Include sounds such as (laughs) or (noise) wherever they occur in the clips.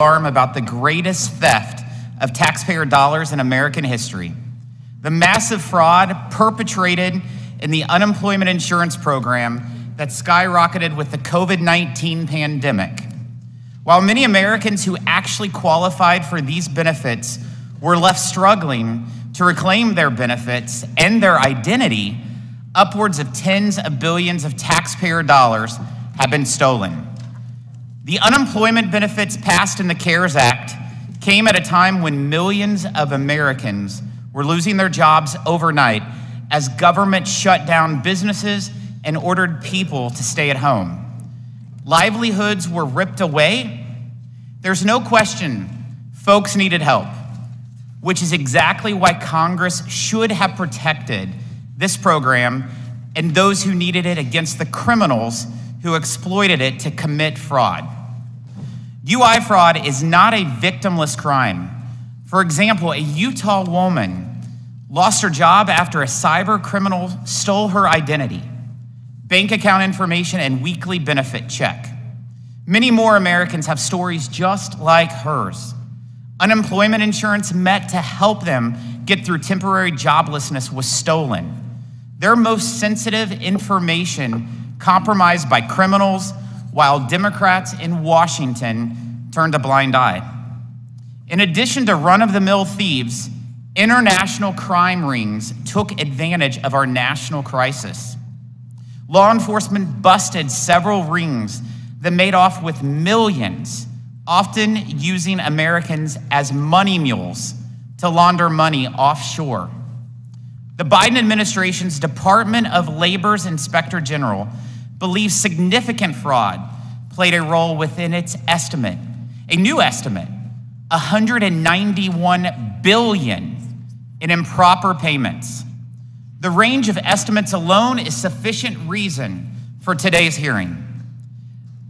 alarm about the greatest theft of taxpayer dollars in American history the massive fraud perpetrated in the unemployment insurance program that skyrocketed with the COVID 19 pandemic. While many Americans who actually qualified for these benefits were left struggling to reclaim their benefits and their identity, upwards of tens of billions of taxpayer dollars have been stolen. The unemployment benefits passed in the CARES Act came at a time when millions of Americans were losing their jobs overnight as government shut down businesses and ordered people to stay at home. Livelihoods were ripped away. There's no question folks needed help, which is exactly why Congress should have protected this program and those who needed it against the criminals who exploited it to commit fraud. UI fraud is not a victimless crime. For example, a Utah woman lost her job after a cyber criminal stole her identity, bank account information, and weekly benefit check. Many more Americans have stories just like hers. Unemployment insurance meant to help them get through temporary joblessness was stolen. Their most sensitive information compromised by criminals, while Democrats in Washington turned a blind eye. In addition to run of the mill thieves, international crime rings took advantage of our national crisis. Law enforcement busted several rings that made off with millions, often using Americans as money mules to launder money offshore. The Biden administration's Department of Labor's Inspector General believes significant fraud played a role within its estimate, a new estimate, 191 billion in improper payments. The range of estimates alone is sufficient reason for today's hearing.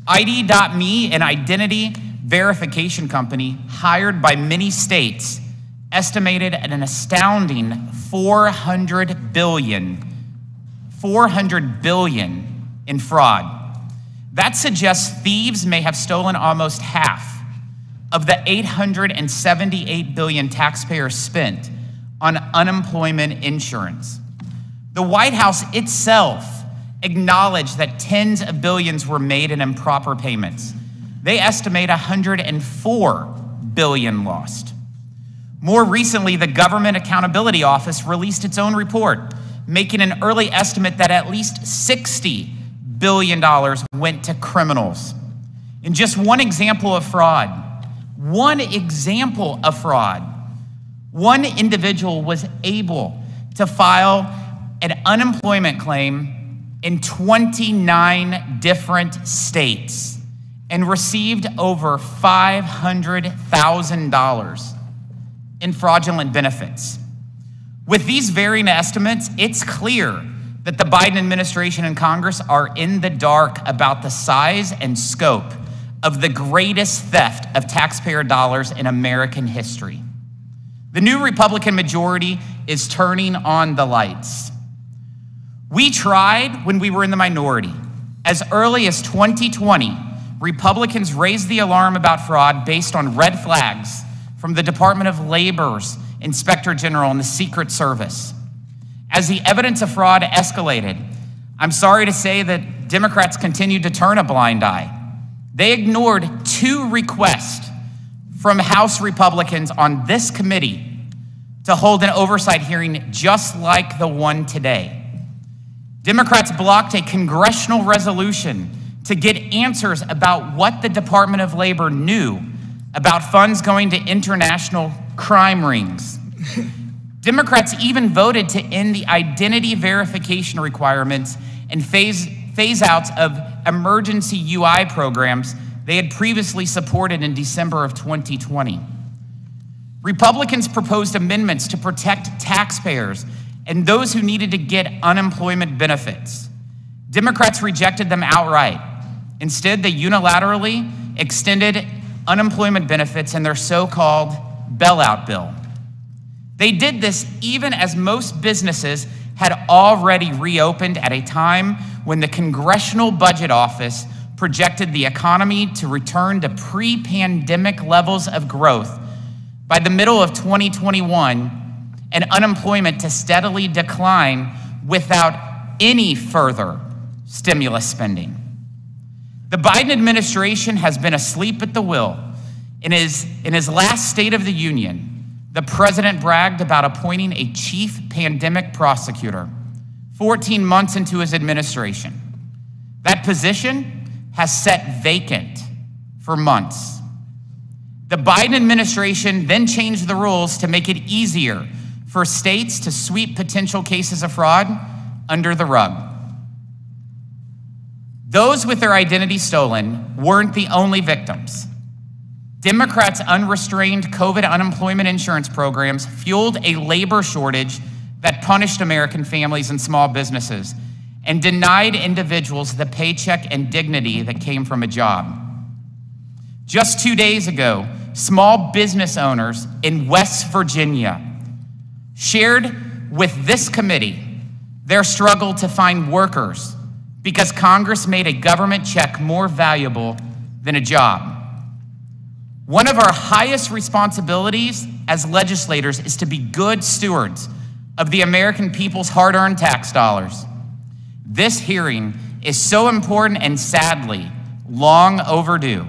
ID.me, an identity verification company hired by many states, estimated at an astounding 400 billion, 400 billion in fraud. That suggests thieves may have stolen almost half of the 878 billion taxpayers spent on unemployment insurance. The White House itself acknowledged that tens of billions were made in improper payments. They estimate 104 billion lost. More recently, the Government Accountability Office released its own report, making an early estimate that at least 60 billion dollars went to criminals. In just one example of fraud, one example of fraud, one individual was able to file an unemployment claim in 29 different states and received over $500,000 in fraudulent benefits. With these varying estimates, it's clear that the Biden administration and Congress are in the dark about the size and scope of the greatest theft of taxpayer dollars in American history. The new Republican majority is turning on the lights. We tried when we were in the minority. As early as 2020, Republicans raised the alarm about fraud based on red flags from the Department of Labor's Inspector General and the Secret Service. As the evidence of fraud escalated, I'm sorry to say that Democrats continued to turn a blind eye. They ignored two requests from House Republicans on this committee to hold an oversight hearing just like the one today. Democrats blocked a congressional resolution to get answers about what the Department of Labor knew about funds going to international crime rings. Democrats even voted to end the identity verification requirements and phase, phase outs of emergency UI programs they had previously supported in December of 2020. Republicans proposed amendments to protect taxpayers and those who needed to get unemployment benefits. Democrats rejected them outright. Instead, they unilaterally extended unemployment benefits in their so called bailout bill. They did this even as most businesses had already reopened at a time when the Congressional Budget Office projected the economy to return to pre pandemic levels of growth by the middle of 2021 and unemployment to steadily decline without any further stimulus spending. The Biden administration has been asleep at the wheel. In his, in his last State of the Union, the president bragged about appointing a chief pandemic prosecutor 14 months into his administration. That position has sat vacant for months. The Biden administration then changed the rules to make it easier for states to sweep potential cases of fraud under the rug. Those with their identity stolen weren't the only victims. Democrats' unrestrained COVID unemployment insurance programs fueled a labor shortage that punished American families and small businesses and denied individuals the paycheck and dignity that came from a job. Just two days ago, small business owners in West Virginia shared with this committee their struggle to find workers because Congress made a government check more valuable than a job. One of our highest responsibilities as legislators is to be good stewards of the American people's hard earned tax dollars. This hearing is so important and sadly long overdue.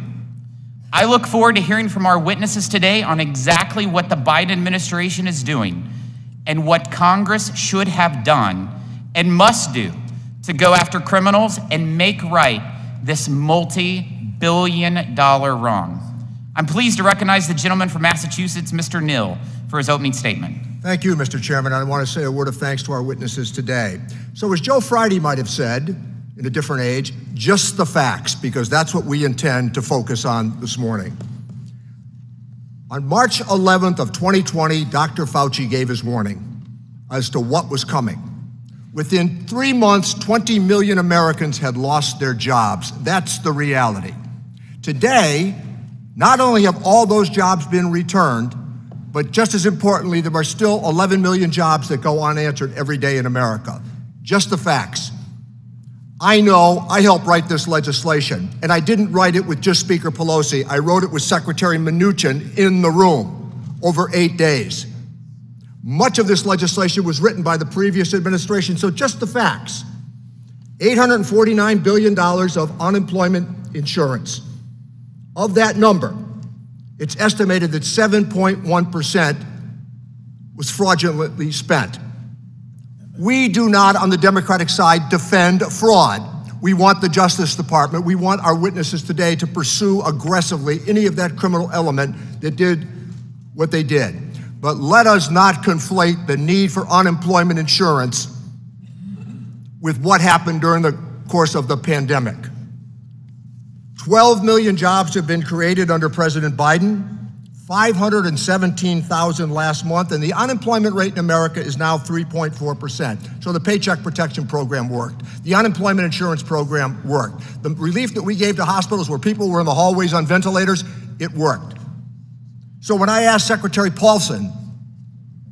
I look forward to hearing from our witnesses today on exactly what the Biden administration is doing and what Congress should have done and must do to go after criminals and make right this multi billion dollar wrong. I'm pleased to recognize the gentleman from Massachusetts, Mr. Neal, for his opening statement. Thank you, Mr. Chairman. I want to say a word of thanks to our witnesses today. So, as Joe Friday might have said in a different age, just the facts, because that's what we intend to focus on this morning. On March 11th of 2020, Dr. Fauci gave his warning as to what was coming. Within three months, 20 million Americans had lost their jobs. That's the reality. Today, not only have all those jobs been returned, but just as importantly, there are still 11 million jobs that go unanswered every day in America. Just the facts. I know I helped write this legislation, and I didn't write it with just Speaker Pelosi. I wrote it with Secretary Mnuchin in the room over eight days. Much of this legislation was written by the previous administration, so just the facts. $849 billion of unemployment insurance. Of that number, it's estimated that 7.1% was fraudulently spent. We do not, on the Democratic side, defend fraud. We want the Justice Department, we want our witnesses today to pursue aggressively any of that criminal element that did what they did. But let us not conflate the need for unemployment insurance with what happened during the course of the pandemic. 12 million jobs have been created under President Biden, 517,000 last month, and the unemployment rate in America is now 3.4%. So the Paycheck Protection Program worked. The unemployment insurance program worked. The relief that we gave to hospitals where people were in the hallways on ventilators, it worked. So when I asked Secretary Paulson,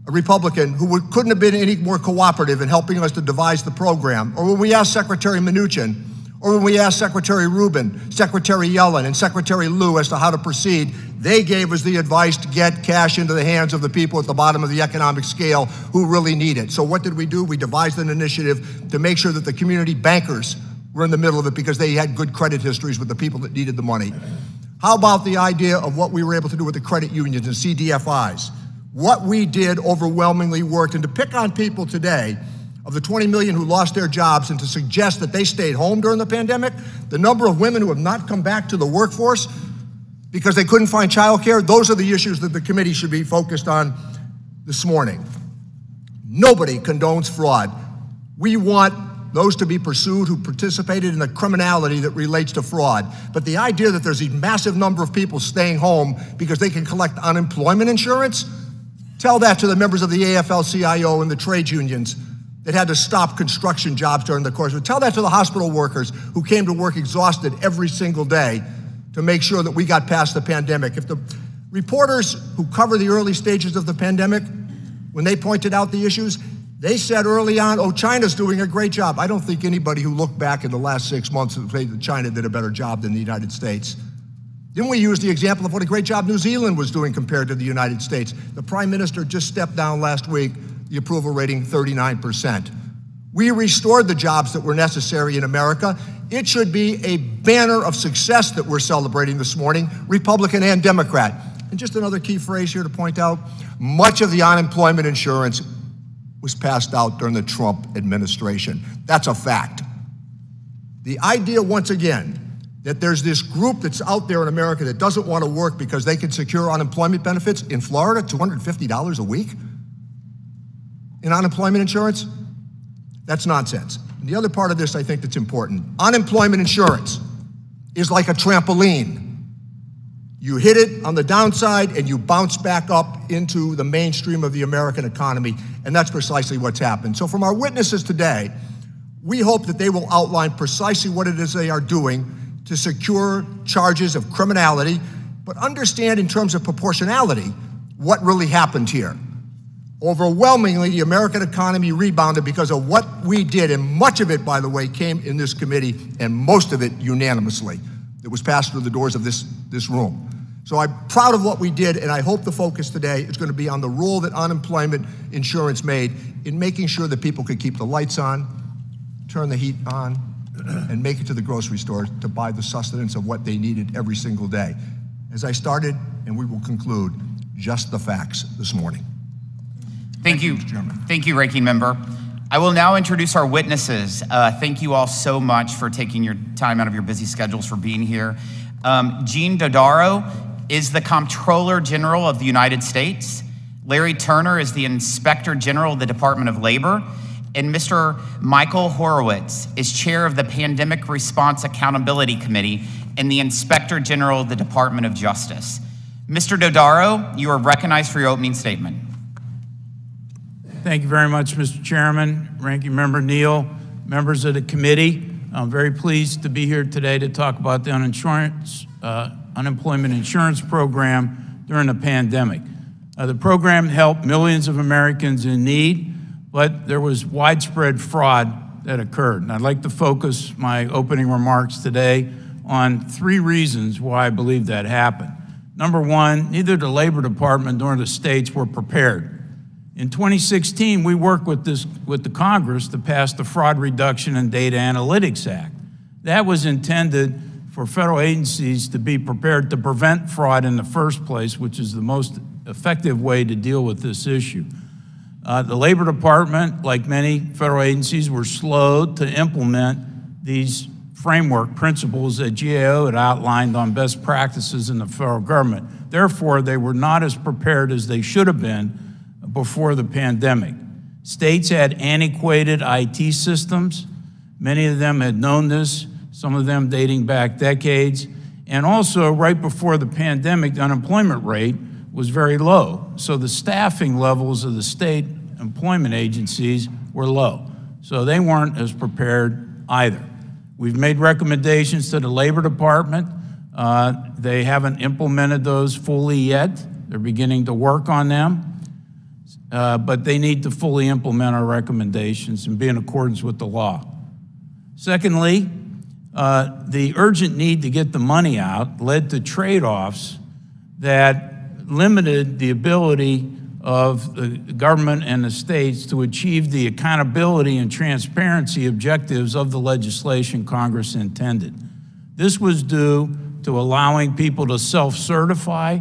a Republican who couldn't have been any more cooperative in helping us to devise the program, or when we asked Secretary Mnuchin, or when we asked Secretary Rubin, Secretary Yellen, and Secretary Lew as to how to proceed, they gave us the advice to get cash into the hands of the people at the bottom of the economic scale who really need it. So, what did we do? We devised an initiative to make sure that the community bankers were in the middle of it because they had good credit histories with the people that needed the money. How about the idea of what we were able to do with the credit unions and CDFIs? What we did overwhelmingly worked. And to pick on people today, of the 20 million who lost their jobs and to suggest that they stayed home during the pandemic, the number of women who have not come back to the workforce because they couldn't find childcare, those are the issues that the committee should be focused on this morning. Nobody condones fraud. We want those to be pursued who participated in the criminality that relates to fraud. But the idea that there's a massive number of people staying home because they can collect unemployment insurance, tell that to the members of the AFL CIO and the trade unions that had to stop construction jobs during the course. But tell that to the hospital workers who came to work exhausted every single day to make sure that we got past the pandemic. If the reporters who cover the early stages of the pandemic, when they pointed out the issues, They said early on, oh, China's doing a great job. I don't think anybody who looked back in the last six months would say that China did a better job than the United States. Didn't we use the example of what a great job New Zealand was doing compared to the United States? The Prime Minister just stepped down last week, the approval rating 39%. We restored the jobs that were necessary in America. It should be a banner of success that we're celebrating this morning, Republican and Democrat. And just another key phrase here to point out much of the unemployment insurance was passed out during the Trump administration. That's a fact. The idea, once again, that there's this group that's out there in America that doesn't want to work because they can secure unemployment benefits in Florida, $250 a week in unemployment insurance, that's nonsense. And the other part of this I think that's important unemployment insurance is like a trampoline. You hit it on the downside and you bounce back up into the mainstream of the American economy, and that's precisely what's happened. So, from our witnesses today, we hope that they will outline precisely what it is they are doing to secure charges of criminality, but understand in terms of proportionality what really happened here. Overwhelmingly, the American economy rebounded because of what we did, and much of it, by the way, came in this committee, and most of it unanimously. It was passed through the doors of this, this room. So I'm proud of what we did, and I hope the focus today is going to be on the role that unemployment insurance made in making sure that people could keep the lights on, turn the heat on, and make it to the grocery store to buy the sustenance of what they needed every single day. As I started, and we will conclude, just the facts this morning. Thank, you. Thank you, Ranking Member. I will now introduce our witnesses. Uh, thank you all so much for taking your time out of your busy schedules for being here. Um, Gene Dodaro is the Comptroller General of the United States. Larry Turner is the Inspector General of the Department of Labor. And Mr. Michael Horowitz is Chair of the Pandemic Response Accountability Committee and the Inspector General of the Department of Justice. Mr. Dodaro, you are recognized for your opening statement. Thank you very much, Mr. Chairman, Ranking Member Neal, members of the committee. I'm very pleased to be here today to talk about the uninsurance, uh, unemployment insurance program during the pandemic. Uh, the program helped millions of Americans in need, but there was widespread fraud that occurred. And I'd like to focus my opening remarks today on three reasons why I believe that happened. Number one, neither the Labor Department nor the states were prepared in 2016, we worked with, this, with the Congress to pass the Fraud Reduction and Data Analytics Act. That was intended for federal agencies to be prepared to prevent fraud in the first place, which is the most effective way to deal with this issue. Uh, the Labor Department, like many federal agencies, were slow to implement these framework principles that GAO had outlined on best practices in the federal government. Therefore, they were not as prepared as they should have been before the pandemic. States had antiquated IT systems. Many of them had known this, some of them dating back decades. And also, right before the pandemic, the unemployment rate was very low. So the staffing levels of the state employment agencies were low. So they weren't as prepared either. We've made recommendations to the Labor Department. Uh, they haven't implemented those fully yet. They're beginning to work on them. Uh, but they need to fully implement our recommendations and be in accordance with the law. Secondly, uh, the urgent need to get the money out led to trade offs that limited the ability of the government and the states to achieve the accountability and transparency objectives of the legislation Congress intended. This was due to allowing people to self certify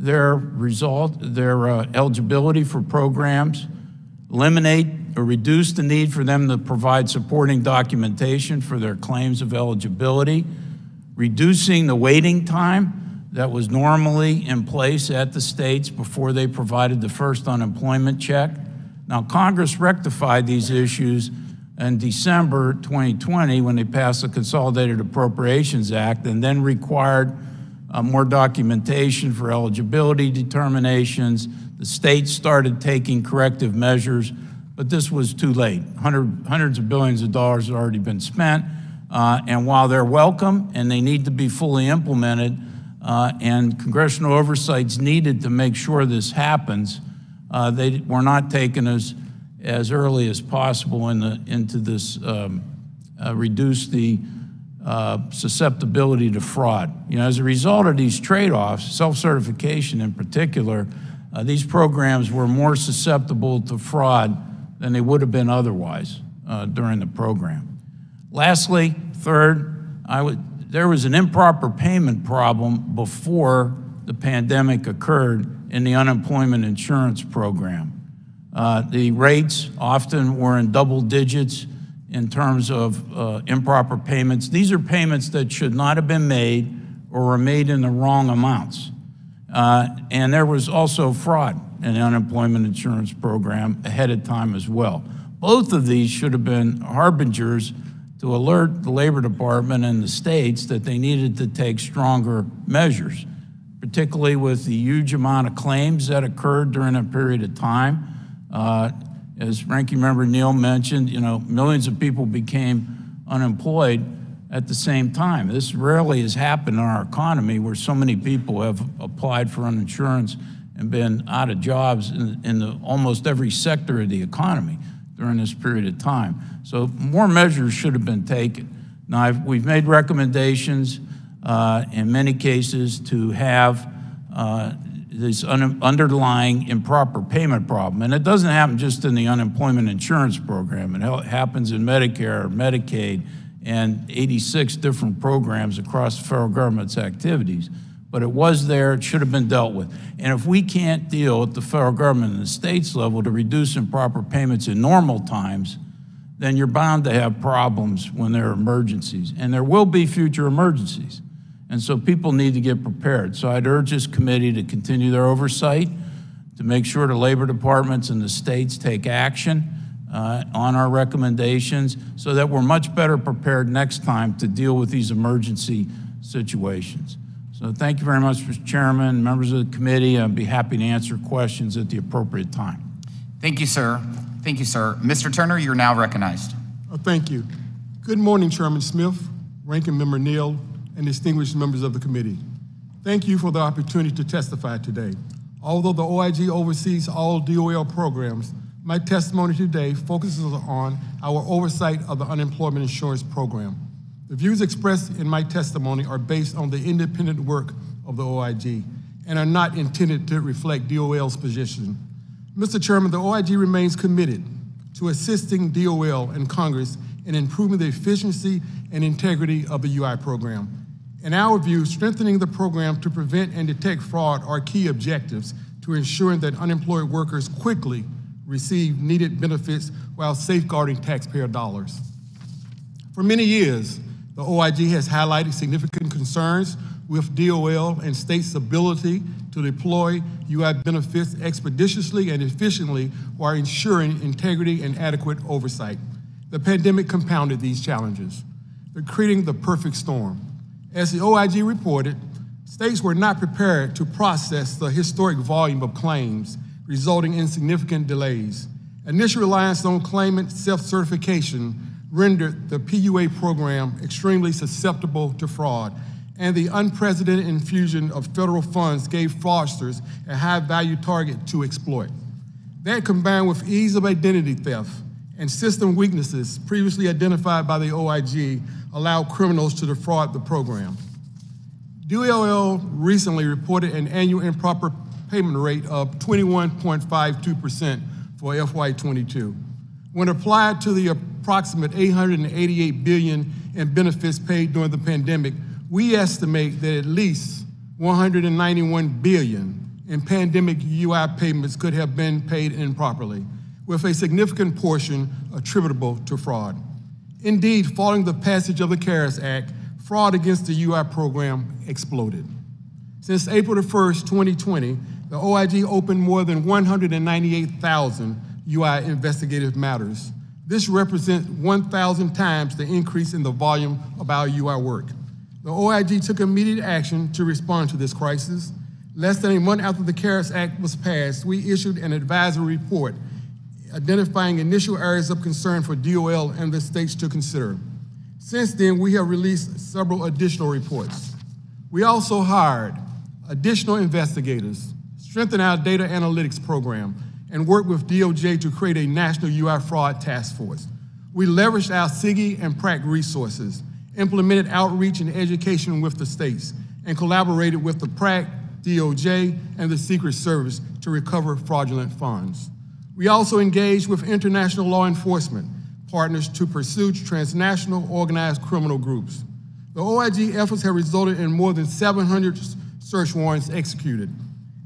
their result, their uh, eligibility for programs, eliminate or reduce the need for them to provide supporting documentation for their claims of eligibility, reducing the waiting time that was normally in place at the states before they provided the first unemployment check. Now, Congress rectified these issues in December 2020 when they passed the Consolidated Appropriations Act and then required uh, more documentation for eligibility determinations. The states started taking corrective measures, but this was too late. Hundred, hundreds of billions of dollars had already been spent. Uh, and while they're welcome and they need to be fully implemented, uh, and congressional oversight is needed to make sure this happens, uh, they were not taken as, as early as possible in the, into this, um, uh, reduce the uh, susceptibility to fraud. You know, as a result of these trade-offs, self-certification in particular, uh, these programs were more susceptible to fraud than they would have been otherwise uh, during the program. Lastly, third, I would, there was an improper payment problem before the pandemic occurred in the unemployment insurance program. Uh, the rates often were in double digits in terms of uh, improper payments. These are payments that should not have been made or were made in the wrong amounts. Uh, and there was also fraud in the unemployment insurance program ahead of time as well. Both of these should have been harbingers to alert the Labor Department and the states that they needed to take stronger measures, particularly with the huge amount of claims that occurred during a period of time. Uh, as Ranking Member Neal mentioned, you know, millions of people became unemployed at the same time. This rarely has happened in our economy where so many people have applied for insurance and been out of jobs in, in the, almost every sector of the economy during this period of time. So more measures should have been taken. Now, I've, we've made recommendations uh, in many cases to have uh, this un underlying improper payment problem. And it doesn't happen just in the unemployment insurance program. It happens in Medicare, Medicaid, and 86 different programs across the federal government's activities. But it was there, it should have been dealt with. And if we can't deal at the federal government and the states level to reduce improper payments in normal times, then you're bound to have problems when there are emergencies. And there will be future emergencies. And so people need to get prepared. So I'd urge this committee to continue their oversight, to make sure the labor departments and the states take action uh, on our recommendations so that we're much better prepared next time to deal with these emergency situations. So thank you very much, Mr. Chairman, members of the committee. I'd be happy to answer questions at the appropriate time. Thank you, sir. Thank you, sir. Mr. Turner, you're now recognized. Oh, thank you. Good morning, Chairman Smith, Ranking Member Neal, and distinguished members of the committee. Thank you for the opportunity to testify today. Although the OIG oversees all DOL programs, my testimony today focuses on our oversight of the unemployment insurance program. The views expressed in my testimony are based on the independent work of the OIG and are not intended to reflect DOL's position. Mr. Chairman, the OIG remains committed to assisting DOL and Congress in improving the efficiency and integrity of the UI program. In our view, strengthening the program to prevent and detect fraud are key objectives to ensuring that unemployed workers quickly receive needed benefits while safeguarding taxpayer dollars. For many years, the OIG has highlighted significant concerns with DOL and states' ability to deploy UI benefits expeditiously and efficiently while ensuring integrity and adequate oversight. The pandemic compounded these challenges, creating the perfect storm. As the OIG reported, states were not prepared to process the historic volume of claims, resulting in significant delays. Initial reliance on claimant self-certification rendered the PUA program extremely susceptible to fraud, and the unprecedented infusion of federal funds gave fraudsters a high-value target to exploit. That combined with ease of identity theft and system weaknesses previously identified by the OIG allow criminals to defraud the program. DOL recently reported an annual improper payment rate of 21.52% for FY22. When applied to the approximate 888 billion in benefits paid during the pandemic, we estimate that at least 191 billion in pandemic UI payments could have been paid improperly, with a significant portion attributable to fraud. Indeed, following the passage of the CARES Act, fraud against the UI program exploded. Since April 1, 2020, the OIG opened more than 198,000 UI investigative matters. This represents 1,000 times the increase in the volume of our UI work. The OIG took immediate action to respond to this crisis. Less than a month after the CARES Act was passed, we issued an advisory report identifying initial areas of concern for DOL and the states to consider. Since then, we have released several additional reports. We also hired additional investigators, strengthened our data analytics program, and worked with DOJ to create a national UI fraud task force. We leveraged our CIGIE and PRAC resources, implemented outreach and education with the states, and collaborated with the PRAC, DOJ, and the Secret Service to recover fraudulent funds. We also engage with international law enforcement partners to pursue transnational organized criminal groups. The OIG efforts have resulted in more than 700 search warrants executed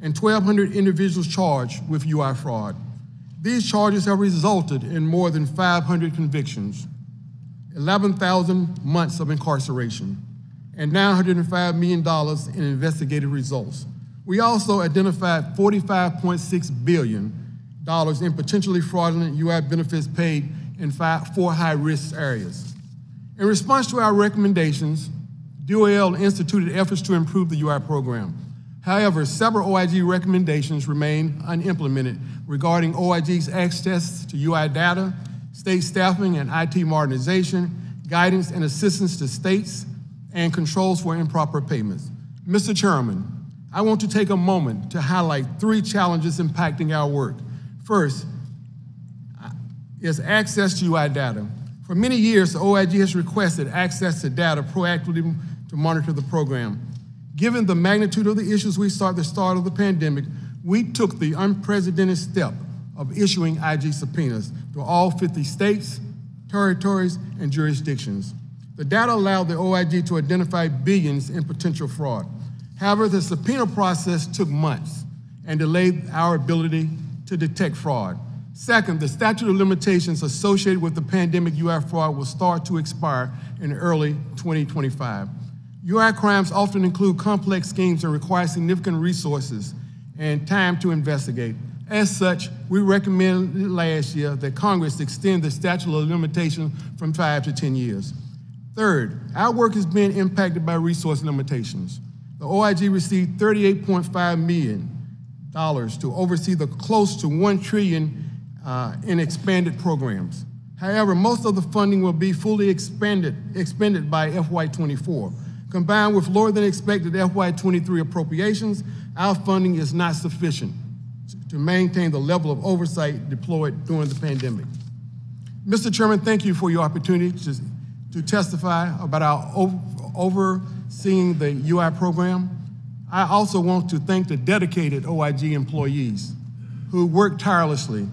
and 1,200 individuals charged with UI fraud. These charges have resulted in more than 500 convictions, 11,000 months of incarceration, and $905 million in investigative results. We also identified $45.6 billion in potentially fraudulent UI benefits paid in five, four high-risk areas. In response to our recommendations, DOL instituted efforts to improve the UI program. However, several OIG recommendations remain unimplemented regarding OIG's access to UI data, state staffing and IT modernization, guidance and assistance to states, and controls for improper payments. Mr. Chairman, I want to take a moment to highlight three challenges impacting our work. First, is access to UI data. For many years, the OIG has requested access to data proactively to monitor the program. Given the magnitude of the issues we saw at the start of the pandemic, we took the unprecedented step of issuing IG subpoenas to all 50 states, territories, and jurisdictions. The data allowed the OIG to identify billions in potential fraud. However, the subpoena process took months and delayed our ability to detect fraud. Second, the statute of limitations associated with the pandemic UI fraud will start to expire in early 2025. UI crimes often include complex schemes and require significant resources and time to investigate. As such, we recommended last year that Congress extend the statute of limitations from five to 10 years. Third, our work is being impacted by resource limitations. The OIG received $38.5 million to oversee the close to 1 trillion uh, in expanded programs. However, most of the funding will be fully expanded, expended by FY24. Combined with lower than expected FY23 appropriations, our funding is not sufficient to maintain the level of oversight deployed during the pandemic. Mr. Chairman, thank you for your opportunity to, to testify about our over, overseeing the UI program. I also want to thank the dedicated OIG employees who worked tirelessly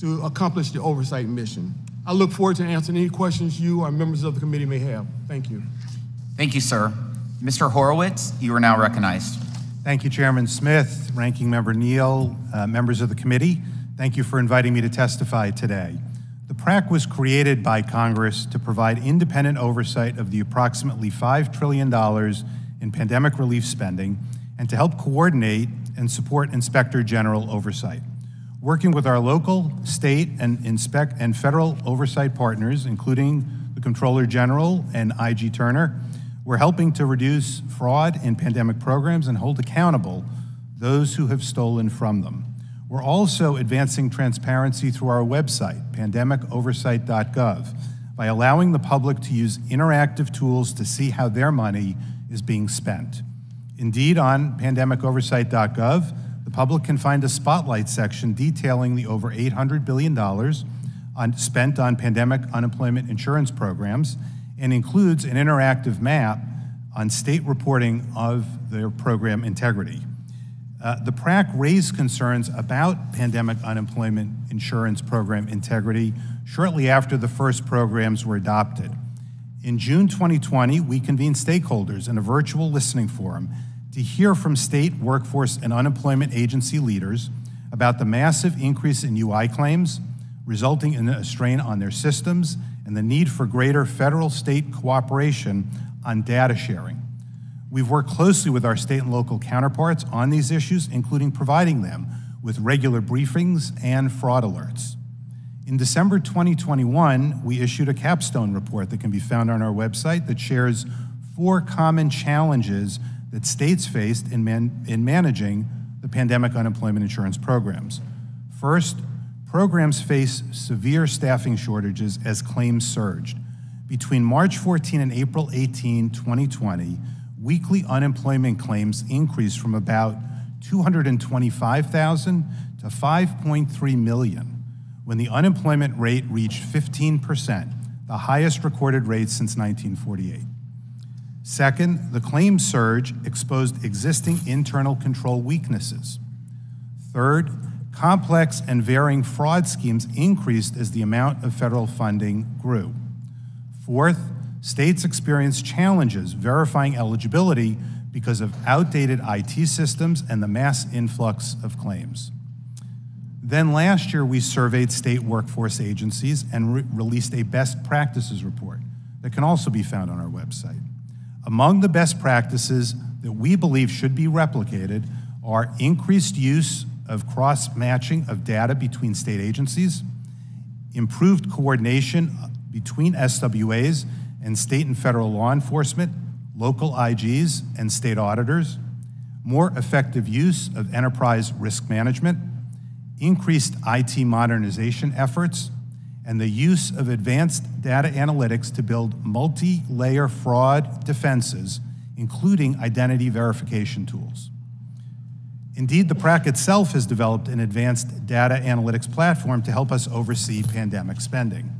to accomplish the oversight mission. I look forward to answering any questions you or members of the committee may have. Thank you. Thank you, sir. Mr. Horowitz, you are now recognized. Thank you, Chairman Smith, Ranking Member Neal, uh, members of the committee. Thank you for inviting me to testify today. The PRAC was created by Congress to provide independent oversight of the approximately $5 trillion in pandemic relief spending and to help coordinate and support Inspector General oversight. Working with our local, state, and, inspect, and federal oversight partners, including the Comptroller General and IG Turner, we're helping to reduce fraud in pandemic programs and hold accountable those who have stolen from them. We're also advancing transparency through our website, pandemicoversight.gov, by allowing the public to use interactive tools to see how their money is being spent. Indeed, on pandemicoversight.gov, the public can find a spotlight section detailing the over $800 billion on, spent on pandemic unemployment insurance programs and includes an interactive map on state reporting of their program integrity. Uh, the PRAC raised concerns about pandemic unemployment insurance program integrity shortly after the first programs were adopted. In June 2020, we convened stakeholders in a virtual listening forum to hear from state workforce and unemployment agency leaders about the massive increase in UI claims, resulting in a strain on their systems and the need for greater federal state cooperation on data sharing. We've worked closely with our state and local counterparts on these issues, including providing them with regular briefings and fraud alerts. In December 2021, we issued a capstone report that can be found on our website that shares four common challenges that states faced in, man, in managing the pandemic unemployment insurance programs. First, programs face severe staffing shortages as claims surged. Between March 14 and April 18, 2020, weekly unemployment claims increased from about 225,000 to 5.3 million when the unemployment rate reached 15%, the highest recorded rate since 1948. Second, the claims surge exposed existing internal control weaknesses. Third, complex and varying fraud schemes increased as the amount of federal funding grew. Fourth, states experienced challenges verifying eligibility because of outdated IT systems and the mass influx of claims. Then last year, we surveyed state workforce agencies and re released a best practices report that can also be found on our website. Among the best practices that we believe should be replicated are increased use of cross matching of data between state agencies, improved coordination uh, between SWAs and state and federal law enforcement, local IGs, and state auditors, more effective use of enterprise risk management, increased IT modernization efforts, and the use of advanced data analytics to build multi layer fraud defenses, including identity verification tools. Indeed, the PRAC itself has developed an advanced data analytics platform to help us oversee pandemic spending.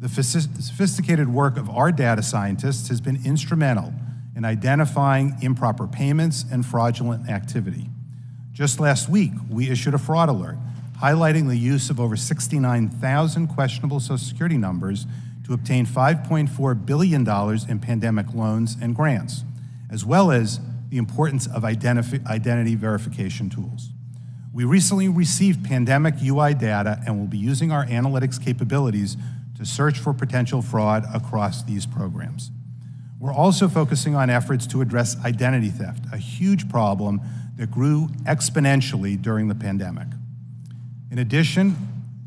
The sophisticated work of our data scientists has been instrumental in identifying improper payments and fraudulent activity. Just last week, we issued a fraud alert highlighting the use of over 69,000 questionable Social Security numbers to obtain $5.4 billion in pandemic loans and grants, as well as the importance of identity verification tools. We recently received pandemic UI data and will be using our analytics capabilities to search for potential fraud across these programs. We're also focusing on efforts to address identity theft, a huge problem that grew exponentially during the pandemic. In addition,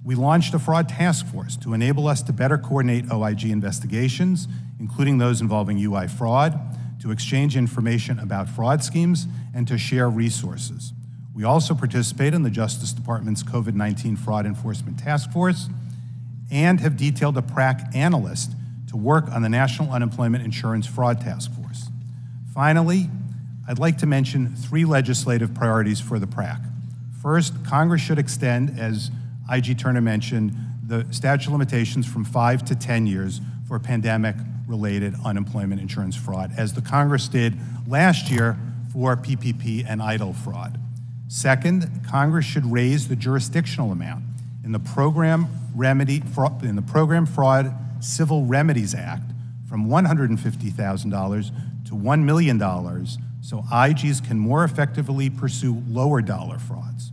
we launched a fraud task force to enable us to better coordinate OIG investigations, including those involving UI fraud, to exchange information about fraud schemes, and to share resources. We also participate in the Justice Department's COVID 19 Fraud Enforcement Task Force and have detailed a PRAC analyst to work on the National Unemployment Insurance Fraud Task Force. Finally, I'd like to mention three legislative priorities for the PRAC. First, Congress should extend, as IG Turner mentioned, the statute of limitations from five to 10 years for pandemic related unemployment insurance fraud, as the Congress did last year for PPP and EIDL fraud. Second, Congress should raise the jurisdictional amount in the program remedy in the Program Fraud Civil Remedies Act from $150,000 to $1 million so IGs can more effectively pursue lower dollar frauds.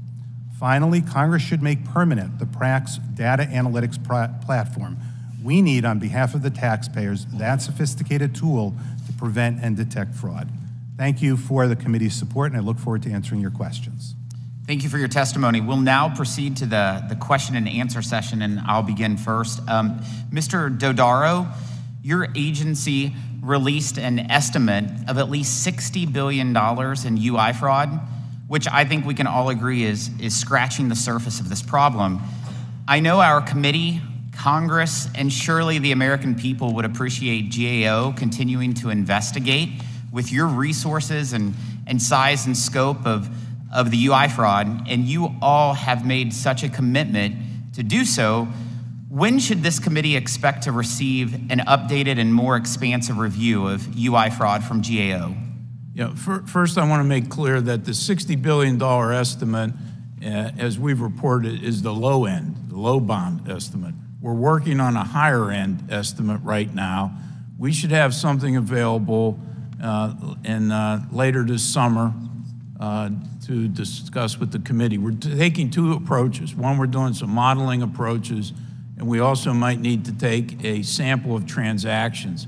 Finally, Congress should make permanent the PRAC's data analytics platform. We need, on behalf of the taxpayers, that sophisticated tool to prevent and detect fraud. Thank you for the committee's support, and I look forward to answering your questions. Thank you for your testimony. We'll now proceed to the, the question and answer session, and I'll begin first. Um, Mr. Dodaro, your agency released an estimate of at least $60 billion in UI fraud which I think we can all agree is, is scratching the surface of this problem. I know our committee, Congress, and surely the American people would appreciate GAO continuing to investigate with your resources and, and size and scope of, of the UI fraud, and you all have made such a commitment to do so. When should this committee expect to receive an updated and more expansive review of UI fraud from GAO? Yeah, first, I want to make clear that the $60 billion estimate, uh, as we've reported, is the low end, the low bond estimate. We're working on a higher end estimate right now. We should have something available uh, in uh, later this summer uh, to discuss with the committee. We're taking two approaches. One, we're doing some modeling approaches, and we also might need to take a sample of transactions.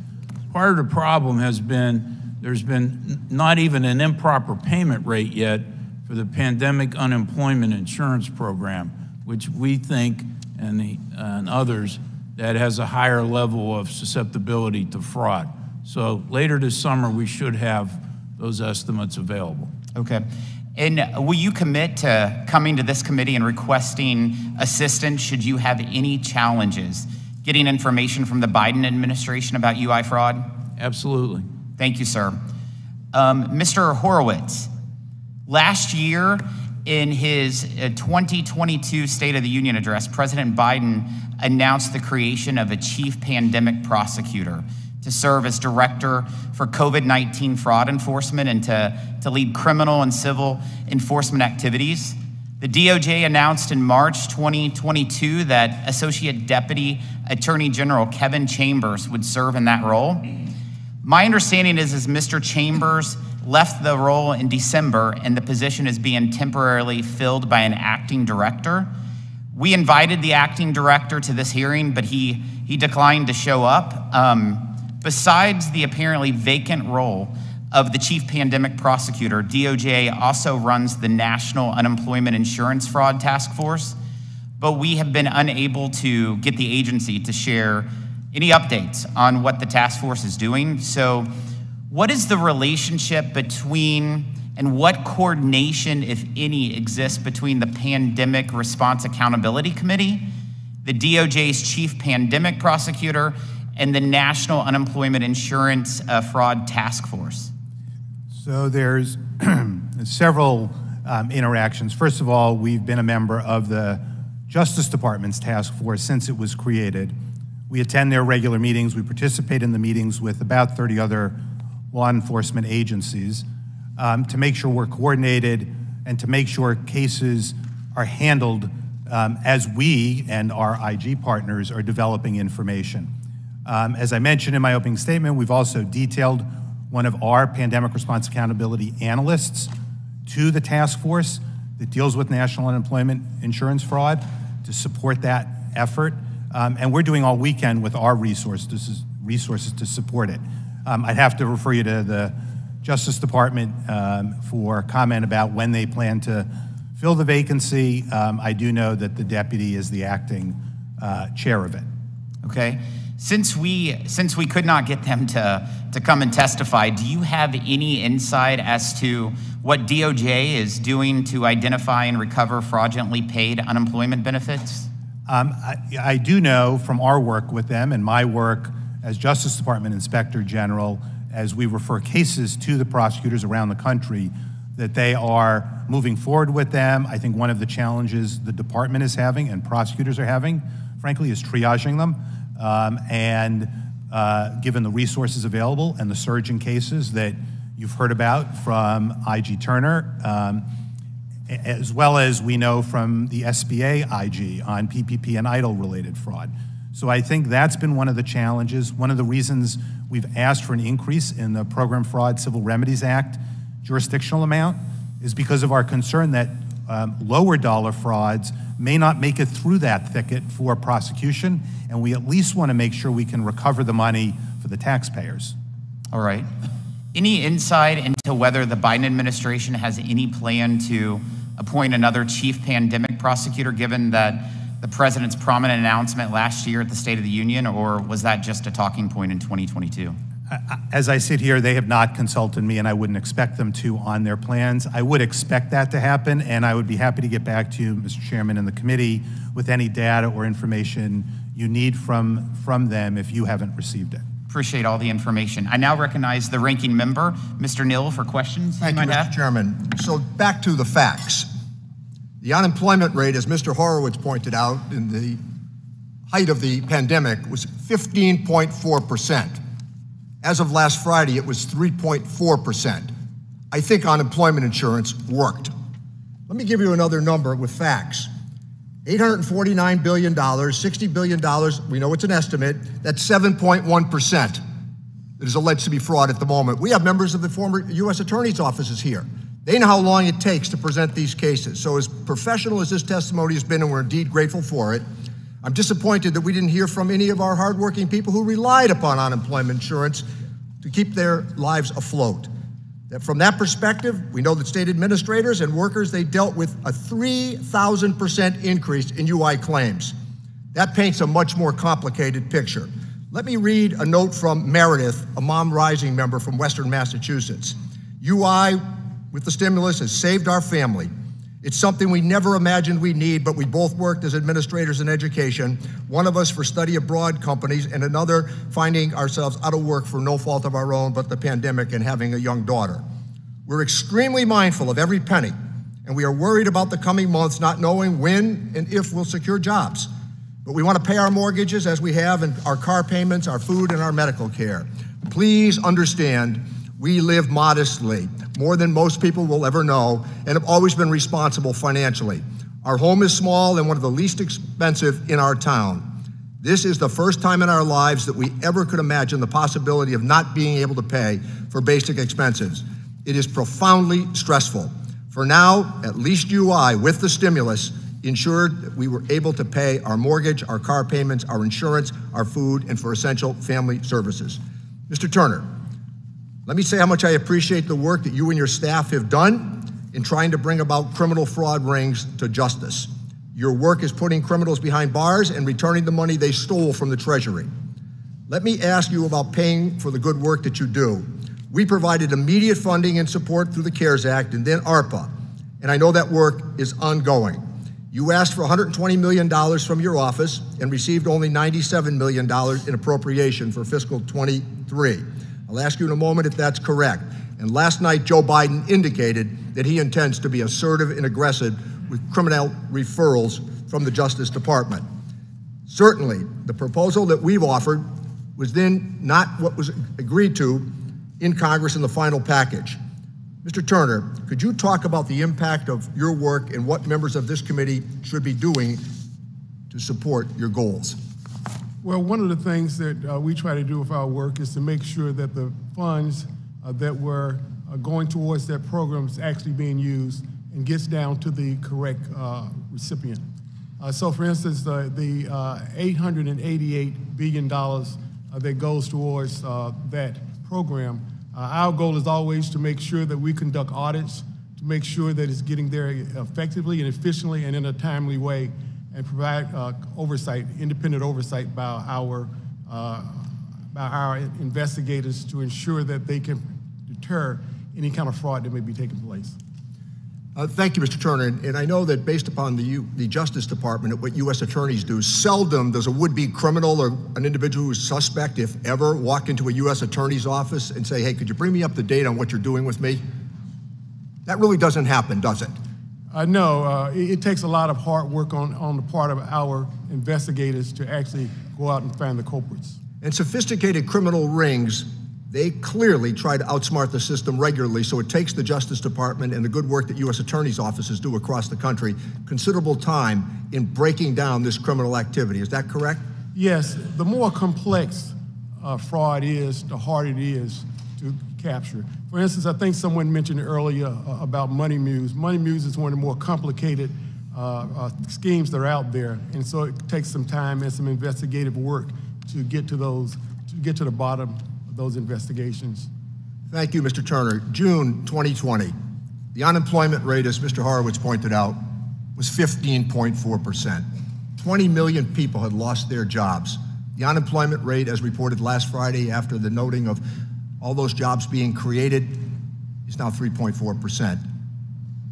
Part of the problem has been there's been not even an improper payment rate yet for the pandemic unemployment insurance program, which we think and, the, and others that has a higher level of susceptibility to fraud. So later this summer, we should have those estimates available. Okay. And will you commit to coming to this committee and requesting assistance should you have any challenges getting information from the Biden administration about UI fraud? Absolutely. Thank you, sir. Um, Mr. Horowitz, Last year, in his uh, 2022 State of the Union address, President Biden announced the creation of a chief pandemic prosecutor to serve as director for COVID 19 fraud enforcement and to, to lead criminal and civil enforcement activities. The DOJ announced in March 2022 that Associate Deputy Attorney General Kevin Chambers would serve in that role. My understanding is, is Mr. Chambers left the role in December and the position is being temporarily filled by an acting director. We invited the acting director to this hearing, but he, he declined to show up. Um, besides the apparently vacant role of the chief pandemic prosecutor, DOJ also runs the National Unemployment Insurance Fraud Task Force, but we have been unable to get the agency to share any updates on what the task force is doing. So, what is the relationship between and what coordination, if any, exists between the Pandemic Response Accountability Committee, the DOJ's chief pandemic prosecutor, and the National Unemployment Insurance uh, Fraud Task Force? So there's (clears throat) several um, interactions. First of all, we've been a member of the Justice Department's task force since it was created. We attend their regular meetings. We participate in the meetings with about 30 other law enforcement agencies um, to make sure we're coordinated and to make sure cases are handled um, as we and our IG partners are developing information. Um, as I mentioned in my opening statement, we've also detailed one of our pandemic response accountability analysts to the task force that deals with national unemployment insurance fraud to support that effort. Um, and we're doing all weekend with our resources, resources to support it. Um, I'd have to refer you to the Justice Department um, for comment about when they plan to fill the vacancy. Um, I do know that the deputy is the acting uh, chair of it. Okay. Since we, since we could not get them to, to come and testify, do you have any insight as to what DOJ is doing to identify and recover fraudulently paid unemployment benefits? Um, I, I, do know from our work with them and my work as Justice Department Inspector General, as we refer cases to the prosecutors around the country, that they are moving forward with them. I think one of the challenges the department is having and prosecutors are having, frankly, is triaging them. Um, and uh, given the resources available and the surge in cases that you've heard about from IG Turner, um, as well as we know from the SBA IG on PPP and EIDL related fraud. So I think that's been one of the challenges. One of the reasons we've asked for an increase in the Program Fraud Civil Remedies Act jurisdictional amount is because of our concern that um, lower dollar frauds may not make it through that thicket for prosecution, and we at least want to make sure we can recover the money for the taxpayers. All right. Any insight into whether the Biden administration has any plan to appoint another chief pandemic prosecutor, given that the president's prominent announcement last year at the State of the Union, or was that just a talking point in 2022? As I sit here, they have not consulted me, and I wouldn't expect them to on their plans. I would expect that to happen, and I would be happy to get back to you, Mr. Chairman, and the committee with any data or information you need from, from them if you haven't received it. Appreciate all the information. I now recognize the ranking member, Mr. Neal, for questions Thank you, you Mr. have. Chairman. So back to the facts. The unemployment rate, as Mr. Horowitz pointed out, in the height of the pandemic was 15.4 percent. As of last Friday, it was 3.4%. I think unemployment insurance worked. Let me give you another number with facts. $849 billion, $60 billion, we know it's an estimate, that's 7.1% that is alleged to be fraud at the moment. We have members of the former U.S. Attorney's offices here. They know how long it takes to present these cases. So, as professional as this testimony has been, and we're indeed grateful for it, I'm disappointed that we didn't hear from any of our hardworking people who relied upon unemployment insurance to keep their lives afloat. From that perspective, we know that state administrators and workers they dealt with a 3,000% increase in UI claims. That paints a much more complicated picture. Let me read a note from Meredith, a Mom Rising member from Western Massachusetts. UI with the stimulus has saved our family. It's something we never imagined we'd need, but we both worked as administrators in education, one of us for study abroad companies, and another finding ourselves out of work for no fault of our own but the pandemic and having a young daughter. We're extremely mindful of every penny, and we are worried about the coming months not knowing when and if we'll secure jobs. But we want to pay our mortgages as we have, and our car payments, our food, and our medical care. Please understand, we live modestly, more than most people will ever know, and have always been responsible financially. Our home is small and one of the least expensive in our town. This is the first time in our lives that we ever could imagine the possibility of not being able to pay for basic expenses. It is profoundly stressful. For now, at least you, I, with the stimulus, ensured that we were able to pay our mortgage, our car payments, our insurance, our food, and for essential family services. Mr. Turner, let me say how much I appreciate the work that you and your staff have done in trying to bring about criminal fraud rings to justice. Your work is putting criminals behind bars and returning the money they stole from the Treasury. Let me ask you about paying for the good work that you do. We provided immediate funding and support through the CARES Act and then ARPA, and I know that work is ongoing. You asked for $120 million from your office and received only $97 million in appropriation for fiscal 23. I'll ask you in a moment if that's correct. And last night, Joe Biden indicated that he intends to be assertive and aggressive with criminal referrals from the Justice Department. Certainly, the proposal that we've offered was then not what was agreed to in Congress in the final package. Mr. Turner, could you talk about the impact of your work and what members of this committee should be doing to support your goals? Well, one of the things that uh, we try to do with our work is to make sure that the funds uh, that were uh, going towards that program is actually being used and gets down to the correct uh, recipient. Uh, so, for instance, the, the uh, $888 billion that goes towards that program, our goal is always to make sure that we conduct audits, to make sure that it's getting there effectively and efficiently and in a timely way and provide uh, oversight, independent oversight by our, uh, by our investigators to ensure that they can deter any kind of fraud that may be taking place. Uh, thank you, Mr. Turner. And I know that based upon the, U, the Justice Department, what U.S. attorneys do, seldom does a would-be criminal or an individual who's suspect, if ever, walk into a U.S. attorney's office and say, hey, could you bring me up to date on what you're doing with me? That really doesn't happen, does it? Uh, no, uh, it, it, takes a lot of hard work on, on the part of our investigators to actually go out and find the culprits. And sophisticated criminal rings, they clearly try to outsmart the system regularly, so it takes the Justice Department and the good work that U.S. attorneys' offices do across the country considerable time in breaking down this criminal activity. Is that correct? Yes. The more complex uh, fraud is, the harder it is to capture. For instance, I think someone mentioned earlier uh, about money mules. Money mules is one of the more complicated uh, uh, schemes that are out there, and so it takes some time and some investigative work to get to those, to get to the bottom of those investigations. Thank you, Mr. Turner. June 2020, the unemployment rate, as Mr. Horowitz pointed out, was 15.4%. 20 million people had lost their jobs. The unemployment rate, as reported last Friday after the noting of all those jobs being created is now 3.4%.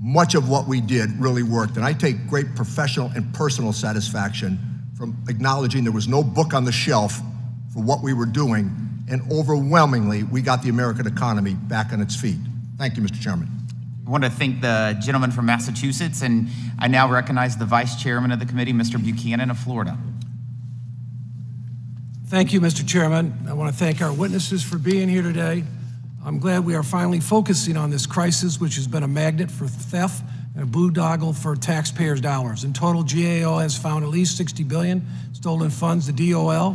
Much of what we did really worked, and I take great professional and personal satisfaction from acknowledging there was no book on the shelf for what we were doing, and overwhelmingly, we got the American economy back on its feet. Thank you, Mr. Chairman. I want to thank the gentleman from Massachusetts, and I now recognize the Vice Chairman of the committee, Mr. Buchanan of Florida. Thank you, Mr. Chairman. I want to thank our witnesses for being here today. I'm glad we are finally focusing on this crisis, which has been a magnet for theft and a boondoggle for taxpayers' dollars. In total, GAO has found at least 60 billion stolen funds. The DOL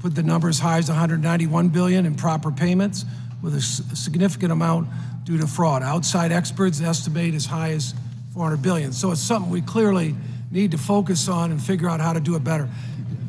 put the number as high as 191 billion in proper payments, with a significant amount due to fraud. Outside experts estimate as high as 400 billion. So it's something we clearly need to focus on and figure out how to do it better.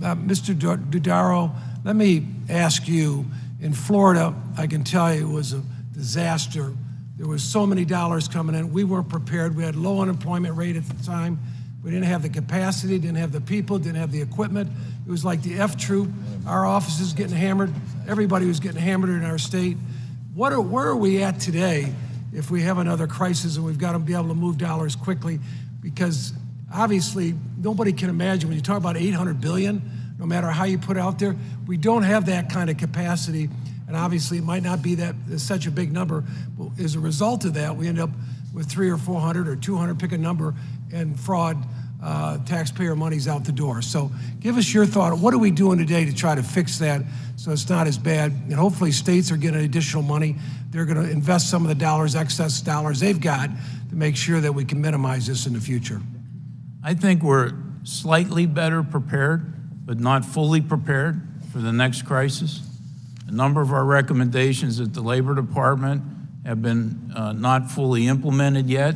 Uh, Mr. Dodaro, let me ask you, in Florida, I can tell you it was a disaster. There was so many dollars coming in. We weren't prepared. We had low unemployment rate at the time. We didn't have the capacity, didn't have the people, didn't have the equipment. It was like the F troop. Our offices getting hammered. Everybody was getting hammered in our state. What are, where are we at today if we have another crisis and we've got to be able to move dollars quickly? Because obviously nobody can imagine when you talk about 800 billion no matter how you put it out there we don't have that kind of capacity And obviously, it might not be that such a big number, but as a result of that, we end up with three or 400 or 200, pick a number, and fraud uh, taxpayer money's out the door. So give us your thought. What are we doing today to try to fix that so it's not as bad? And hopefully states are getting additional money. They're going to invest some of the dollars, excess dollars they've got to make sure that we can minimize this in the future. I think we're slightly better prepared, but not fully prepared for the next crisis. A number of our recommendations at the Labor Department have been uh, not fully implemented yet.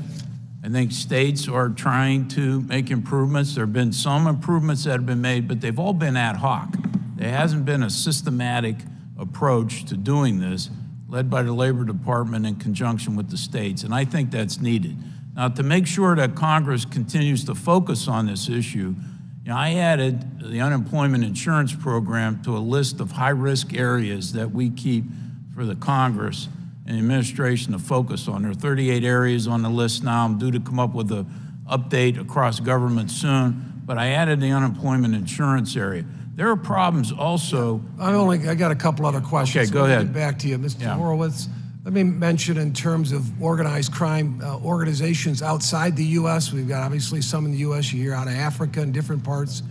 I think states are trying to make improvements. There have been some improvements that have been made, but they've all been ad hoc. There hasn't been a systematic approach to doing this, led by the Labor Department in conjunction with the states, and I think that's needed. Now, to make sure that Congress continues to focus on this issue, you know, I added the unemployment insurance program to a list of high-risk areas that we keep for the Congress and the administration to focus on. There are 38 areas on the list now. I'm due to come up with an update across government soon, but I added the unemployment insurance area. There are problems also. I only I got a couple other questions. Okay, go ahead. Back to you, Mr. Yeah. Horowitz. Let me mention in terms of organized crime uh, organizations outside the U.S. We've got obviously some in the U.S. You hear out of Africa and different parts.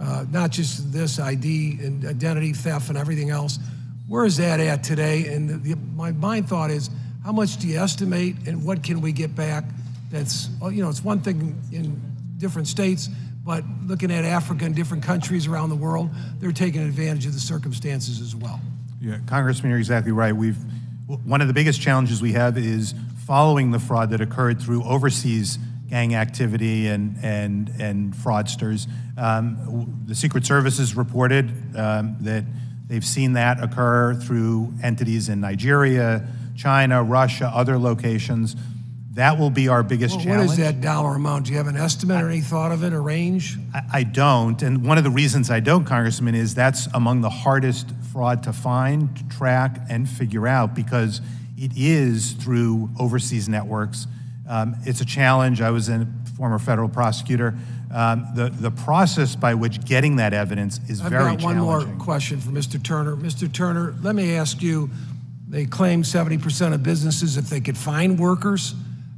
Uh, not just this ID and identity theft and everything else. Where is that at today? And the, the, my mind thought is, how much do you estimate, and what can we get back? That's you know, it's one thing in different states, but looking at Africa and different countries around the world, they're taking advantage of the circumstances as well. Yeah, Congressman, you're exactly right. We've one of the biggest challenges we have is following the fraud that occurred through overseas gang activity and and and fraudsters. Um, the Secret Service has reported um, that they've seen that occur through entities in Nigeria, China, Russia, other locations. That will be our biggest Well, challenge. what is that dollar amount? Do you have an estimate or any thought of it, a range? I, I don't, and one of the reasons I don't, Congressman, is that's among the hardest fraud to find, to track, and figure out because it is through overseas networks. Um, it's a challenge. I was a former federal prosecutor. Um, the, the process by which getting that evidence is I've very got one more question for Mr. Turner. Mr. Turner, let me ask you, they claim 70% of businesses, if they could find workers,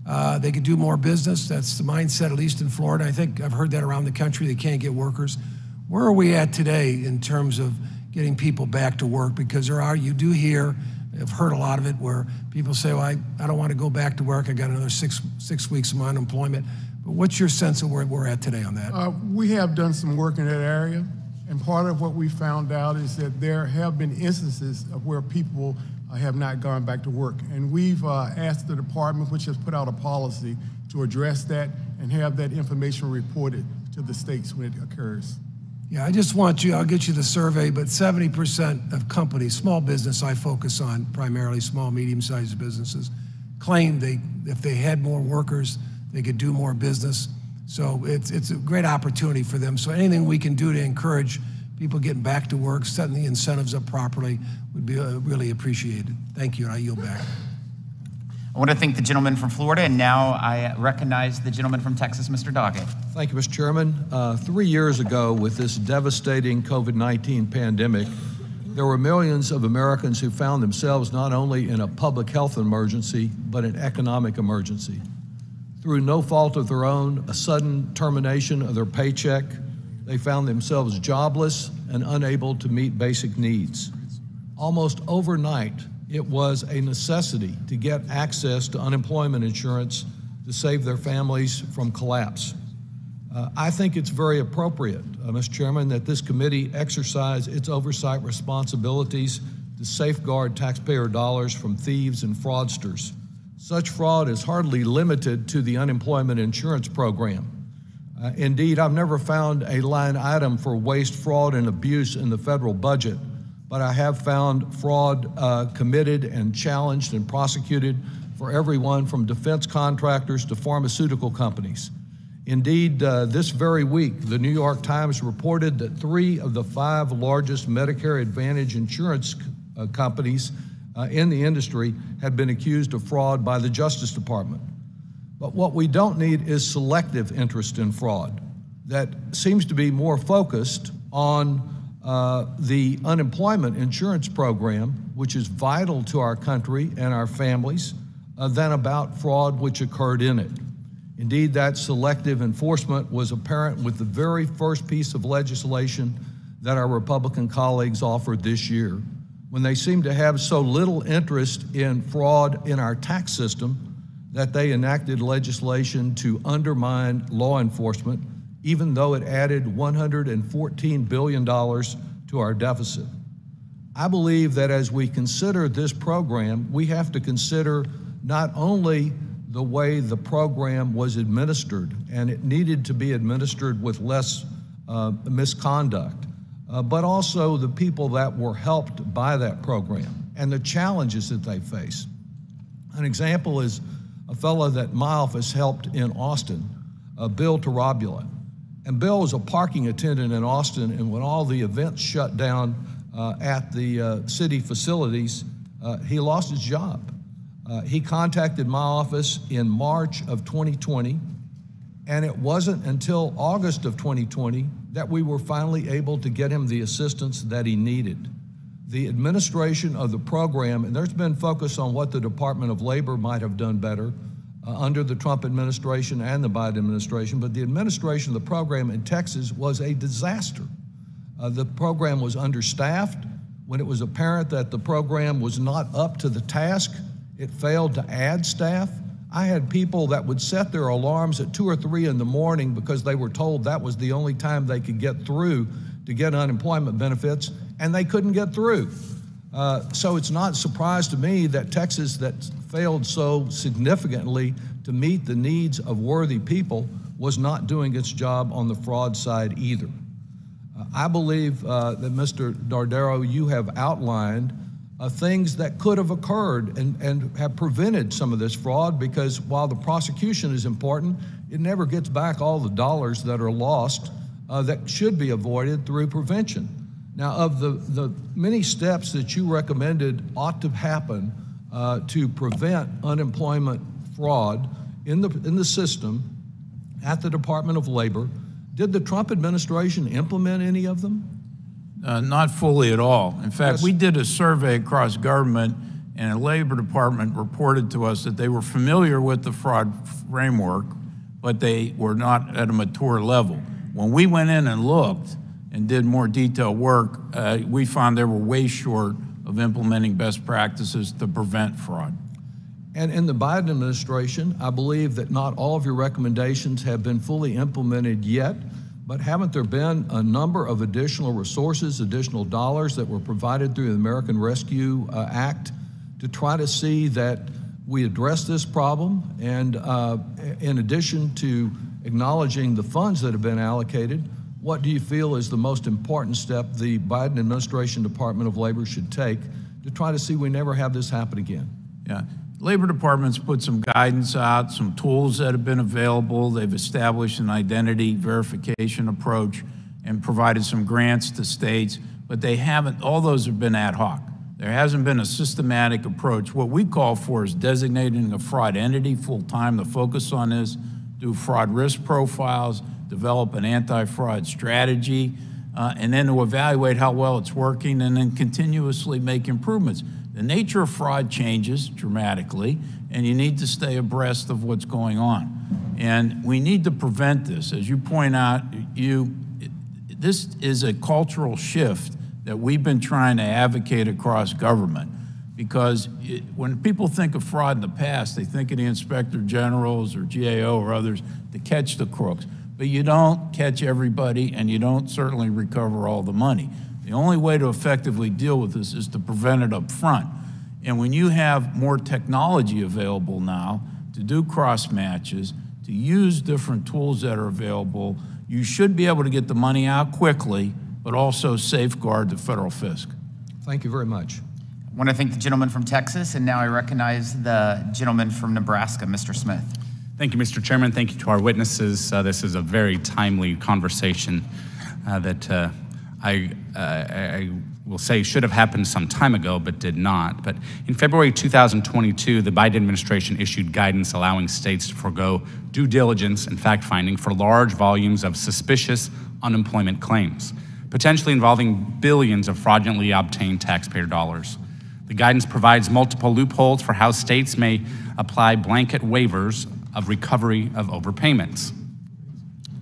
uh, they could do more business. That's the mindset, at least in Florida. I think I've heard that around the country. They can't get workers. Where are we at today in terms of getting people back to work? Because there are, you do hear, I've heard a lot of it where people say, well, I, I don't want to go back to work. I got another six, six weeks of unemployment. But what's your sense of where we're at today on that? Uh, we have done some work in that area, and part of what we found out is that there have been instances of where people have not gone back to work. And we've uh, asked the department, which has put out a policy, to address that and have that information reported to the states when it occurs. Yeah, I just want you, I'll get you the survey, but 70% of companies, small business I focus on, primarily small, medium-sized businesses, claim they, if they had more workers, they could do more business. So it's, it's a great opportunity for them. So anything we can do to encourage people getting back to work, setting the incentives up properly would be uh, really appreciated. Thank you, and I yield back. I want to thank the gentleman from Florida, and now I recognize the gentleman from Texas, Mr. Doggett. Thank you, Mr. Chairman. Uh, three years ago, with this devastating COVID 19 pandemic, there were millions of Americans who found themselves not only in a public health emergency, but an economic emergency. Through no fault of their own, a sudden termination of their paycheck, they found themselves jobless and unable to meet basic needs. Almost overnight, it was a necessity to get access to unemployment insurance to save their families from collapse. Uh, I think it's very appropriate, uh, Mr. Chairman, that this committee exercise its oversight responsibilities to safeguard taxpayer dollars from thieves and fraudsters. Such fraud is hardly limited to the unemployment insurance program. Uh, indeed, I've never found a line item for waste, fraud, and abuse in the federal budget, but I have found fraud uh, committed and challenged and prosecuted for everyone from defense contractors to pharmaceutical companies. Indeed, uh, this very week, the New York Times reported that three of the five largest Medicare Advantage insurance uh, companies uh, in the industry had been accused of fraud by the Justice Department. But what we don't need is selective interest in fraud that seems to be more focused on uh, the unemployment insurance program which is vital to our country and our families, uh, than about fraud which occurred in it. Indeed, that selective enforcement was apparent with the very first piece of legislation that our Republican colleagues offered this year, when they seemed to have so little interest in fraud in our tax system that they enacted legislation to undermine law enforcement, even though it added $114 billion to our deficit. I believe that as we consider this program, we have to consider not only the way the program was administered, and it needed to be administered with less uh, misconduct, uh, but also the people that were helped by that program and the challenges that they face. An example is a fellow that my office helped in Austin, uh, Bill Tarabula. And Bill was a parking attendant in Austin, and when all the events shut down uh, at the uh, city facilities, uh, he lost his job. Uh, he contacted my office in March of 2020, and it wasn't until August of 2020 that we were finally able to get him the assistance that he needed. The administration of the program, and there's been focus on what the Department of Labor might have done better uh, under the Trump administration and the Biden administration, but the administration of the program in Texas was a disaster. Uh, the program was understaffed. When it was apparent that the program was not up to the task, it failed to add staff. I had people that would set their alarms at two or three in the morning because they were told that was the only time they could get through to get unemployment benefits, and they couldn't get through. Uh, so it's not a surprise to me that Texas, that failed so significantly to meet the needs of worthy people, was not doing its job on the fraud side either. Uh, I believe uh, that Mr. Dodaro, you have outlined uh, things that could have occurred and, and have prevented some of this fraud because while the prosecution is important, it never gets back all the dollars that are lost uh, that should be avoided through prevention. Now, of the, the many steps that you recommended ought to happen uh, to prevent unemployment fraud in the, in the system at the Department of Labor, did the Trump administration implement any of them? Uh, not fully at all. In fact, Yes. we did a survey across government, and the Labor Department reported to us that they were familiar with the fraud framework, but they were not at a mature level. When we went in and looked and did more detailed work, uh, we found they were way short of implementing best practices to prevent fraud. And in the Biden administration, I believe that not all of your recommendations have been fully implemented yet, but haven't there been a number of additional resources, additional dollars that were provided through the American Rescue uh, Act to try to see that we address this problem? And uh, in addition to acknowledging the funds that have been allocated, what do you feel is the most important step the Biden administration Department of Labor should take to try to see we never have this happen again? Yeah. Labor Department's put some guidance out, some tools that have been available. They've established an identity verification approach and provided some grants to states, but they haven't, all those have been ad hoc. There hasn't been a systematic approach. What we call for is designating a fraud entity full-time to focus on this, do fraud risk profiles, develop an anti-fraud strategy, uh, and then to evaluate how well it's working and then continuously make improvements. The nature of fraud changes dramatically, and you need to stay abreast of what's going on. And we need to prevent this. As you point out, you, this is a cultural shift that we've been trying to advocate across government. Because it, when people think of fraud in the past, they think of the inspector generals or GAO or others to catch the crooks. But you don't catch everybody, and you don't certainly recover all the money. The only way to effectively deal with this is to prevent it up front. And when you have more technology available now to do cross matches, to use different tools that are available, you should be able to get the money out quickly, but also safeguard the federal fisc. Thank you very much. I want to thank the gentleman from Texas, and now I recognize the gentleman from Nebraska, Mr. Smith. Thank you, Mr. Chairman. Thank you to our witnesses. Uh, this is a very timely conversation uh, that uh, I, uh, I will say should have happened some time ago, but did not. But in February 2022, the Biden administration issued guidance allowing states to forego due diligence and fact finding for large volumes of suspicious unemployment claims, potentially involving billions of fraudulently obtained taxpayer dollars. The guidance provides multiple loopholes for how states may apply blanket waivers of recovery of overpayments.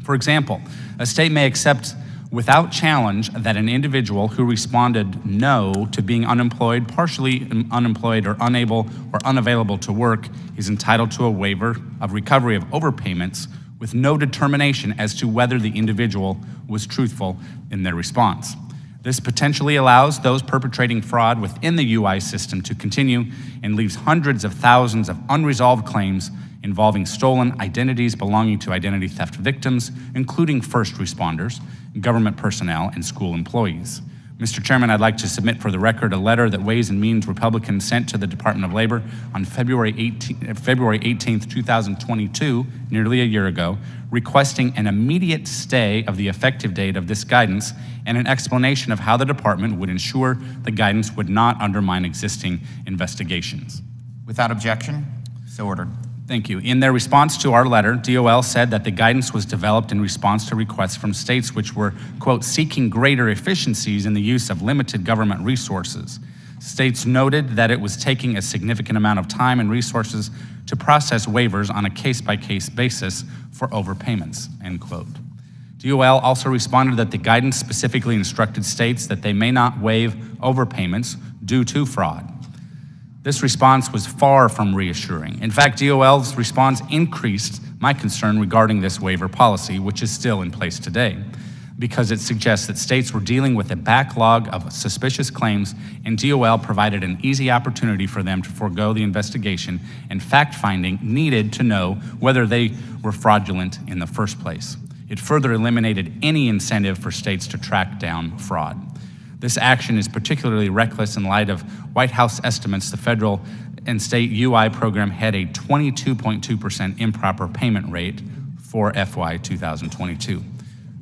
For example, a state may accept without challenge that an individual who responded no to being unemployed, partially unemployed, or unable or unavailable to work is entitled to a waiver of recovery of overpayments with no determination as to whether the individual was truthful in their response. This potentially allows those perpetrating fraud within the UI system to continue and leaves hundreds of thousands of unresolved claims involving stolen identities belonging to identity theft victims, including first responders, government personnel, and school employees. Mr. Chairman, I'd like to submit for the record a letter that Ways and Means Republicans sent to the Department of Labor on February 18, uh, February 18, 2022, nearly a year ago, requesting an immediate stay of the effective date of this guidance and an explanation of how the department would ensure the guidance would not undermine existing investigations. Without objection, so ordered. Thank you. In their response to our letter, DOL said that the guidance was developed in response to requests from states which were, quote, seeking greater efficiencies in the use of limited government resources. States noted that it was taking a significant amount of time and resources to process waivers on a case by case basis for overpayments, end quote. DOL also responded that the guidance specifically instructed states that they may not waive overpayments due to fraud. This response was far from reassuring. In fact, DOL's response increased my concern regarding this waiver policy, which is still in place today, because it suggests that states were dealing with a backlog of suspicious claims, and DOL provided an easy opportunity for them to forego the investigation and fact finding needed to know whether they were fraudulent in the first place. It further eliminated any incentive for states to track down fraud. This action is particularly reckless in light of White House estimates the federal and state UI program had a 22.2% improper payment rate for FY 2022.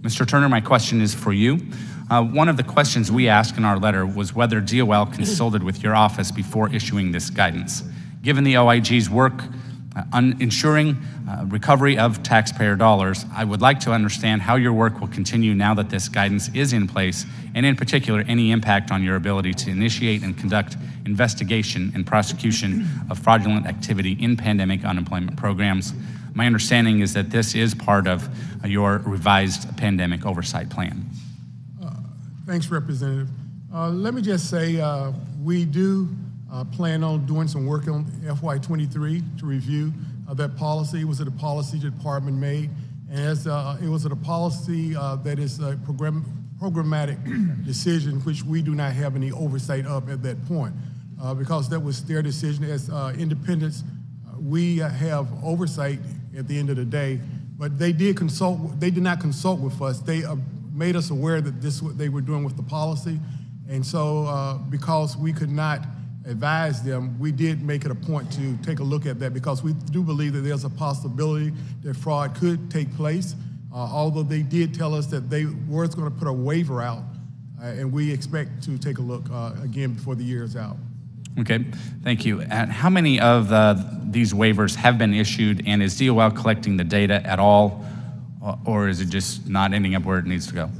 Mr. Turner, my question is for you. Uh, one of the questions we asked in our letter was whether DOL consulted with your office before issuing this guidance. Given the OIG's work uh, ensuring uh, recovery of taxpayer dollars, I would like to understand how your work will continue now that this guidance is in place, and in particular, any impact on your ability to initiate and conduct investigation and prosecution of fraudulent activity in pandemic unemployment programs. My understanding is that this is part of uh, your revised pandemic oversight plan. Uh, thanks, Representative. Uh, let me just say uh, we do uh, plan on doing some work on FY23 to review uh, that policy. Was it a policy the department made? And as uh, it was it a policy uh, that is a program, programmatic (clears throat) decision which we do not have any oversight of at that point. Uh, because that was their decision as uh, independents. we have oversight at the end of the day, but they did consult. They did not consult with us. They made us aware that this what they were doing with the policy, and so because we could not advise them, we did make it a point to take a look at that because we do believe that there's a possibility that fraud could take place. Uh, although they did tell us that they were going to put a waiver out, uh, and we expect to take a look uh, again before the year is out. Okay, thank you. And how many of these waivers have been issued, and is DOL collecting the data at all, or is it just not ending up where it needs to go?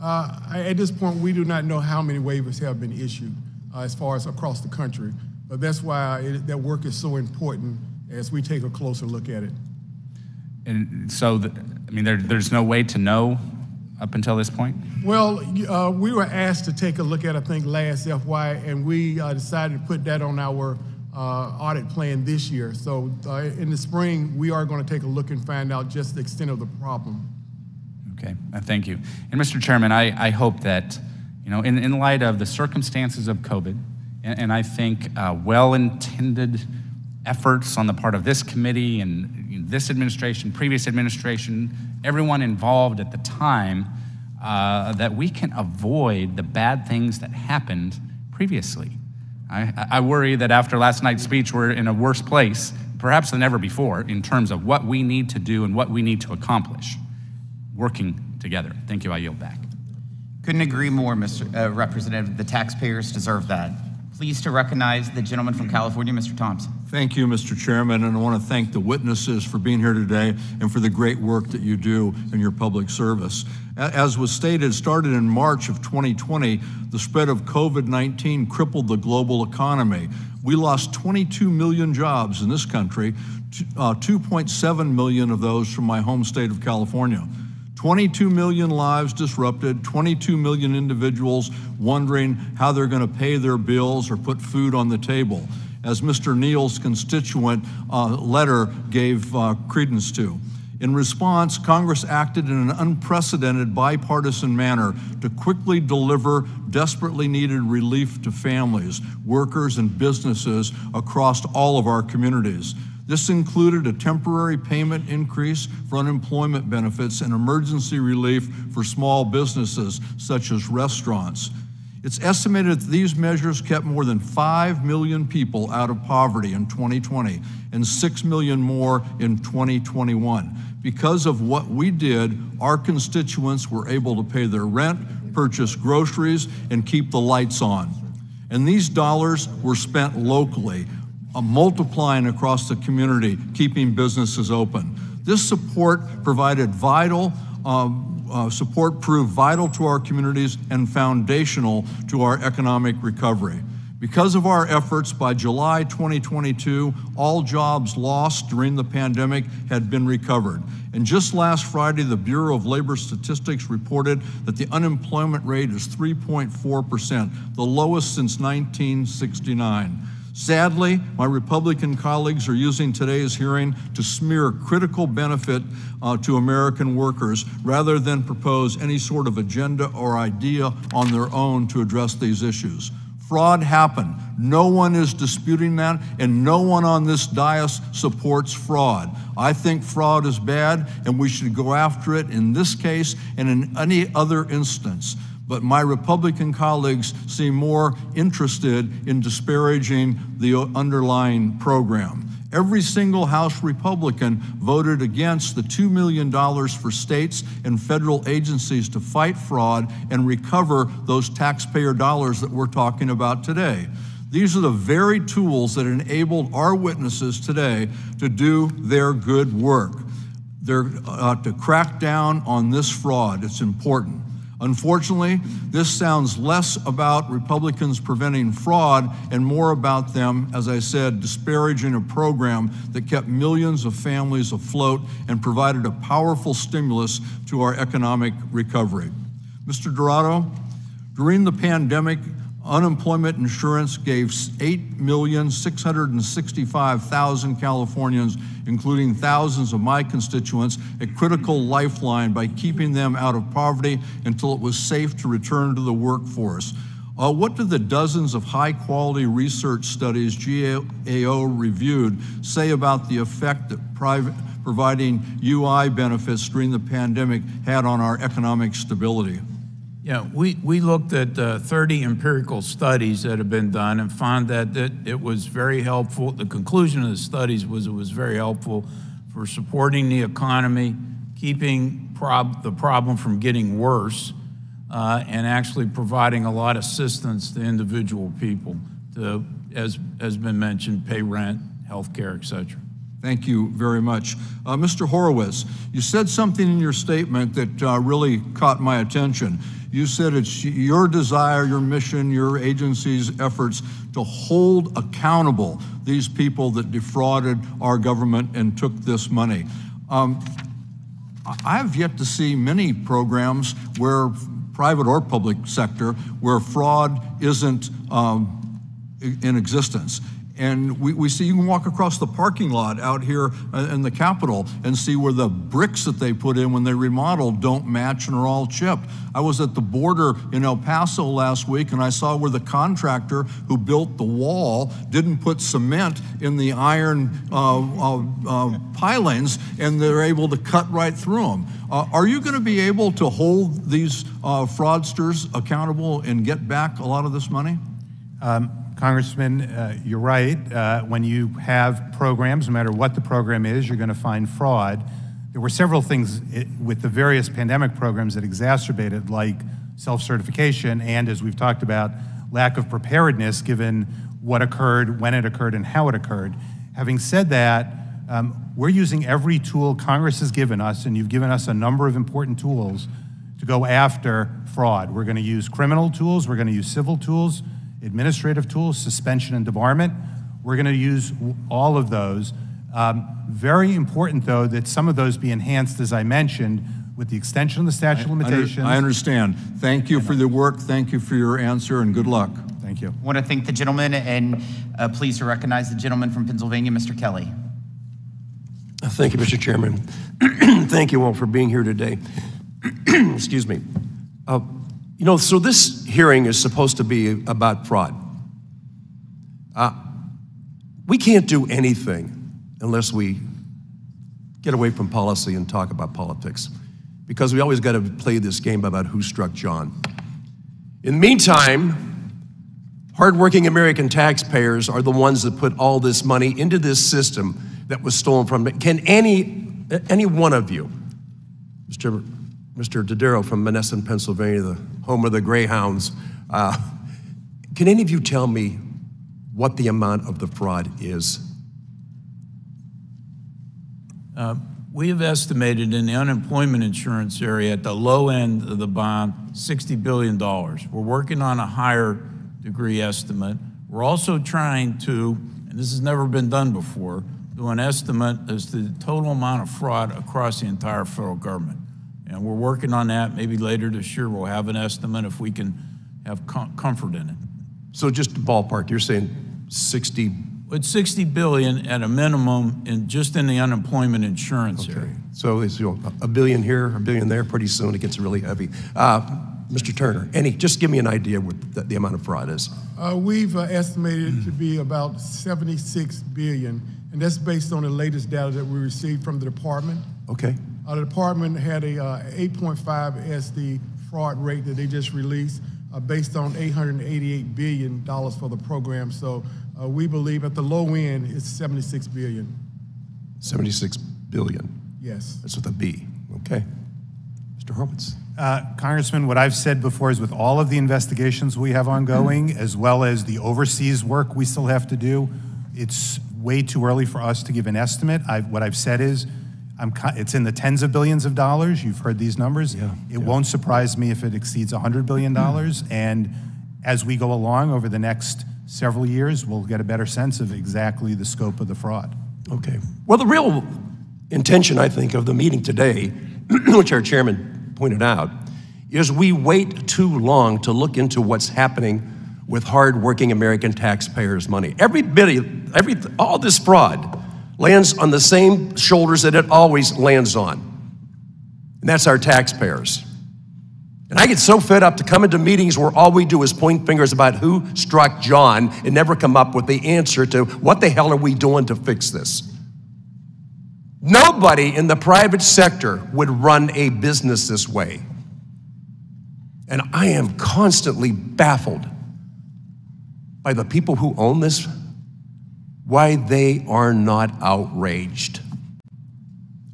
Uh, at this point, we do not know how many waivers have been issued uh, as far as across the country. But that's why it, that work is so important as we take a closer look at it. And so, the, I mean, there, there's no way to know up until this point? Well, uh, we were asked to take a look at, I think, last FY, and we uh, decided to put that on our uh, audit plan this year. So uh, in the spring, we are going to take a look and find out just the extent of the problem. Okay, uh, thank you. And Mr. Chairman, I, I hope that you know, in, in light of the circumstances of COVID, and, and I think uh, well intended efforts on the part of this committee and you know, this administration, previous administration, everyone involved at the time, uh, that we can avoid the bad things that happened previously. I, I worry that after last night's speech, we're in a worse place, perhaps than ever before, in terms of what we need to do and what we need to accomplish working together. Thank you. I yield back. Couldn't agree more, Mr. Uh, Representative. The taxpayers deserve that. Pleased to recognize the gentleman from California, Mr. Thompson. Thank you, Mr. Chairman, and I want to thank the witnesses for being here today and for the great work that you do in your public service. As was stated, started in March of 2020, the spread of COVID-19 crippled the global economy. We lost 22 million jobs in this country, uh, 2.7 million of those from my home state of California. 22 million lives disrupted, 22 million individuals wondering how they're going to pay their bills or put food on the table, as Mr. Neal's constituent uh, letter gave uh, credence to. In response, Congress acted in an unprecedented bipartisan manner to quickly deliver desperately needed relief to families, workers, and businesses across all of our communities. This included a temporary payment increase for unemployment benefits and emergency relief for small businesses, such as restaurants. It's estimated that these measures kept more than 5 million people out of poverty in 2020 and 6 million more in 2021. Because of what we did, our constituents were able to pay their rent, purchase groceries, and keep the lights on. And these dollars were spent locally multiplying across the community, keeping businesses open. This support provided vital, um, uh, support proved vital to our communities and foundational to our economic recovery. Because of our efforts, by July 2022, all jobs lost during the pandemic had been recovered. And just last Friday, the Bureau of Labor Statistics reported that the unemployment rate is 3.4%, the lowest since 1969. Sadly, my Republican colleagues are using today's hearing to smear critical benefit uh, to American workers rather than propose any sort of agenda or idea on their own to address these issues. Fraud happened. No one is disputing that, and no one on this dais supports fraud. I think fraud is bad, and we should go after it in this case and in any other instance but my Republican colleagues seem more interested in disparaging the underlying program. Every single House Republican voted against the $2 million for states and federal agencies to fight fraud and recover those taxpayer dollars that we're talking about today. These are the very tools that enabled our witnesses today to do their good work. They're uh, to crack down on this fraud. It's important. Unfortunately, this sounds less about Republicans preventing fraud and more about them, as I said, disparaging a program that kept millions of families afloat and provided a powerful stimulus to our economic recovery. Mr. Dodaro, during the pandemic, unemployment insurance gave 8,665,000 Californians, including thousands of my constituents, a critical lifeline by keeping them out of poverty until it was safe to return to the workforce. Uh, what do the dozens of high quality research studies GAO reviewed say about the effect that private, providing UI benefits during the pandemic had on our economic stability? Yeah, we, we looked at uh, 30 empirical studies that have been done and found that, that it was very helpful. The conclusion of the studies was it was very helpful for supporting the economy, keeping prob the problem from getting worse, uh, and actually providing a lot of assistance to individual people to, as has been mentioned, pay rent, health care, et cetera. Thank you very much. Uh, Mr. Horowitz, you said something in your statement that uh, really caught my attention. You said it's your desire, your mission, your agency's efforts to hold accountable these people that defrauded our government and took this money. Um, I've yet to see many programs where private or public sector where fraud isn't um, in existence. And we, we see you can walk across the parking lot out here uh, in the Capitol and see where the bricks that they put in when they remodeled don't match and are all chipped. I was at the border in El Paso last week and I saw where the contractor who built the wall didn't put cement in the iron uh, uh, uh, pilings and they're able to cut right through them. Uh, are you going to be able to hold these uh, fraudsters accountable and get back a lot of this money? Um, Congressman, uh, you're right. Uh, when you have programs, no matter what the program is, you're going to find fraud. There were several things it, with the various pandemic programs that exacerbated, like self certification, and as we've talked about, lack of preparedness given what occurred, when it occurred, and how it occurred. Having said that, um, we're using every tool Congress has given us, and you've given us a number of important tools to go after fraud. We're going to use criminal tools, we're going to use civil tools, administrative tools, suspension and debarment. We're going to use all of those. Um, very important, though, that some of those be enhanced, as I mentioned, with the extension of the statute of I under- limitations. I understand. Thank you for the work, thank you for your answer, and good luck. Thank you. I want to thank the gentleman and uh, pleased to recognize the gentleman from Pennsylvania, Mr. Kelly. Thank you, Mr. Chairman. (clears throat) Thank you all for being here today. (clears throat) Excuse me. Uh, You know, so this hearing is supposed to be about fraud. Uh, We can't do anything unless we get away from policy and talk about politics, because we always got to play this game about who struck John. In the meantime, Hardworking American taxpayers are the ones that put all this money into this system that was stolen from them. Can any, any one of you, Mr. Mr. Dodaro from Monessen, Pennsylvania, the home of the Greyhounds, uh, can any of you tell me what the amount of the fraud is? We have estimated in the unemployment insurance area at the low end of the bond, $60 billion. We're working on a higher degree estimate. We're also trying to, and this has never been done before, do an estimate as to the total amount of fraud across the entire federal government. And we're working on that. Maybe later this year, we'll have an estimate if we can have com- comfort in it. So just ballpark, you're saying 60, It's 60 billion at a minimum in, just in the unemployment insurance area. so is you know, a billion here, a billion there, pretty soon it gets really heavy. Uh, Mr. Turner, any, just give me an idea what the, the amount of fraud is. Uh, we've uh, estimated it to be about 76 billion, and that's based on the latest data that we received from the department. Okay, Uh, the department had a uh, 8.5 as the fraud rate that they just released, uh, based on 888 billion dollars for the program. So uh, we believe at the low end it's 76 billion. 76 billion. Yes. That's with a B, okay? Mr. Horowitz? Uh, Congressman, what I've said before is with all of the investigations we have ongoing, (clears throat) as well as the overseas work we still have to do, it's way too early for us to give an estimate. I, what I've said is, I'm, it's in the tens of billions of dollars. You've heard these numbers. Yeah, It won't surprise me if it exceeds $100 billion. Hmm. And as we go along over the next several years, we'll get a better sense of exactly the scope of the fraud. Okay. Well, the real intention, I think, of the meeting today, (clears throat) which our chairman pointed out, is we wait too long to look into what's happening with hardworking American taxpayers' money. Every bit, of- every, all this fraud lands on the same shoulders that it always lands on, and that's our taxpayers. And I get so fed up to come into meetings where all we do is point fingers about who struck John and never come up with the answer to what the hell are we doing to fix this? Nobody in the private sector would run a business this way. And I am constantly baffled by the people who own this, why they are not outraged.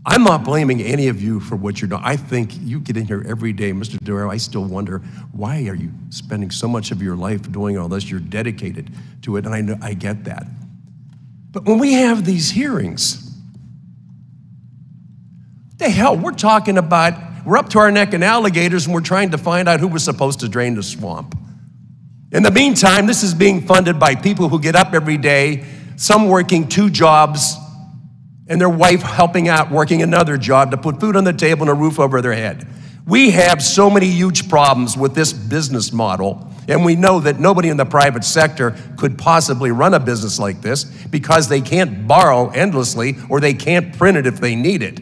I'm not blaming any of you for what you're doing. I think you get in here every day, Mr. Dodaro. I still wonder why are you spending so much of your life doing all this? You're dedicated to it, and I know I get that. But when we have these hearings, the hell? We're talking about we're up to our neck in alligators, and we're trying to find out who was supposed to drain the swamp. In the meantime, this is being funded by people who get up every day, some working two jobs, and their wife helping out working another job to put food on the table and a roof over their head. We have so many huge problems with this business model, and we know that nobody in the private sector could possibly run a business like this because they can't borrow endlessly or they can't print it if they need it.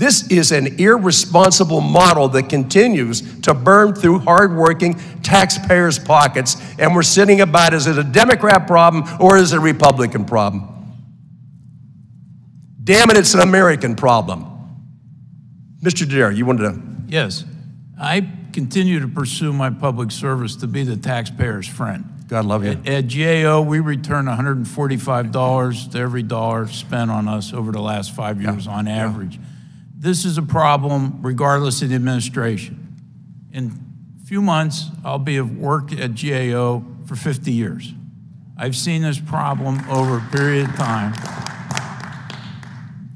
This is an irresponsible model that continues to burn through hardworking taxpayers' pockets, and we're sitting about is it a Democrat problem or is it a Republican problem? Damn it, it's an American problem. Mr. Dare, you wanted to. Yes, I continue to pursue my public service to be the taxpayer's friend. God love you. At, at GAO, we return $145 to every dollar spent on us over the last five years on average. This is a problem regardless of the administration. In a few months, I'll be have worked at GAO for 50 years. I've seen this problem over a period of time.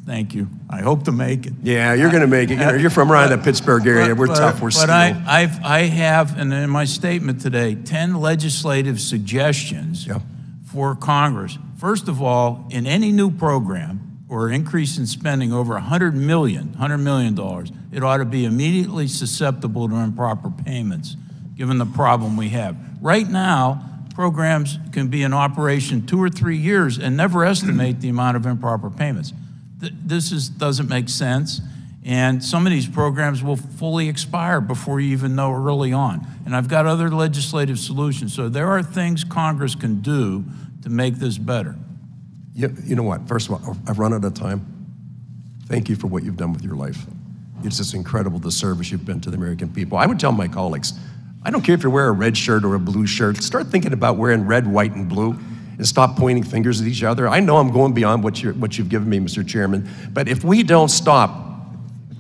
Thank you. I hope to make it. Yeah, you're going to make it. You're, you're from around the Pittsburgh area. We're But- tough. We're But steel. I, I've, I have, and in my statement today, 10 legislative suggestions Yeah. for Congress. First of all, in any new program or increase in spending over 100 million, 100 million dollars, it ought to be immediately susceptible to improper payments, given the problem we have. Right now, programs can be in operation two or three years and never estimate the amount of improper payments. Th- This is, doesn't make sense, and some of these programs will fully expire before you even know early on. And I've got other legislative solutions, so there are things Congress can do to make this better. You, you know what? First of all, I've run out of time. Thank you for what you've done with your life. It's just incredible the service you've been to the American people. I would tell my colleagues, I don't care if you wear a red shirt or a blue shirt, start thinking about wearing red, white, and blue and stop pointing fingers at each other. I know I'm going beyond what, you're, what you've given me, Mr. Chairman, but if we don't stop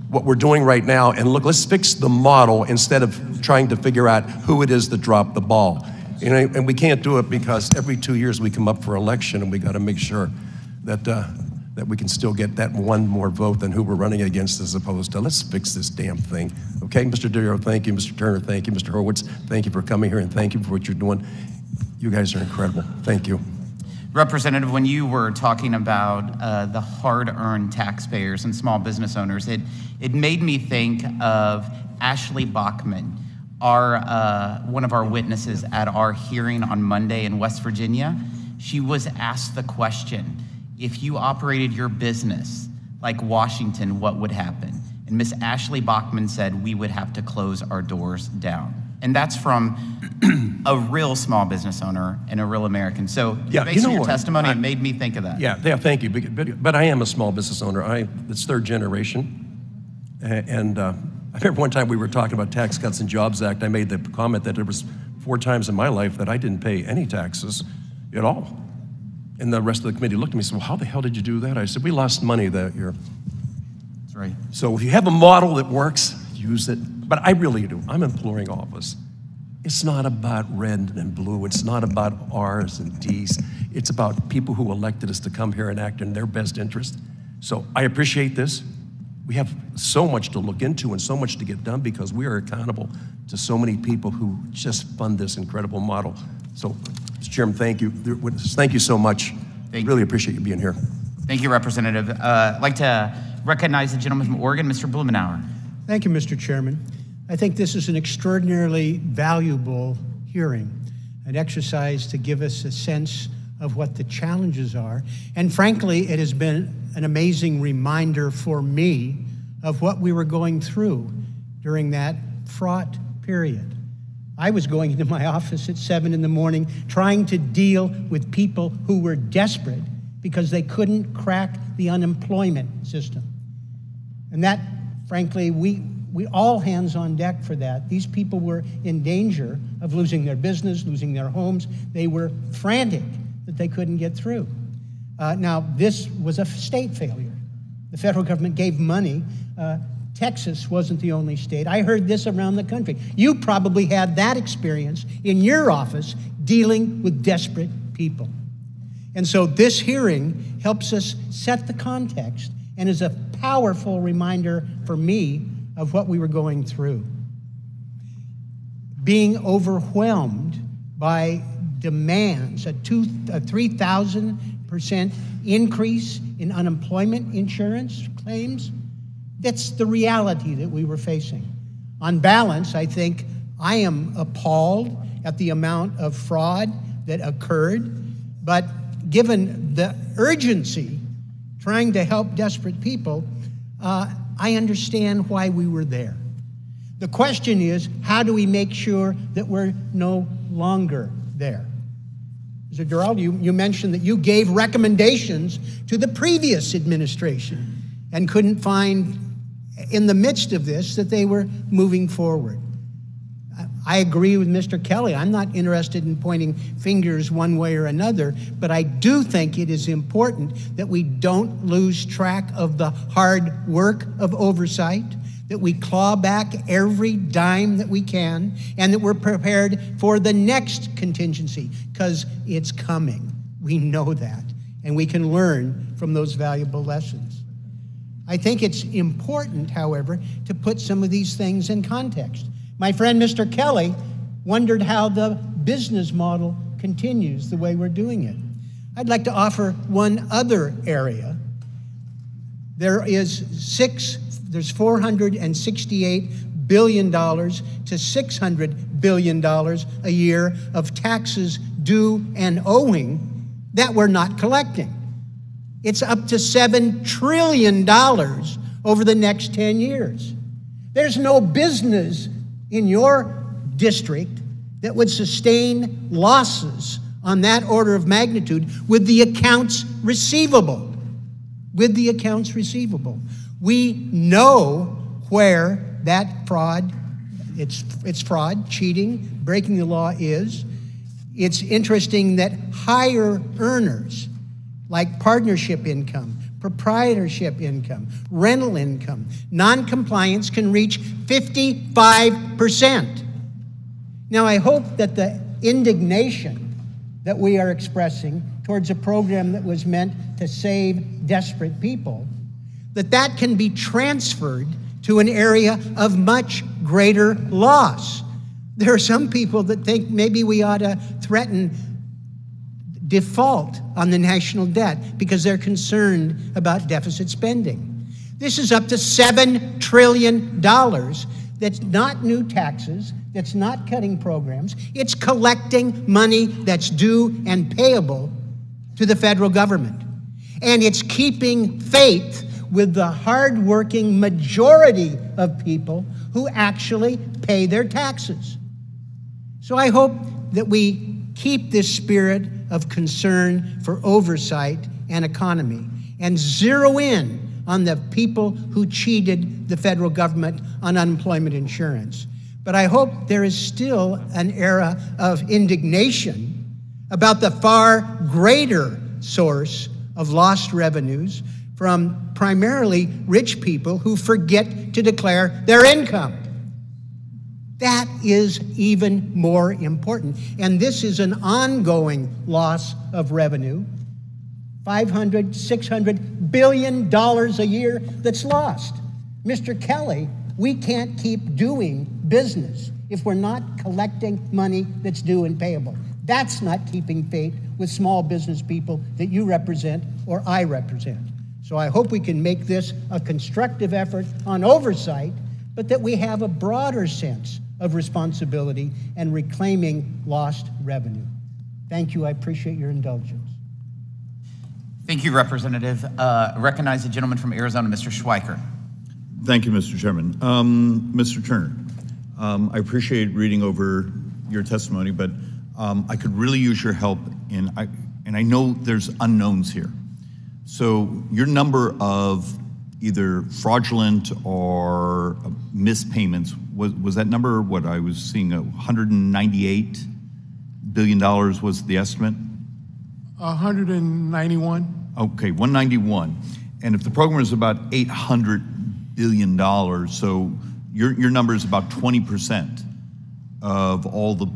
what we're doing right now and look, let's fix the model instead of trying to figure out who it is that dropped the ball. You know, and we can't do it because every two years we come up for election and we got to make sure that, uh, that we can still get that one more vote than who we're running against as opposed to let's fix this damn thing. Okay, Mr. Dodaro, thank you. Mr. Turner, thank you. Mr. Horowitz, thank you for coming here and thank you for what you're doing. You guys are incredible. Thank you. Representative, when you were talking about uh, the hard-earned taxpayers and small business owners, it, it made me think of Ashley Bachman, our, uh, one of our witnesses at our hearing on Monday in West Virginia. She was asked the question, if you operated your business like Washington, what would happen? And Miss Ashley Bachman said, we would have to close our doors down. And that's from (clears throat) a real small business owner and a real American. So, Yeah, based you on your what? testimony, I- it made me think of that. Yeah, yeah, thank you. But, but, but I am a small business owner. I, it's third generation. And uh, I remember one time we were talking about Tax Cuts and Jobs Act. I made the comment that there was four times in my life that I didn't pay any taxes at all. And the rest of the committee looked at me and said, well, how the hell did you do that? I said, we lost money that year. That's right. So if you have a model that works, use it. But I really do. I'm imploring all of us. It's not about red and blue. It's not about R's and D's. It's about people who elected us to come here and act in their best interest. So I appreciate this. We have so much to look into and so much to get done because we are accountable to so many people who just fund this incredible model. So, Mr. Chairman, thank you. Thank you so much. Thank you. really appreciate you being here. Thank you, Representative. Uh, I'd like to recognize the gentleman from Oregon, Mr. Blumenauer. Thank you, Mr. Chairman. I think this is an extraordinarily valuable hearing, an exercise to give us a sense of what the challenges are. And frankly, it has been an amazing reminder for me of what we were going through during that fraught period. I was going into my office at seven in the morning trying to deal with people who were desperate because they couldn't crack the unemployment system. And that, frankly, we, we all hands on deck for that. These people were in danger of losing their business, losing their homes. They were frantic that they couldn't get through. Uh, now, this was a state failure. The federal government gave money. Uh, Texas wasn't the only state. I heard this around the country. You probably had that experience in your office dealing with desperate people. And so this hearing helps us set the context and is a powerful reminder for me of what we were going through. Being overwhelmed by demands, a, two, a 3,000% increase in unemployment insurance claims, that's the reality that we were facing. On balance, I think I am appalled at the amount of fraud that occurred, but given the urgency trying to help desperate people, uh, I understand why we were there. The question is how do we make sure that we're no longer there? Mr. Dodaro, you, you mentioned that you gave recommendations to the previous administration and couldn't find in the midst of this that they were moving forward. I agree with Mr. Kelly. I'm not interested in pointing fingers one way or another, but I do think it is important that we don't lose track of the hard work of oversight, that we claw back every dime that we can, and that we're prepared for the next contingency, because it's coming. We know that, and we can learn from those valuable lessons. I think it's important, however, to put some of these things in context. My friend Mr. Kelly wondered how the business model continues the way we're doing it. I'd like to offer one other area. There is six, there's 468 billion dollars to 600 billion dollars a year of taxes due and owing that we're not collecting. It's up to $7 trillion over the next 10 years. There's no business in your district that would sustain losses on that order of magnitude with the accounts receivable. With the accounts receivable. We know where that fraud, it's, it's fraud, cheating, breaking the law is. It's interesting that higher earners, like partnership income, proprietorship income, rental income, noncompliance can reach 55%. Now, I hope that the indignation that we are expressing towards a program that was meant to save desperate people, that that can be transferred to an area of much greater loss. There are some people that think maybe we ought to threaten default on the national debt because they're concerned about deficit spending. This is up to $7 trillion. That's not new taxes, that's not cutting programs, it's collecting money that's due and payable to the federal government. And it's keeping faith with the hardworking majority of people who actually pay their taxes. So I hope that we keep this spirit of concern for oversight and economy and zero in on the people who cheated the federal government on unemployment insurance. But I hope there is still an era of indignation about the far greater source of lost revenues from primarily rich people who forget to declare their income. That is even more important. And this is an ongoing loss of revenue 500, 600 billion dollars a year that's lost. Mr. Kelly, we can't keep doing business if we're not collecting money that's due and payable. That's not keeping faith with small business people that you represent or I represent. So I hope we can make this a constructive effort on oversight, but that we have a broader sense of responsibility and reclaiming lost revenue. Thank you. I appreciate your indulgence. Thank you, Representative. Uh, recognize the gentleman from Arizona, Mr. Schweikert. Thank you, Mr. Chairman. Um, Mr. Turner, um, I appreciate reading over your testimony, but um, I could really use your help in, I, and I know there's unknowns here. So your number of either fraudulent or uh, missed payments was, was that number what I was seeing 198 billion dollars was the estimate? 191 okay 191 and if the program is about 800 billion dollars so your, your number is about 20% of all the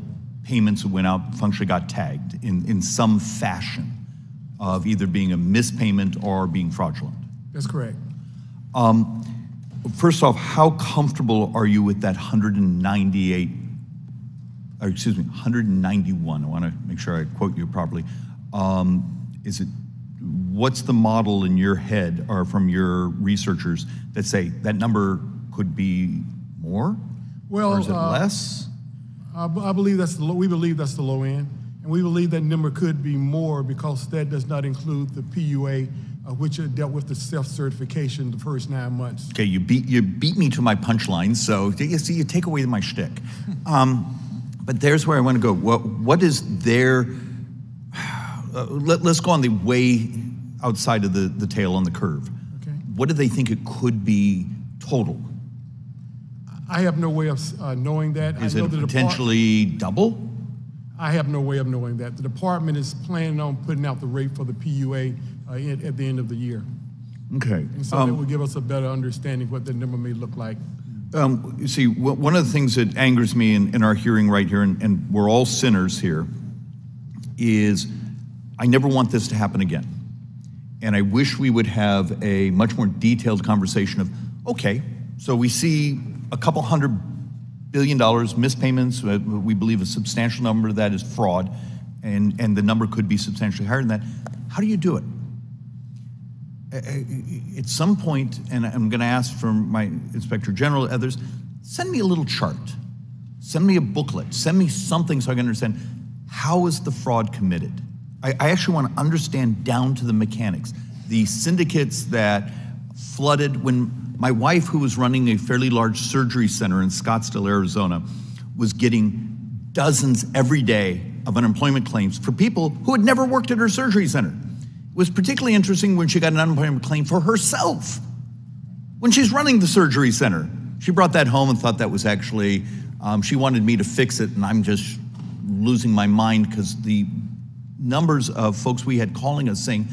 payments that went out functionally got tagged in, in some fashion of either being a mispayment or being fraudulent that's correct um, first off, how comfortable are you with that 198, or excuse me, 191? I want to make sure I quote you properly. Um, is it, what's the model in your head or from your researchers that say that number could be more? Well, or is it uh, less? I, I believe that's the low, we believe that's the low end, and we believe that number could be more because that does not include the PUA uh, which dealt with the self-certification the first nine months. Okay, you beat you beat me to my punchline, so you see, you take away my shtick. (laughs) Um, but there's where I want to go. What what is their? Uh, let, us go on the way outside of the the tail on the curve. Okay. What do they think it could be total? I have no way of uh, knowing that. Is it potentially double? I have no way of knowing that. The department is planning on putting out the rate for the PUA uh, at, at, the end of the year. Okay. And so um, that will give us a better understanding what the number may look like Um, you see, wh- one of the things that angers me in, in our hearing right here, and, and we're all sinners here, is I never want this to happen again. And I wish we would have a much more detailed conversation of, okay, so we see a couple hundred billion dollars missed payments. uh, We believe a substantial number of that is fraud, and, and the number could be substantially higher than that. How do you do it? at some point, and I'm going to ask from my inspector general, others, send me a little chart, send me a booklet, send me something so I can understand how is the fraud committed. I, I actually want to understand down to the mechanics. The syndicates that flooded when my wife, who was running a fairly large surgery center in Scottsdale, Arizona, was getting dozens every day of unemployment claims for people who had never worked at her surgery center It was particularly interesting when she got an unemployment claim for herself. When she's running the surgery center, she brought that home and thought that was actually, um, she wanted me to fix it, and I'm just losing my mind because the numbers of folks we had calling us saying,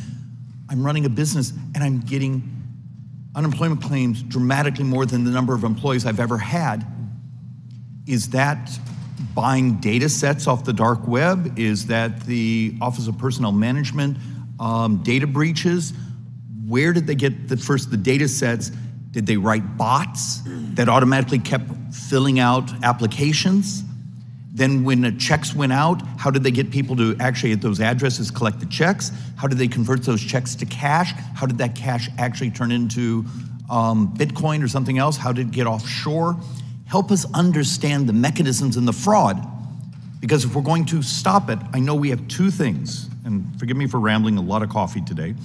I'm running a business and I'm getting unemployment claims dramatically more than the number of employees I've ever had. Is that buying data sets off the dark web? Is that the Office of Personnel Management um, data breaches. Where did they get the first the data sets? Did they write bots that automatically kept filling out applications? Then when the checks went out, how did they get people to actually at those addresses collect the checks? How did they convert those checks to cash? How did that cash actually turn into um, Bitcoin or something else? How did it get offshore? Help us understand the mechanisms and the fraud. Because if we're going to stop it, I know we have two things and forgive me for rambling a lot of coffee today.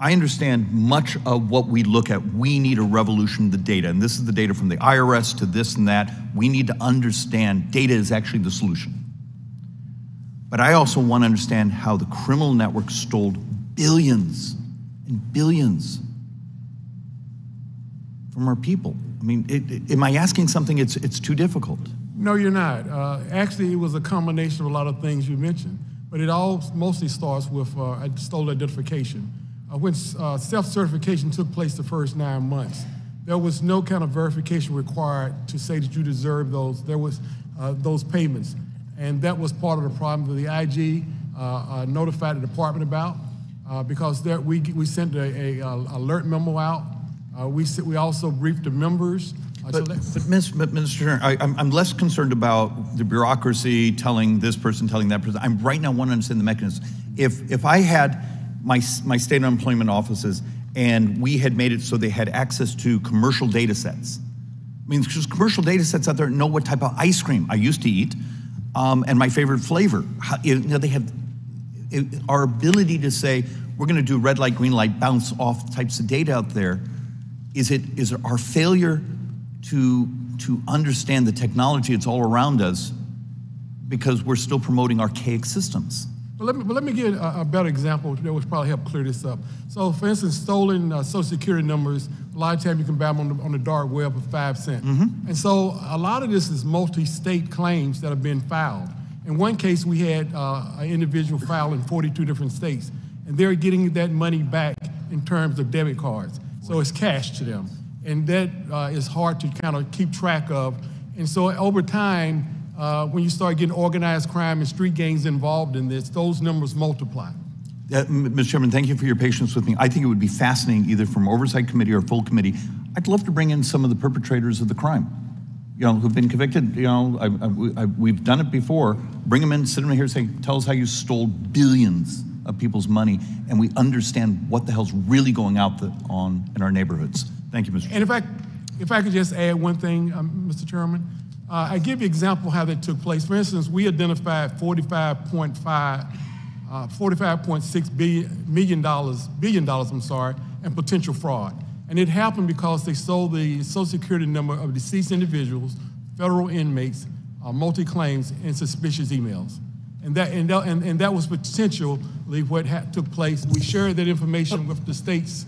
I understand much of what we look at. We need a revolution of the data. And this is the data from the IRS to this and that. We need to understand data is actually the solution. But I also want to understand how the criminal network stole billions and billions from our people. I mean, it, it, am I asking something? It's, it's too difficult. No, you're not. Uh, actually, it was a combination of a lot of things you mentioned, but it all mostly starts with uh, stolen identification. Uh, when uh, self-certification took place the first nine months, there was no kind of verification required to say that you deserve those. There was uh, those payments, and that was part of the problem that the IG uh, notified the department about because there, we we sent a, a, a alert memo out. we we also briefed the members. But, but Ms., Mr. Turner, I, am I'm less concerned about the bureaucracy telling this person, telling that person. I'm right now want to understand the mechanism. If, if I had my, my state unemployment offices and we had made it so they had access to commercial data sets, I mean, there's commercial data sets out there know what type of ice cream I used to eat um, and my favorite flavor. How, you know, they have it, our ability to say, we're going to do red light, green light, bounce off types of data out there. Is it is it our failure to, to understand the technology that's all around us because we're still promoting archaic systems. But let me, but let me give a, a, better example that would probably help clear this up. So, for instance, stolen uh, Social Security numbers, a lot of times you can buy them on the, on the dark web for five cents. Mm-hmm. And so, a lot of this is multi state claims that have been filed. In one case, we had uh, an individual file in 42 different states, and they're getting that money back in terms of debit cards. So, it's cash to them and that uh, is hard to kind of keep track of. And so over time, uh, when you start getting organized crime and street gangs involved in this, those numbers multiply. Uh, Mr. Chairman, thank you for your patience with me. I think it would be fascinating, either from oversight committee or full committee. I'd love to bring in some of the perpetrators of the crime, you know, who've been convicted. You know, I, I, I, we've done it before. Bring them in, sit them here, say, tell us how you stole billions of people's money, and we understand what the hell's really going out the, on in our neighborhoods. Thank you, Mr. Chairman. And if I, if I could just add one thing, um, Mr. Chairman, uh, I give you an example how that took place. For instance, we identified 45.5, uh, 45.6 billion, million dollars, billion dollars, I'm sorry, in potential fraud. And it happened because they stole the social security number of deceased individuals, federal inmates, uh, multi-claims, and suspicious emails. And that, and, that, and, and that was potentially what took place. We shared that information with the states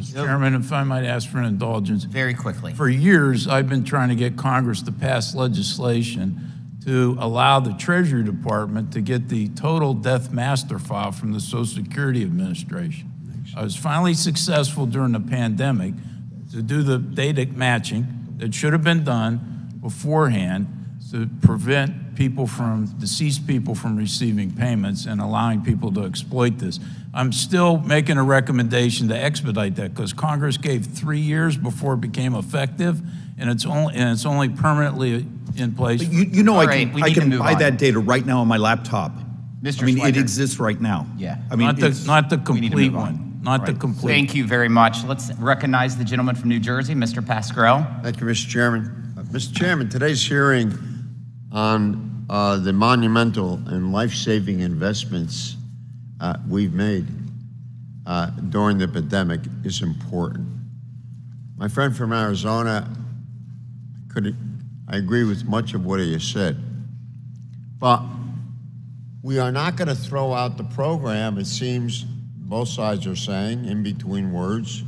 Mr. Chairman, if I might ask for an indulgence. Very quickly. For years, I've been trying to get Congress to pass legislation to allow the Treasury Department to get the total death master file from the Social Security Administration. I was finally successful during the pandemic to do the data matching that should have been done beforehand to prevent people from, deceased people from receiving payments and allowing people to exploit this. I'm still making a recommendation to expedite that because Congress gave three years before it became effective, and it's only, and it's only permanently in place. You, you know, All I right, can, we I can buy on. that data right now on my laptop. Mr. I mean, it exists right now. Yeah. I mean, Not the, it's- not the we need to complete move on. one, not the complete. Thank you very much. Let's recognize the gentleman from New Jersey, Mr. Pascrell. Thank you, Mr. Chairman. Uh, Mr. Chairman, today's hearing on uh, the monumental and life-saving investments we've made uh, during the pandemic is important. My friend from Arizona, could, I agree with much of what he has said, but we are not going to throw out the program, it seems both sides are saying, in between words,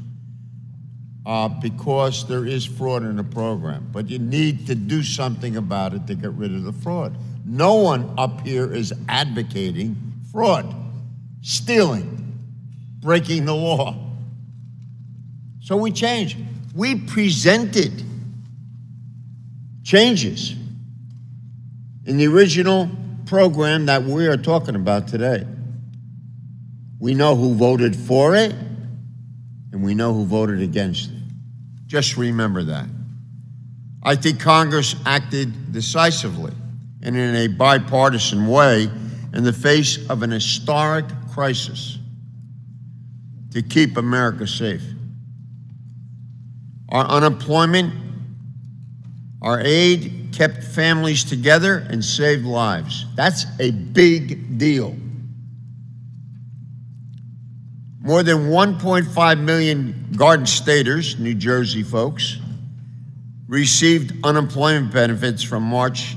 uh, because there is fraud in the program. But you need to do something about it to get rid of the fraud. No one up here is advocating fraud, stealing, breaking the law. So we changed. We presented changes in the original program that we are talking about today. We know who voted for it, and we know who voted against it. Just remember that. I think Congress acted decisively and in a bipartisan way in the face of an historic crisis to keep America safe. Our unemployment, our aid kept families together and saved lives. That's a big deal. More than 1.5 million Garden Staters, New Jersey folks, received unemployment benefits from March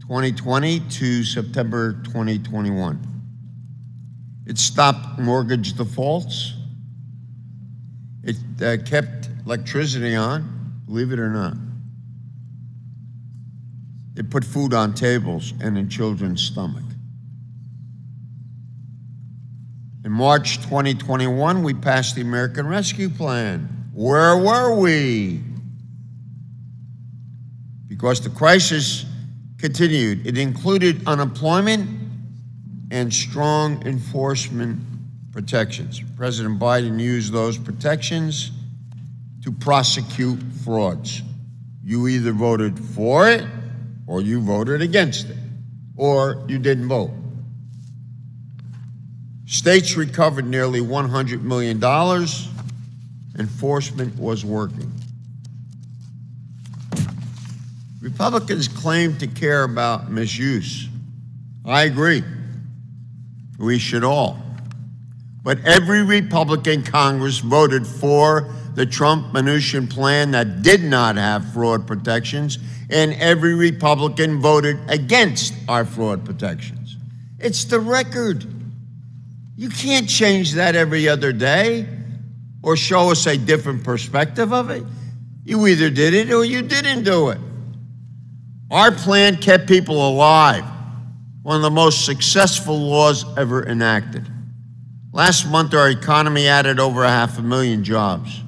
2020 to September 2021. It stopped mortgage defaults. It uh, kept electricity on, believe it or not. It put food on tables and in children's stomach. In March 2021, we passed the American Rescue Plan. Where were we? Because the crisis continued. It included unemployment and strong enforcement protections. President Biden used those protections to prosecute frauds. You either voted for it or you voted against it, or you didn't vote. States recovered nearly $100 million. Enforcement was working. Republicans claim to care about misuse. I agree. We should all. But every Republican Congress voted for the Trump Mnuchin plan that did not have fraud protections, and every Republican voted against our fraud protections. It's the record. You can't change that every other day or show us a different perspective of it. You either did it or you didn't do it. Our plan kept people alive, one of the most successful laws ever enacted. Last month, our economy added over a half a million jobs.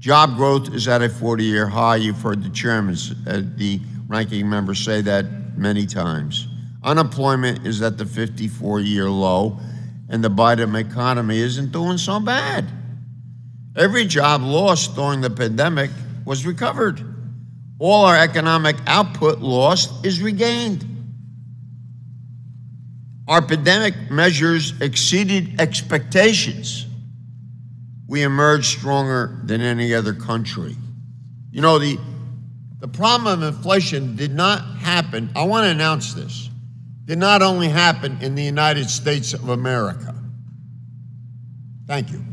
Job growth is at a 40 year high. You've heard the chairman, uh, the ranking member, say that many times. Unemployment is at the 54 year low, and the Biden economy isn't doing so bad. Every job lost during the pandemic was recovered. All our economic output lost is regained. Our pandemic measures exceeded expectations. We emerged stronger than any other country. You know, the, the problem of inflation did not happen, I want to announce this, did not only happen in the United States of America. Thank you.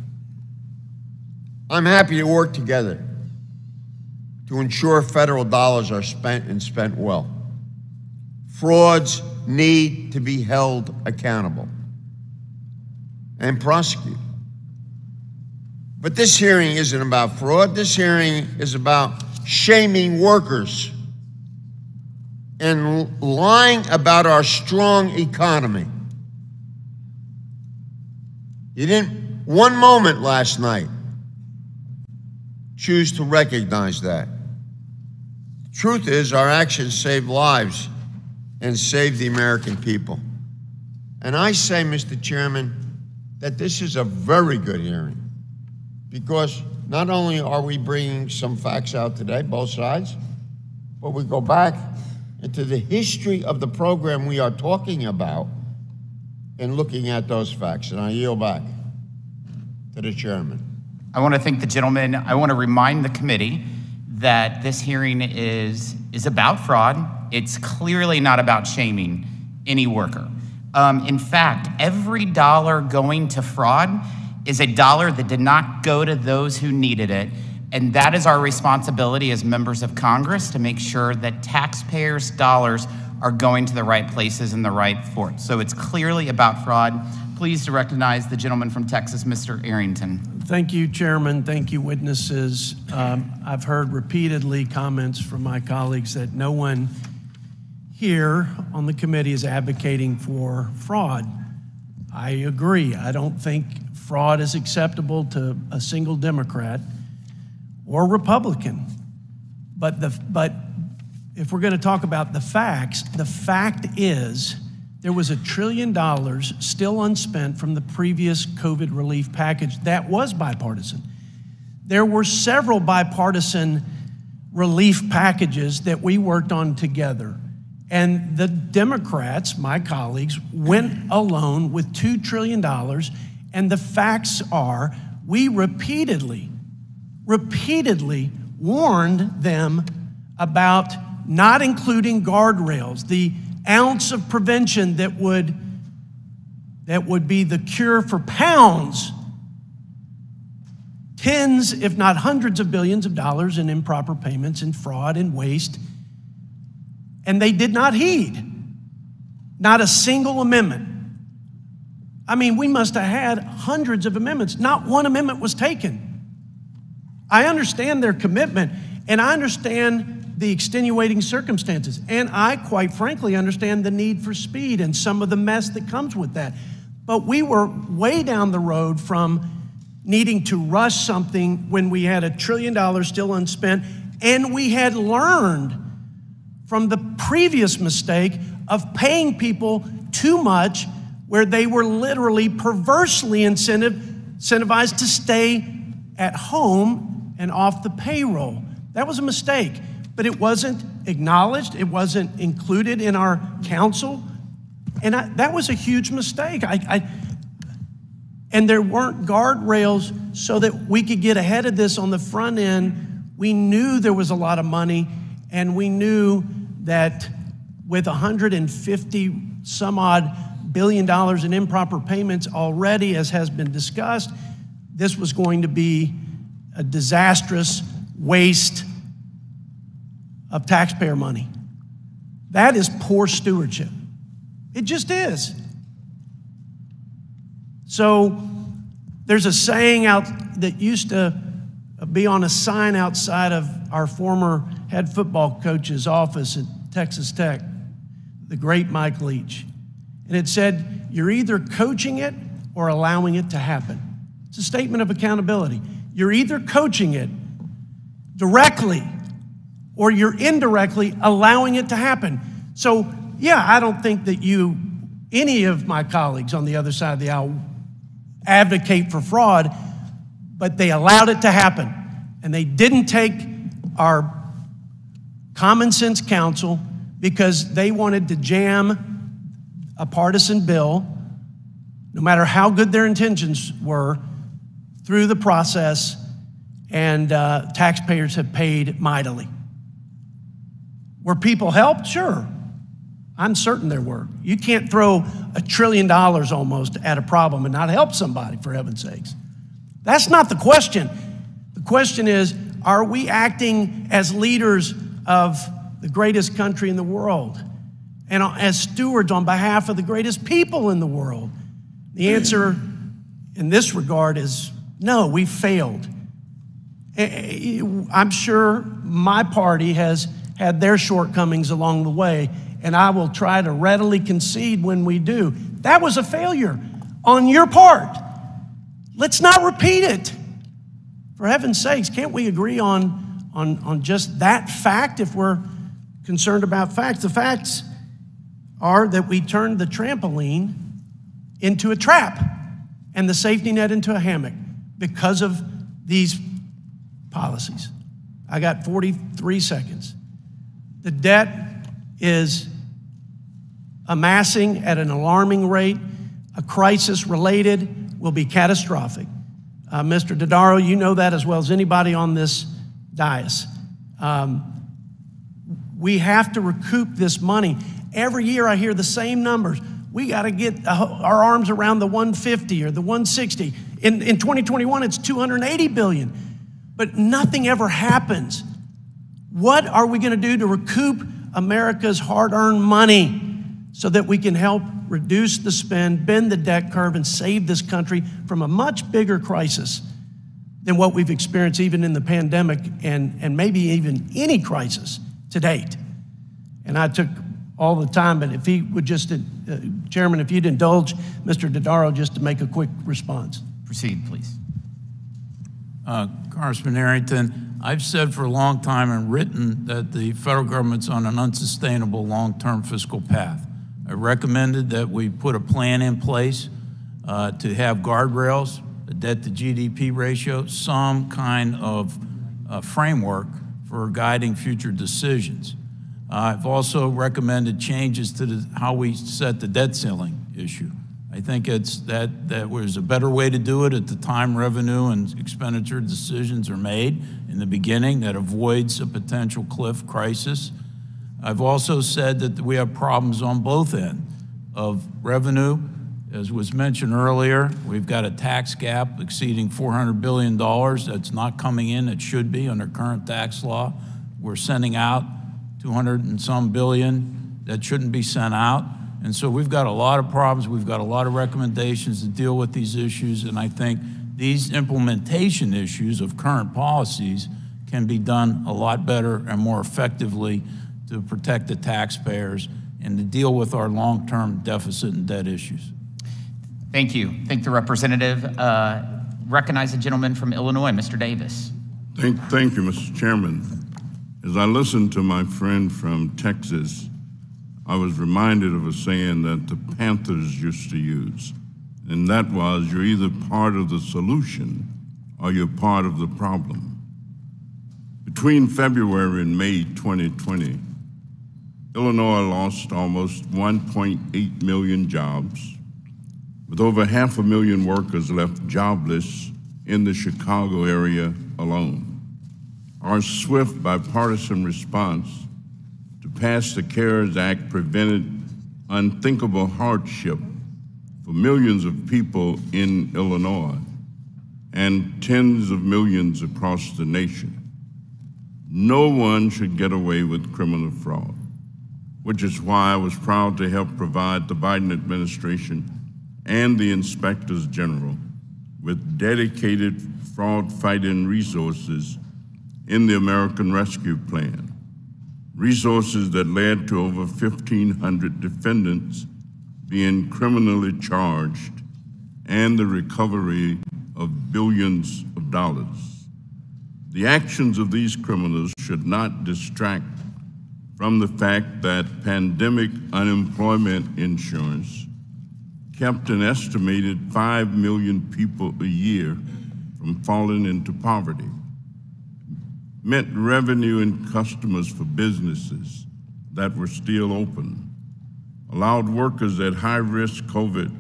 I'm happy to work together to ensure federal dollars are spent and spent well. Frauds need to be held accountable and prosecuted. But this hearing isn't about fraud. This hearing is about shaming workers and lying about our strong economy. You didn't, one moment last night, choose to recognize that. Truth is, our actions save lives and save the American people. And I say, Mr. Chairman, that this is a very good hearing because not only are we bringing some facts out today, both sides, but we go back into the history of the program we are talking about and looking at those facts. And I yield back to the chairman. I want to thank the gentleman. I want to remind the committee that this hearing is, is about fraud. It's clearly not about shaming any worker. Um, in fact, every dollar going to fraud is a dollar that did not go to those who needed it. And that is our responsibility as members of Congress to make sure that taxpayers' dollars are going to the right places and the right fort. So it's clearly about fraud. Pleased to recognize the gentleman from Texas, Mr. Arrington. Thank you, Chairman. Thank you, witnesses. Um, I've heard repeatedly comments from my colleagues that no one here on the committee is advocating for fraud. I agree. I don't think fraud is acceptable to a single Democrat or Republican. But, the, but if we're going to talk about the facts, the fact is there was a trillion dollars still unspent from the previous COVID relief package that was bipartisan. There were several bipartisan relief packages that we worked on together. And the Democrats, my colleagues, went alone with $2 trillion. And the facts are we repeatedly, repeatedly warned them about not including guardrails, the ounce of prevention that would, that would be the cure for pounds, tens, if not hundreds of billions of dollars in improper payments and fraud and waste and they did not heed. Not a single amendment. I mean, we must have had hundreds of amendments. Not one amendment was taken. I understand their commitment, and I understand the extenuating circumstances. And I, quite frankly, understand the need for speed and some of the mess that comes with that. But we were way down the road from needing to rush something when we had a trillion dollars still unspent, and we had learned from the previous mistake of paying people too much, where they were literally perversely incentivized to stay at home and off the payroll. That was a mistake, but it wasn't acknowledged, it wasn't included in our council. And I, that was a huge mistake. I, I, and there weren't guardrails so that we could get ahead of this on the front end. We knew there was a lot of money, and we knew that with 150 some odd billion dollars in improper payments already, as has been discussed, this was going to be a disastrous waste of taxpayer money. That is poor stewardship. It just is. So there's a saying out that used to be on a sign outside of our former head football coach's office at Texas Tech, the great Mike Leach. And it said, You're either coaching it or allowing it to happen. It's a statement of accountability. You're either coaching it directly or you're indirectly allowing it to happen. So, yeah, I don't think that you, any of my colleagues on the other side of the aisle, advocate for fraud, but they allowed it to happen. And they didn't take our common sense counsel because they wanted to jam a partisan bill, no matter how good their intentions were, through the process, and uh, taxpayers have paid mightily. Were people helped? Sure. I'm certain there were. You can't throw a trillion dollars almost at a problem and not help somebody, for heaven's sakes. That's not the question. The question is are we acting as leaders of the greatest country in the world and as stewards on behalf of the greatest people in the world? The answer in this regard is no, we failed. Eh, eh, I'm sure my party has had their shortcomings along the way, and I will try to readily concede when we do. That was a failure on your part. let's not repeat it. For heaven's sakes, can't we agree on, on, on just that fact if we're concerned about facts? The facts are that we turned the trampoline into a trap and the safety net into a hammock because of these policies. I got 43 seconds. The debt is amassing at an alarming rate. A crisis related will be catastrophic. Uh, Mr. Dodaro, you know that as well as anybody on this dais. Um, we have to recoup this money. Every year I hear the same numbers. We got to get our arms around the 150 or the 160. In, in 2021, it's 280 billion, but nothing ever happens. What are we going to do to recoup America's hard earned money so that we can help reduce the spend, bend the debt curve, and save this country from a much bigger crisis than what we've experienced even in the pandemic and, and maybe even any crisis to date. And I took all the time, but if he would just, uh, Chairman, if you'd indulge Mr. Dodaro just to make a quick response. Proceed, please. Uh, Congressman Arrington, I've said for a long time and written that the federal government's on an unsustainable long-term fiscal path. I recommended that we put a plan in place uh, to have guardrails, a debt to GDP ratio, some kind of uh, framework for guiding future decisions. Uh, I've also recommended changes to the, how we set the debt ceiling issue. I think it's that that was a better way to do it at the time revenue and expenditure decisions are made in the beginning that avoids a potential cliff crisis. I've also said that we have problems on both ends of revenue. As was mentioned earlier, we've got a tax gap exceeding $400 billion that's not coming in, it should be under current tax law. We're sending out 200 and some billion that shouldn't be sent out. And so we've got a lot of problems. We've got a lot of recommendations to deal with these issues. And I think these implementation issues of current policies can be done a lot better and more effectively to protect the taxpayers and to deal with our long-term deficit and debt issues. Thank you. Thank the representative. Uh, recognize the gentleman from Illinois, Mr. Davis. Thank, thank you, Mr. Chairman. As I listened to my friend from Texas, I was reminded of a saying that the Panthers used to use, and that was you're either part of the solution or you're part of the problem. Between February and May 2020, Illinois lost almost 1.8 million jobs, with over half a million workers left jobless in the Chicago area alone. Our swift bipartisan response to pass the CARES Act prevented unthinkable hardship for millions of people in Illinois and tens of millions across the nation. No one should get away with criminal fraud which is why I was proud to help provide the Biden administration and the inspectors general with dedicated fraud fighting resources in the American Rescue Plan. Resources that led to over 1,500 defendants being criminally charged and the recovery of billions of dollars. The actions of these criminals should not distract from the fact that pandemic unemployment insurance kept an estimated 5 million people a year from falling into poverty, meant revenue and customers for businesses that were still open, allowed workers at high risk COVID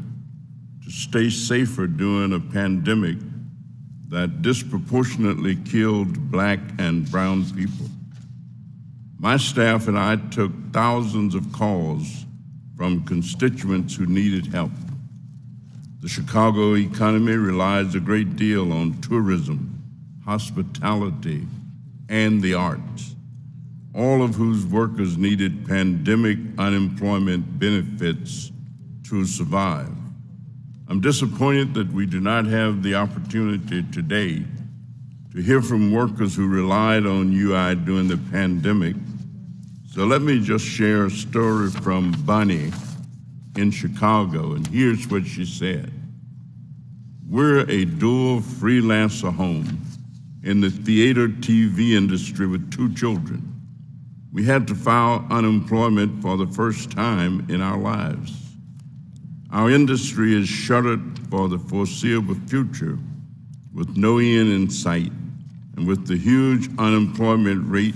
to stay safer during a pandemic that disproportionately killed black and brown people. My staff and I took thousands of calls from constituents who needed help. The Chicago economy relies a great deal on tourism, hospitality, and the arts, all of whose workers needed pandemic unemployment benefits to survive. I'm disappointed that we do not have the opportunity today to hear from workers who relied on UI during the pandemic. So let me just share a story from Bunny in Chicago, and here's what she said. We're a dual freelancer home in the theater TV industry with two children. We had to file unemployment for the first time in our lives. Our industry is shuttered for the foreseeable future with no end in sight. And with the huge unemployment rate,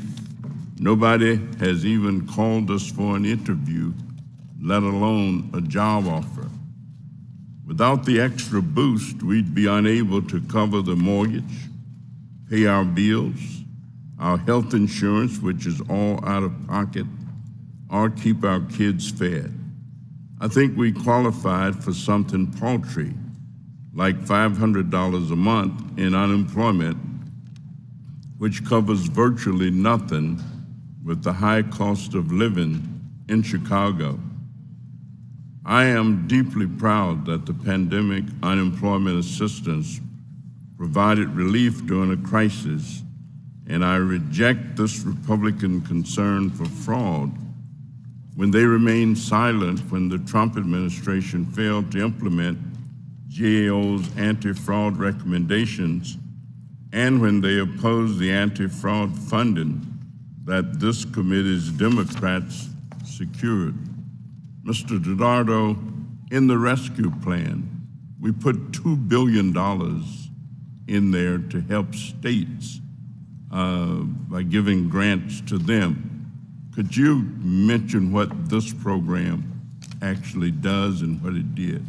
nobody has even called us for an interview, let alone a job offer. Without the extra boost, we'd be unable to cover the mortgage, pay our bills, our health insurance, which is all out of pocket, or keep our kids fed. I think we qualified for something paltry, like $500 a month in unemployment, which covers virtually nothing with the high cost of living in Chicago. I am deeply proud that the pandemic unemployment assistance provided relief during a crisis, and I reject this Republican concern for fraud when they remained silent when the Trump administration failed to implement GAO's anti-fraud recommendations and when they opposed the anti-fraud funding that this committee's Democrats secured. Mr. Dodaro, in the rescue plan, we put $2 billion in there to help states uh, by giving grants to them. Could you mention what this program actually does and what it did?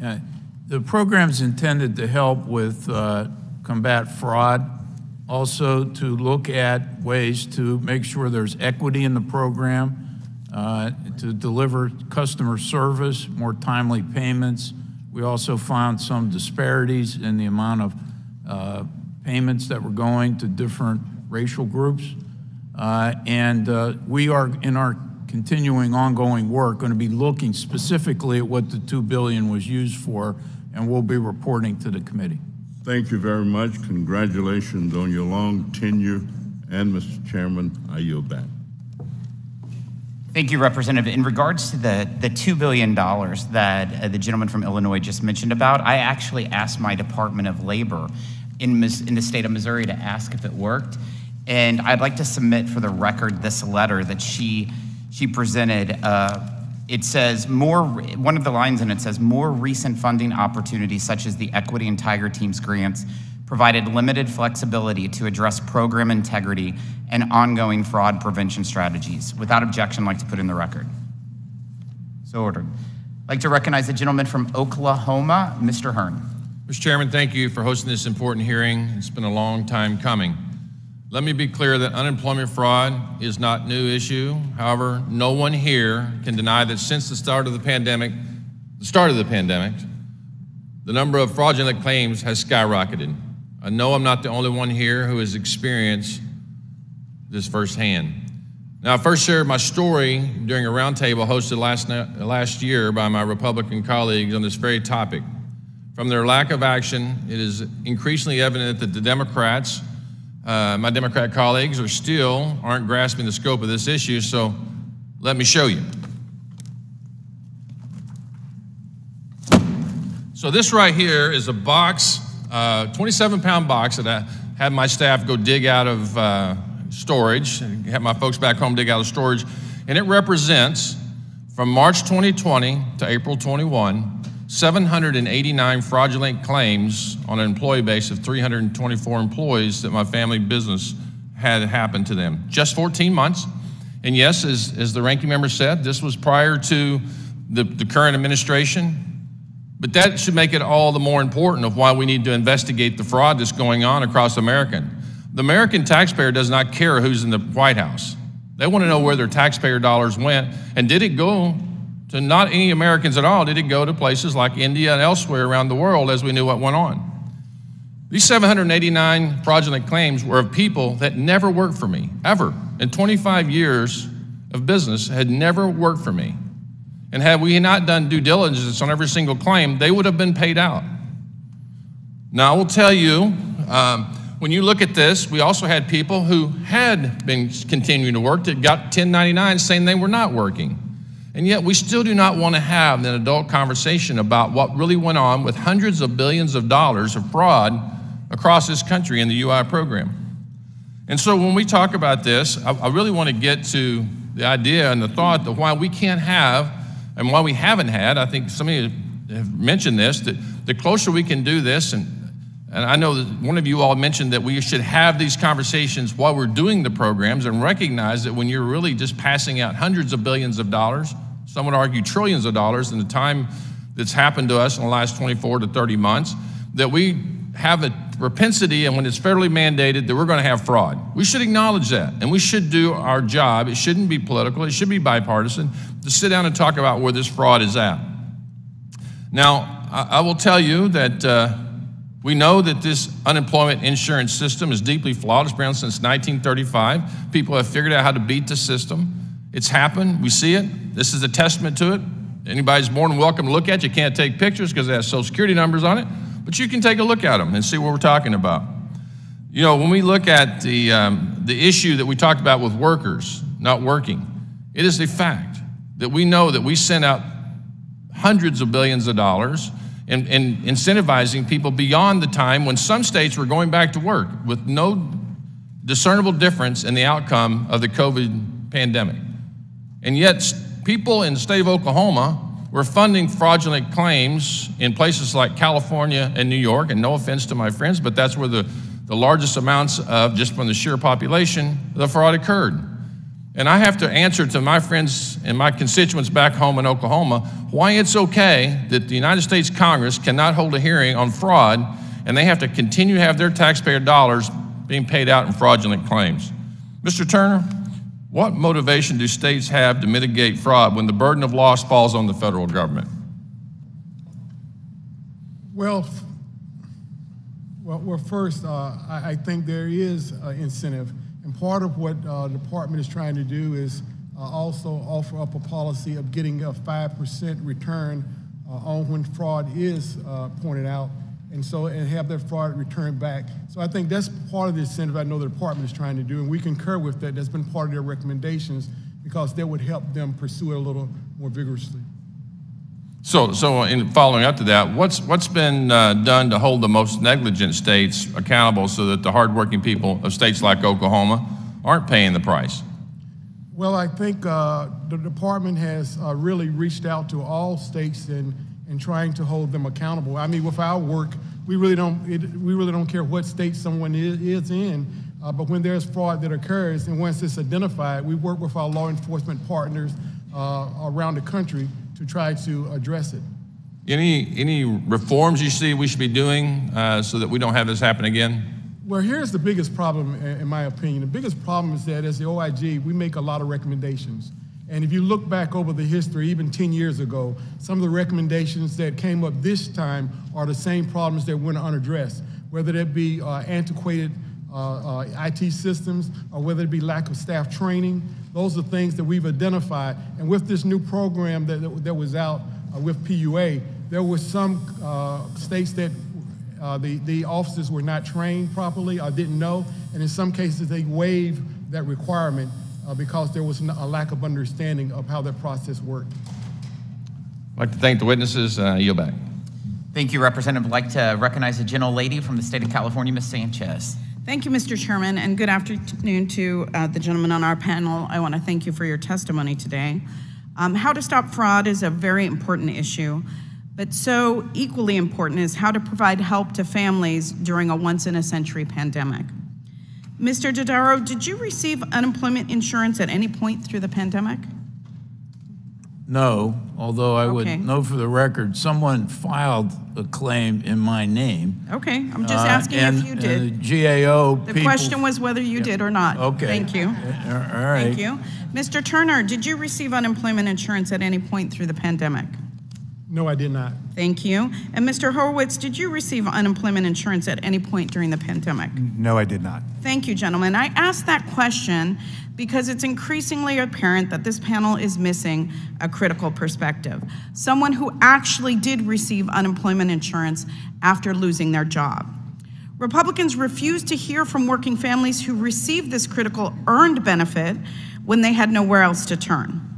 Yeah, the program's intended to help with uh, combat fraud, also to look at ways to make sure there's equity in the program, uh, to deliver customer service, more timely payments. We also found some disparities in the amount of uh, payments that were going to different racial groups. Uh, and uh, we are, in our continuing ongoing work, going to be looking specifically at what the 2 billion was used for, and we'll be reporting to the committee. Thank you very much. Congratulations on your long tenure. And, Mr. Chairman, I yield back. Thank you, Representative. In regards to the, the $2 billion that uh, the gentleman from Illinois just mentioned about, I actually asked my Department of Labor in, in the state of Missouri to ask if it worked. And I'd like to submit for the record this letter that she, she presented. Uh, it says more, one of the lines in it says, more recent funding opportunities such as the Equity and Tiger Teams grants provided limited flexibility to address program integrity and ongoing fraud prevention strategies. Without objection, I'd like to put in the record. So ordered. I'd like to recognize the gentleman from Oklahoma, Mr. Hern. Mr. Chairman, thank you for hosting this important hearing. It's been a long time coming. Let me be clear that unemployment fraud is not new issue. However, no one here can deny that since the start of the pandemic, the start of the pandemic, the number of fraudulent claims has skyrocketed. I know I'm not the only one here who has experienced this firsthand. Now, I first shared my story during a roundtable hosted last, last year by my Republican colleagues on this very topic. From their lack of action, it is increasingly evident that the Democrats, uh, my Democrat colleagues, are still aren't grasping the scope of this issue, so let me show you. So this right here is a box uh, 27 pound box that I had my staff go dig out of uh, storage, had my folks back home dig out of storage, and it represents from March 2020 to April 21, 789 fraudulent claims on an employee base of 324 employees that my family business had happened to them. Just 14 months. And yes, as, as the ranking member said, this was prior to the, the current administration but that should make it all the more important of why we need to investigate the fraud that's going on across America. The American taxpayer does not care who's in the White House. They want to know where their taxpayer dollars went and did it go to not any Americans at all? Did it go to places like India and elsewhere around the world as we knew what went on? These 789 fraudulent claims were of people that never worked for me, ever. In 25 years of business, had never worked for me. And had we not done due diligence on every single claim, they would have been paid out. Now, I will tell you, um, when you look at this, we also had people who had been continuing to work that got 1099 saying they were not working. And yet, we still do not want to have an adult conversation about what really went on with hundreds of billions of dollars of fraud across this country in the UI program. And so, when we talk about this, I, I really want to get to the idea and the thought that why we can't have, and why we haven't had, I think some of you have mentioned this, that the closer we can do this, and, and I know that one of you all mentioned that we should have these conversations while we're doing the programs and recognize that when you're really just passing out hundreds of billions of dollars, some would argue trillions of dollars in the time that's happened to us in the last 24 to 30 months, that we have a propensity, and when it's federally mandated, that we're going to have fraud. We should acknowledge that, and we should do our job. It shouldn't be political, it should be bipartisan to sit down and talk about where this fraud is at. Now, I, I will tell you that uh, we know that this unemployment insurance system is deeply flawed. It's been around since 1935. People have figured out how to beat the system. It's happened. We see it. This is a testament to it. Anybody's more than welcome to look at. You can't take pictures because it has social security numbers on it, but you can take a look at them and see what we're talking about. You know, when we look at the, um, the issue that we talked about with workers not working, it is a fact that we know that we sent out hundreds of billions of dollars in incentivizing people beyond the time when some states were going back to work with no discernible difference in the outcome of the COVID pandemic. And yet, people in the state of Oklahoma were funding fraudulent claims in places like California and New York. And no offense to my friends, but that's where the, the largest amounts of, just from the sheer population, the fraud occurred. And I have to answer to my friends and my constituents back home in Oklahoma why it's okay that the United States Congress cannot hold a hearing on fraud and they have to continue to have their taxpayer dollars being paid out in fraudulent claims. Mr. Turner, what motivation do states have to mitigate fraud when the burden of loss falls on the federal government? Well, well, well first, uh, I, I, think there is uh, incentive. And part of what uh, the department is trying to do is uh, also offer up a policy of getting a 5% return uh, on when fraud is uh, pointed out and so and have that fraud returned back. So I think that's part of the incentive I know the department is trying to do, and we concur with that. That's been part of their recommendations because that would help them pursue it a little more vigorously. So, so in following up to that, what's what's been uh, done to hold the most negligent states accountable so that the hardworking people of states like Oklahoma aren't paying the price? Well, I think uh, the department has uh, really reached out to all states and and trying to hold them accountable. I mean, with our work, we really don't it, we really don't care what state someone is, is in, uh, but when there's fraud that occurs and once it's identified, we work with our law enforcement partners uh, around the country to try to address it. Any any reforms you see we should be doing uh, so that we don't have this happen again? Well, here's the biggest problem, in my opinion. The biggest problem is that as the OIG, we make a lot of recommendations. And if you look back over the history, even 10 years ago, some of the recommendations that came up this time are the same problems that went unaddressed, whether it be uh, antiquated uh, uh, IT systems or whether it be lack of staff training. Those are things that we've identified. And with this new program that, that, that was out uh, with PUA, there were some uh, states that uh, the, the officers were not trained properly or didn't know, and in some cases they waived that requirement uh, because there was a lack of understanding of how that process worked. I'd like to thank the witnesses. Uh, yield back. Thank you, Representative. I'd like to recognize the gentle lady from the state of California, Ms. Sanchez. Thank you, Mr. Chairman, and good afternoon to uh, the gentleman on our panel. I want to thank you for your testimony today. Um, how to stop fraud is a very important issue, but so equally important is how to provide help to families during a once in a century pandemic. Mr. Dodaro, did you receive unemployment insurance at any point through the pandemic? No, although I Okay. would know for the record, someone filed a claim in my name. Okay, I'm just Uh, asking and- if you did. and the GAO The people- question was whether you did or not. Okay. Thank you. All right. Thank you. Mr. Turner, did you receive unemployment insurance at any point through the pandemic? No, I did not. Thank you. And Mr. Horowitz, did you receive unemployment insurance at any point during the pandemic? No, I did not. Thank you, gentlemen. I asked that question because it's increasingly apparent that this panel is missing a critical perspective. Someone who actually did receive unemployment insurance after losing their job. Republicans refuse to hear from working families who received this critical earned benefit when they had nowhere else to turn.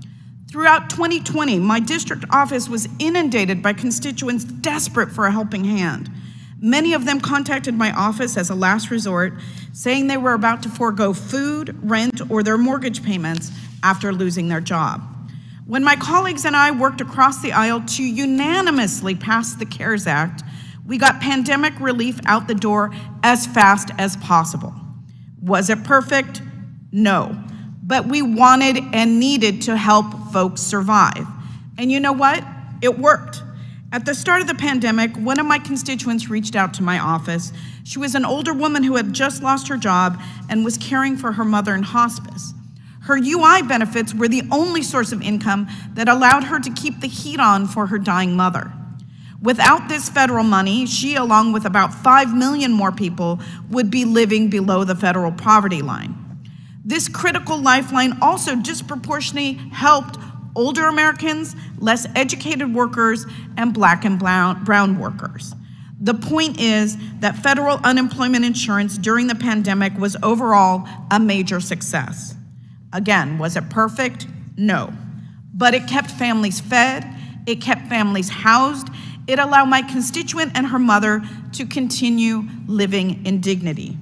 Throughout 2020, my district office was inundated by constituents desperate for a helping hand. Many of them contacted my office as a last resort, saying they were about to forego food, rent, or their mortgage payments after losing their job. When my colleagues and I worked across the aisle to unanimously pass the CARES Act, we got pandemic relief out the door as fast as possible. Was it perfect? No. But we wanted and needed to help folks survive. And you know what? It worked. At the start of the pandemic, one of my constituents reached out to my office. She was an older woman who had just lost her job and was caring for her mother in hospice. Her UI benefits were the only source of income that allowed her to keep the heat on for her dying mother. Without this federal money, she, along with about 5 million more people, would be living below the federal poverty line. This critical lifeline also disproportionately helped older Americans, less educated workers, and black and brown workers. The point is that federal unemployment insurance during the pandemic was overall a major success. Again, was it perfect? No. But it kept families fed, it kept families housed, it allowed my constituent and her mother to continue living in dignity.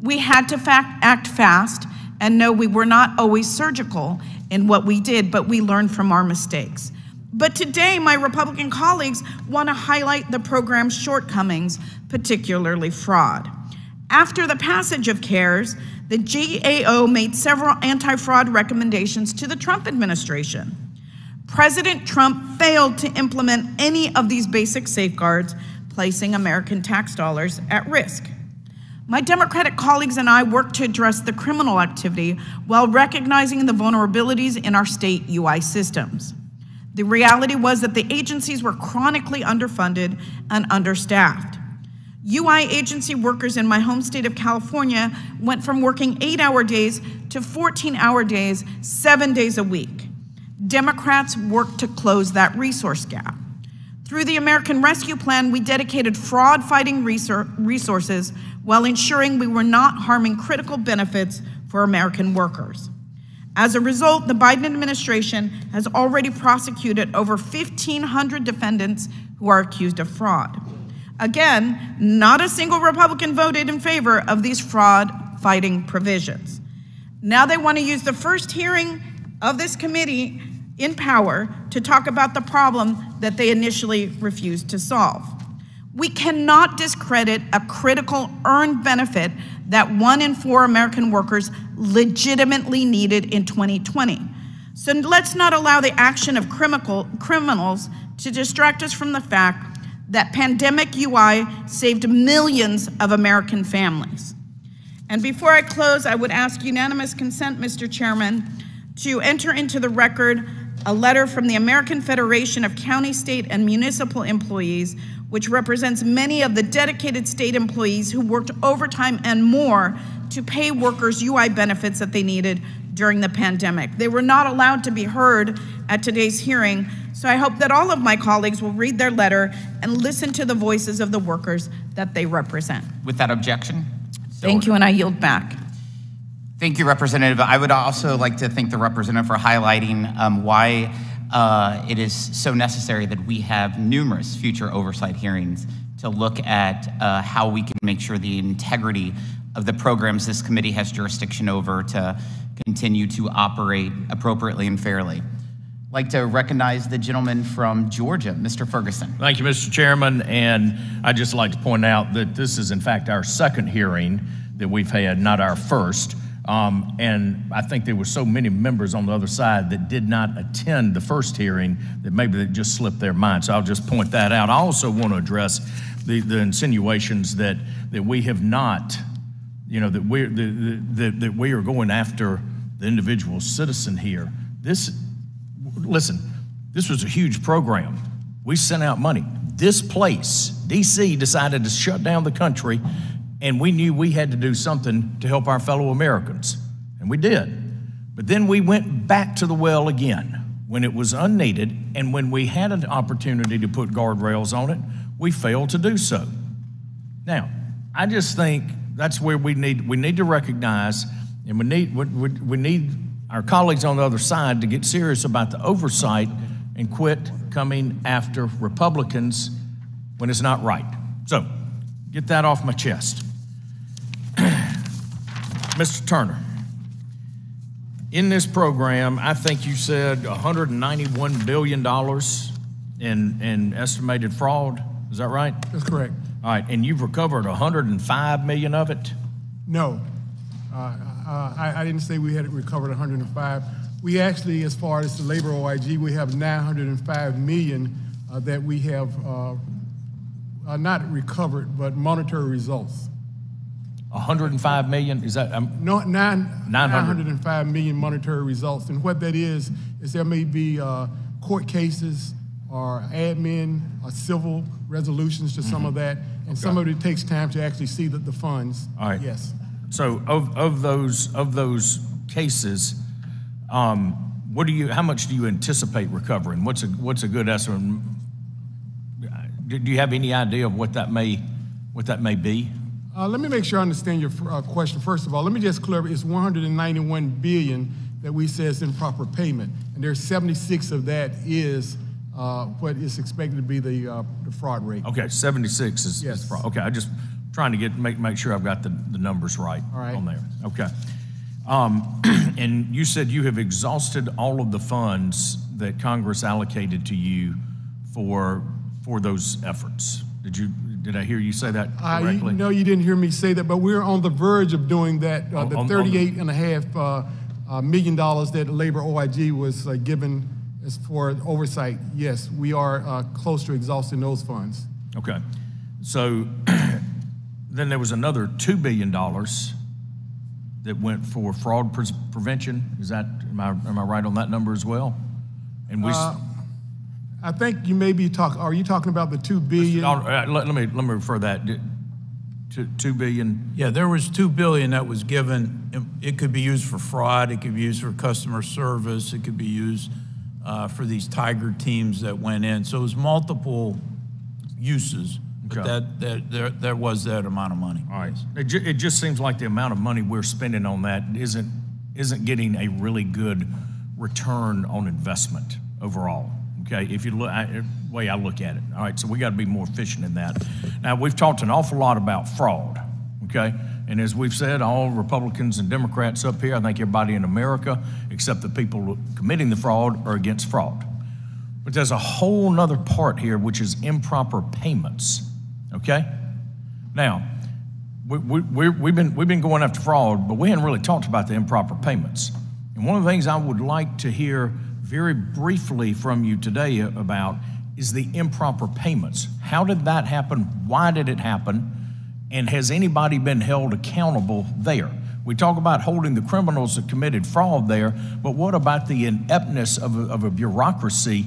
We had to fact, act fast and no, we were not always surgical in what we did, but we learned from our mistakes. But today, my Republican colleagues want to highlight the program's shortcomings, particularly fraud. After the passage of CARES, the GAO made several anti fraud recommendations to the Trump administration. President Trump failed to implement any of these basic safeguards, placing American tax dollars at risk. My Democratic colleagues and I worked to address the criminal activity while recognizing the vulnerabilities in our state UI systems. The reality was that the agencies were chronically underfunded and understaffed. UI agency workers in my home state of California went from working eight hour days to 14 hour days, seven days a week. Democrats worked to close that resource gap. Through the American Rescue Plan, we dedicated fraud fighting resources while ensuring we were not harming critical benefits for American workers. As a result, the Biden administration has already prosecuted over 1,500 defendants who are accused of fraud. Again, not a single Republican voted in favor of these fraud fighting provisions. Now they want to use the first hearing of this committee in power to talk about the problem that they initially refused to solve. We cannot discredit a critical earned benefit that one in four American workers legitimately needed in 2020. So let's not allow the action of criminal, criminals to distract us from the fact that pandemic UI saved millions of American families. And before I close, I would ask unanimous consent, Mr. Chairman, to enter into the record a letter from the American Federation of County, State, and Municipal Employees, which represents many of the dedicated state employees who worked overtime and more to pay workers UI benefits that they needed during the pandemic. They were not allowed to be heard at today's hearing, so I hope that all of my colleagues will read their letter and listen to the voices of the workers that they represent. With that objection? Thank you, and I yield back. Thank you, Representative. I would also like to thank the representative for highlighting um, why uh, it is so necessary that we have numerous future oversight hearings to look at uh, how we can make sure the integrity of the programs this committee has jurisdiction over to continue to operate appropriately and fairly. I'd like to recognize the gentleman from Georgia, Mr. Ferguson. Thank you, Mr. Chairman. And I'd just like to point out that this is, in fact, our second hearing that we've had, not our first. Um, and I think there were so many members on the other side that did not attend the first hearing that maybe they just slipped their mind. So I'll just point that out. I also want to address the, the insinuations that, that we have not, you know, that, we're, the, that we are going after the individual citizen here. This, listen, this was a huge program. We sent out money. This place, DC, decided to shut down the country and we knew we had to do something to help our fellow Americans, and we did. But then we went back to the well again when it was unneeded, and when we had an opportunity to put guardrails on it, we failed to do so. Now, I just think that's where we need we need to recognize, and we need we, we need our colleagues on the other side to get serious about the oversight and quit coming after Republicans when it's not right. So, get that off my chest. (clears throat) Mr. Turner, in this program, I think you said $191 billion in, in estimated fraud. Is that right? That's correct. All right, and you've recovered 105 million of it? No. Uh, uh, I, I didn't say we had recovered 105. We actually, as far as the labor OIG, we have 905 million uh, that we have uh, uh, not recovered, but monetary results. 105 million, is that? Um, No, nine, 900. 905 million monetary results. And what that is, is there may be uh, court cases or admin or civil resolutions to some of that. And some of it takes time to actually see that the funds. All right. Yes. So of, of those, of those cases, um, what do you, how much do you anticipate recovering? What's a, what's a good estimate? Do do you have any idea of what that may, what that may be? Uh, let me make sure I understand your uh, question. First of all, let me just clear, it's 191 billion that we say is improper payment. And there's 76 of that is uh, what is expected to be the, uh, the fraud rate. Okay, 76 is, Yes. is, pro- okay, I'm just trying to get, make, make sure I've got the, the numbers right right. on there. Okay. Um, (clears throat) and you said you have exhausted all of the funds that Congress allocated to you for, for those efforts. Did you, did I hear you say that I know you didn't hear me say that, but we're on the verge of doing that. Uh, On- the on- on the- 38 and a half uh, uh, million dollars that Labor OIG was uh, given as for oversight, yes, we are uh, close to exhausting those funds. Okay. So (clears throat) then there was another $2 billion that went for fraud pre- prevention. Is that, am I, am I right on that number as well? And we, Uh, I think you may be talking, are you talking about the 2 billion? Uh, let, let me, let me refer that. to 2 billion, Yeah, there was two billion that was given. It- It could be used for fraud, it could be used for customer service, it could be used uh, for these tiger teams that went in. So it was multiple uses, but Okay. that, that, there, there was that amount of money. all right. It, ju- it just seems like the amount of money we're spending on that isn't, isn't getting a really good return on investment overall. Okay, if you look, I, way I look at it. All right, so we got to be more efficient in that. Now, we've talked an awful lot about fraud, okay? And as we've said, all Republicans and Democrats up here, I think everybody in America, except the people committing the fraud, are against fraud. But there's a whole nother part here, which is improper payments, okay? Now, we, we, we- we've, been, we've been going after fraud, but we hadn't really talked about the improper payments. And one of the things I would like to hear very briefly from you today about is the improper payments. How did that happen? Why did it happen? And has anybody been held accountable there? We talk about holding the criminals that committed fraud there, but what about the ineptness of a, of a bureaucracy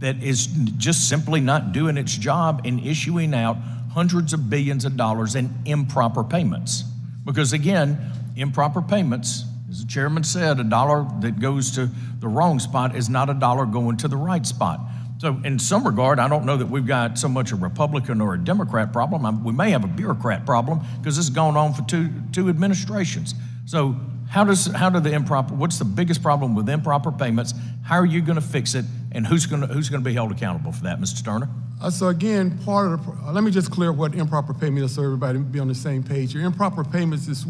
that is just simply not doing its job in issuing out hundreds of billions of dollars in improper payments? Because again, improper payments, as the chairman said, a dollar that goes to the wrong spot is not a dollar going to the right spot. So, in some regard, I don't know that we've got so much a Republican or a Democrat problem. I- We may have a bureaucrat problem because this has gone on for two, two administrations. So, how does how do the improper? What's the biggest problem with improper payments? How are you going to fix it? And who's going to who's going to be held accountable for that, Mr. Turner? Uh, so again, part of the, uh, let me just clear what improper payment is so everybody be on the same page. Your improper payments is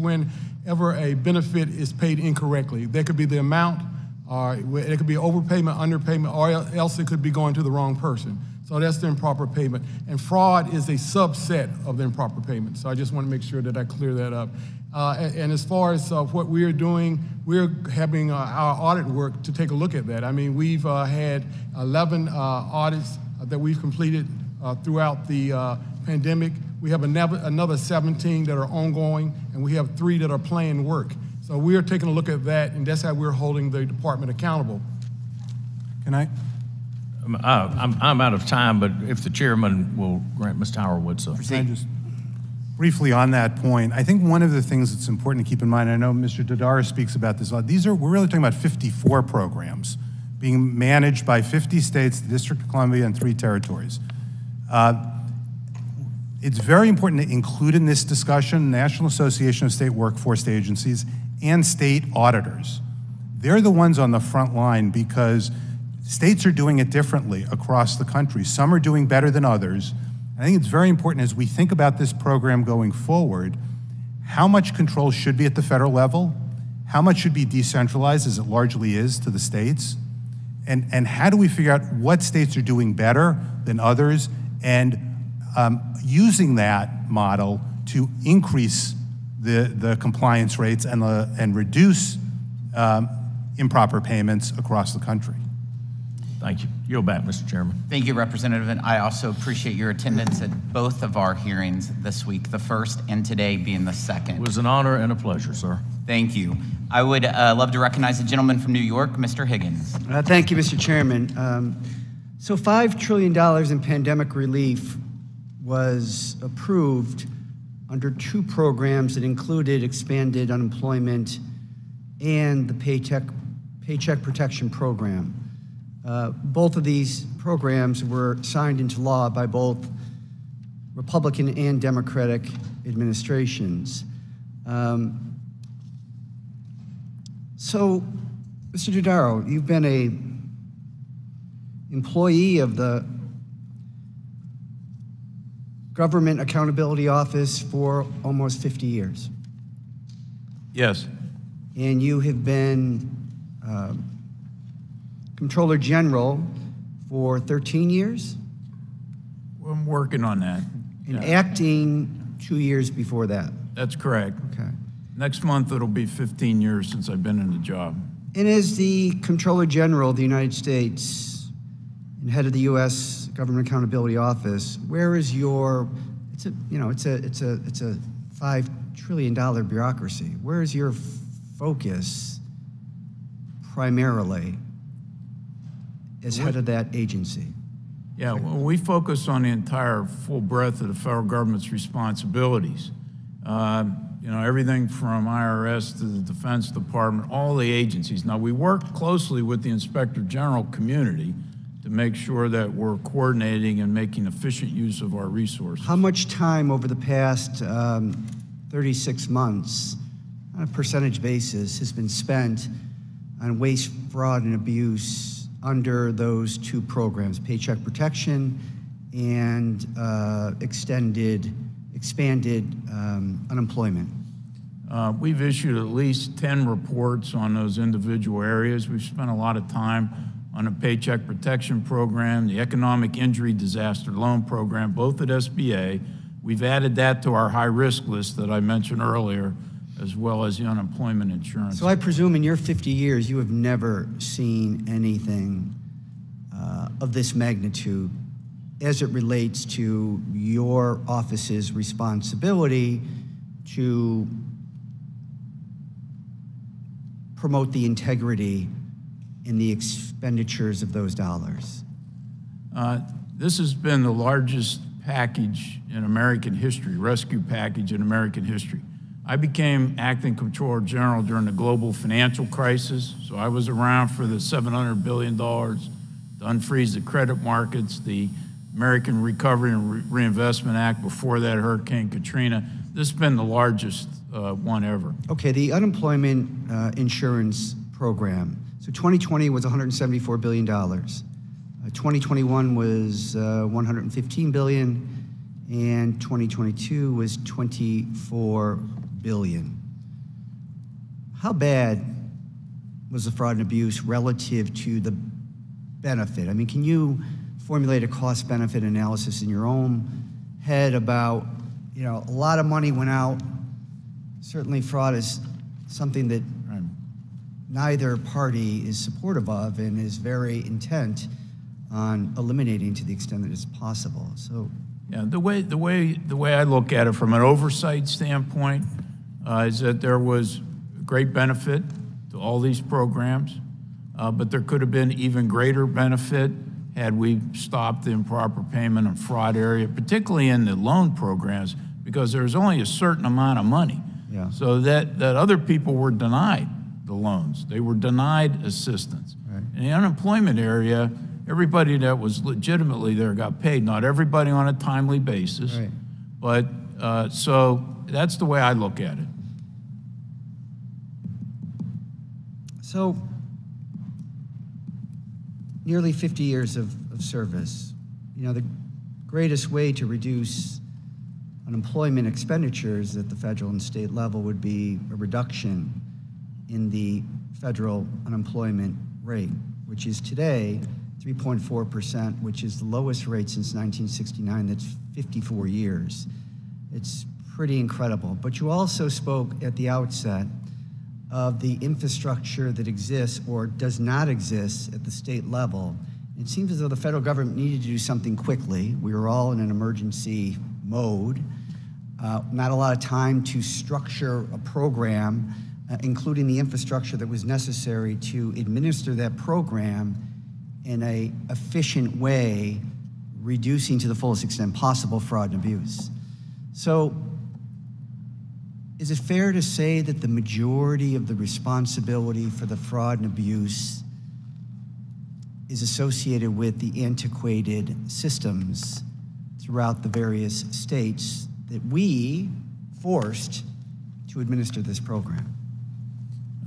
whenever a benefit is paid incorrectly. There could be the amount, or it could be overpayment, underpayment, or else it could be going to the wrong person. So that's the improper payment. And fraud is a subset of the improper payment. So I just want to make sure that I clear that up. Uh, and, and as far as uh, what we're doing, we're having uh, our audit work to take a look at that. I mean, we've uh, had 11 uh, audits that we've completed uh, throughout the pandemic. We have another, another 17 that are ongoing, and we have three that are planned work. So we are taking a look at that, and that's how we're holding the department accountable. Can I? Um, uh, I'm, I'm out of time, but if the chairman will grant Mr. Horowitz a. Can I just briefly on that point, I think one of the things that's important to keep in mind, I know Mr. Dodaro speaks about this a lot, these are, we're really talking about 54 programs being managed by 50 states, the District of Columbia, and three territories. Uh, it's very important to include in this discussion National Association of State Workforce Agencies and state auditors. they're the ones on the front line because states are doing it differently across the country. Some are doing better than others. I think it's very important as we think about this program going forward, how much control should be at the federal level, how much should be decentralized, as it largely is to the states, and, and how do we figure out what states are doing better than others, and um, using that model to increase the, the compliance rates and, the, and reduce um, improper payments across the country. Thank you. Yield back, Mr. Chairman. Thank you, Representative. And I also appreciate your attendance at both of our hearings this week, the first and today being the second. It was an honor and a pleasure, sir. Thank you. I would uh, love to recognize the gentleman from New York, Mr. Higgins. Uh, thank you, Mr. Chairman. Um, so, $5 trillion in pandemic relief was approved under two programs that included expanded unemployment and the Paycheck, Paycheck Protection Program. Uh, both of these programs were signed into law by both Republican and Democratic administrations. Um, so, Mr. Dodaro, you've been a employee of the Government Accountability Office for almost 50 years. Yes. And you have been um, Comptroller General for 13 years I'm working on that. and Yeah. acting two years before that. That's correct. Okay. Next month, it'll be 15 years since I've been in the job. And as the Comptroller General of the United States and head of the U.S. Government Accountability Office, where is your? It's a you know it's a it's a it's a five trillion dollar bureaucracy. Where is your focus primarily as head of that agency? Yeah, well, we focus on the entire full breadth of the federal government's responsibilities. Uh, you know, everything from IRS to the Defense Department, all the agencies. Now, we work closely with the Inspector General community to make sure that we're coordinating and making efficient use of our resources. How much time over the past um, 36 months, on a percentage basis, has been spent on waste, fraud, and abuse under those two programs, Paycheck Protection and uh, extended, expanded um, unemployment? Uh, we've issued at least 10 reports on those individual areas. We've spent a lot of time on the Paycheck Protection Program, the Economic Injury Disaster Loan Program, both at SBA. We've added that to our high risk list that I mentioned earlier, as well as the unemployment insurance. So I presume in your 50 years, you have never seen anything uh, of this magnitude as it relates to your office's responsibility to promote the integrity in the expenditures of those dollars. Uh, This has been the largest package in American history, rescue package in American history. I became acting comptroller general during the global financial crisis, so I was around for the $700 billion to unfreeze the credit markets, the American Recovery and Re- Reinvestment Act, before that Hurricane Katrina. This has been the largest uh, one ever. Okay, the unemployment uh, insurance program. So 2020 was 174 billion dollars. Uh, 2021 was uh, 115 billion, and 2022 was 24 billion. How bad was the fraud and abuse relative to the benefit? I mean, can you formulate a cost benefit analysis in your own head about, you know, a lot of money went out. Certainly, fraud is something that neither party is supportive of and is very intent on eliminating to the extent that it's possible. So, Yeah, the way, the way, the way I look at it from an oversight standpoint uh, is that there was great benefit to all these programs, uh, but there could have been even greater benefit had we stopped the improper payment and fraud area, particularly in the loan programs, because there's only a certain amount of money. Yeah. So that, that other people were denied the loans. They were denied assistance. In the unemployment area, everybody that was legitimately there got paid. Not everybody on a timely basis. Right. But, uh, so that's the way I look at it. So, nearly 50 years of, of service. You know, the greatest way to reduce unemployment expenditures at the federal and state level would be a reduction in the federal unemployment rate, which is today 3.4%, which is the lowest rate since 1969. That's 54 years. It's pretty incredible. But you also spoke at the outset of the infrastructure that exists or does not exist at the state level. It seems as though the federal government needed to do something quickly. We were all in an emergency mode. Uh, not a lot of time to structure a program, uh, including the infrastructure that was necessary to administer that program in a efficient way, reducing to the fullest extent possible fraud and abuse. So is it fair to say that the majority of the responsibility for the fraud and abuse is associated with the antiquated systems throughout the various states that we forced to administer this program?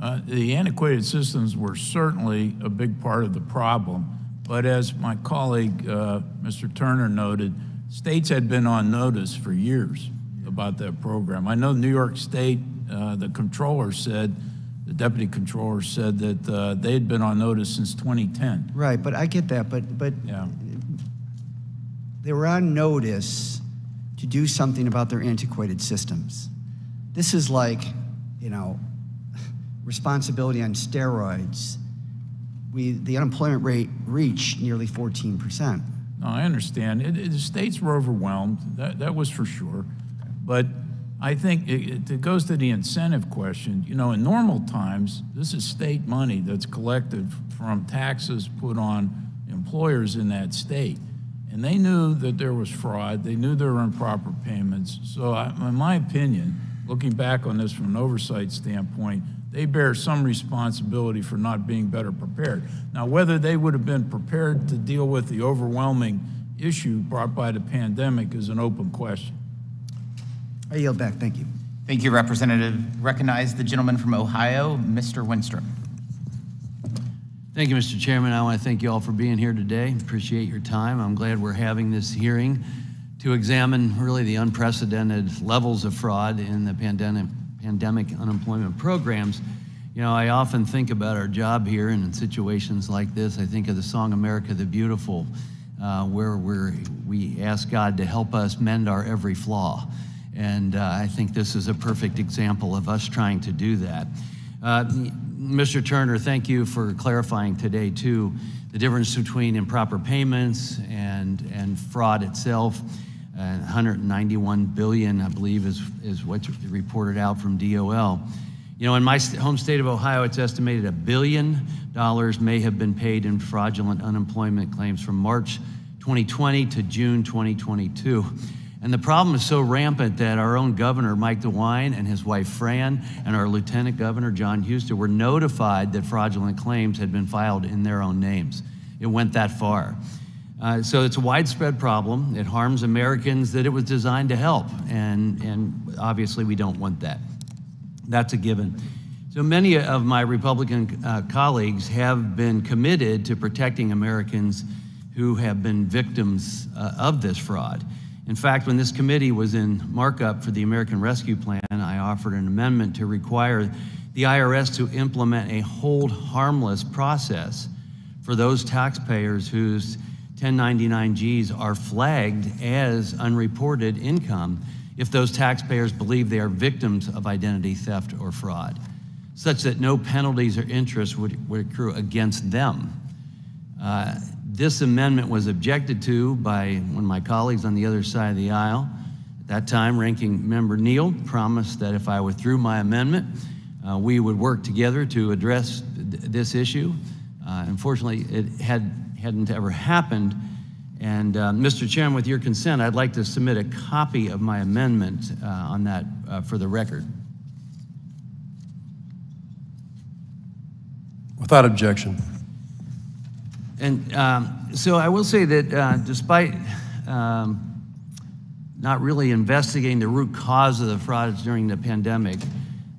Uh, the antiquated systems were certainly a big part of the problem, but as my colleague, uh, Mr. Turner, noted, states had been on notice for years about that program. I know New York State, uh, the comptroller said, the deputy comptroller said that uh, they had been on notice since 2010. Right, but I get that, but but yeah. they were on notice to do something about their antiquated systems. This is like, you know, responsibility on steroids. We the unemployment rate reached nearly 14 percent. No, I understand. It, it, the states were overwhelmed. That, that was for sure. But I think it, it, goes to the incentive question. You know, in normal times, this is state money that's collected from taxes put on employers in that state. And they knew that there was fraud. They knew there were improper payments. So, I, in my opinion, looking back on this from an oversight standpoint, they bear some responsibility for not being better prepared. Now, whether they would have been prepared to deal with the overwhelming issue brought by the pandemic is an open question. I yield back. Thank you. Thank you, Representative. Recognize the gentleman from Ohio, Mr. Wenstrup. Thank you, Mr. Chairman. I want to thank you all for being here today. Appreciate your time. I'm glad we're having this hearing to examine really the unprecedented levels of fraud in the pandemic, pandemic unemployment programs. You know, I often think about our job here, and in situations like this, I think of the song America the Beautiful, uh, where we we ask God to help us mend our every flaw. And uh, I think this is a perfect example of us trying to do that. Uh, Mr. Turner, thank you for clarifying today, too, the difference between improper payments and, and fraud itself. Uh, 191 billion, I believe, is, is what's reported out from DOL. You know, in my home state of Ohio, it's estimated a billion dollars may have been paid in fraudulent unemployment claims from March 2020 to June 2022. And the problem is so rampant that our own governor, Mike DeWine, and his wife Fran, and our lieutenant governor, John Husted, were notified that fraudulent claims had been filed in their own names. It went that far. Uh, so it's a widespread problem. It harms Americans that it was designed to help. And, and obviously, we don't want that. That's a given. So many of my Republican uh, colleagues have been committed to protecting Americans who have been victims uh, of this fraud. In fact, when this committee was in markup for the American Rescue Plan, I offered an amendment to require the IRS to implement a hold harmless process for those taxpayers whose 1099-Gs are flagged as unreported income if those taxpayers believe they are victims of identity theft or fraud, such that no penalties or interest would, would accrue against them. Uh, this amendment was objected to by one of my colleagues on the other side of the aisle. At that time, Ranking Member Neal promised that if I withdrew my amendment, uh, we would work together to address th this issue. Uh, unfortunately, it had, hadn't ever happened. And uh, Mr. Chairman, with your consent, I'd like to submit a copy of my amendment uh, on that uh, for the record. Without objection. And um, so I will say that uh, despite um, not really investigating the root cause of the frauds during the pandemic,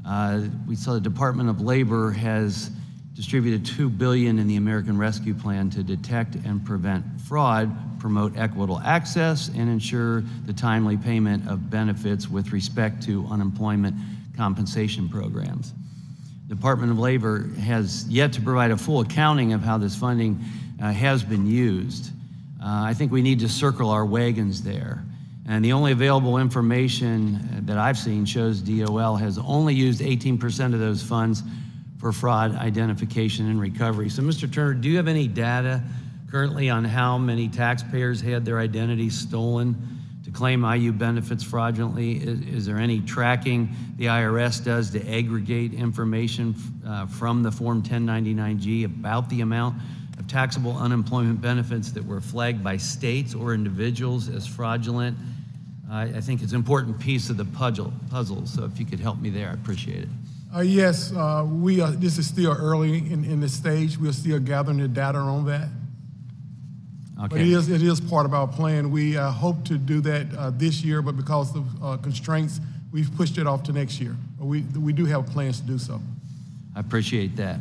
uh, we saw the Department of Labor has distributed 2 billion in the American Rescue Plan to detect and prevent fraud, promote equitable access, and ensure the timely payment of benefits with respect to unemployment compensation programs. The Department of Labor has yet to provide a full accounting of how this funding uh, has been used. Uh, I think we need to circle our wagons there. And the only available information that I've seen shows DOL has only used 18% of those funds for fraud identification and recovery. So, Mr. Turner, do you have any data currently on how many taxpayers had their identities stolen to claim IU benefits fraudulently? Is, is there any tracking the IRS does to aggregate information uh, from the Form 1099G about the amount of taxable unemployment benefits that were flagged by states or individuals as fraudulent? I think it's an important piece of the puzzle, puzzle, so if you could help me there, I appreciate it. Uh, yes, uh, we are, this is still early in, in the stage. We're still gathering the data on that. Okay. But it is, it is part of our plan. We uh, hope to do that uh, this year, but because of uh, constraints, we've pushed it off to next year. But we, we do have plans to do so. I appreciate that.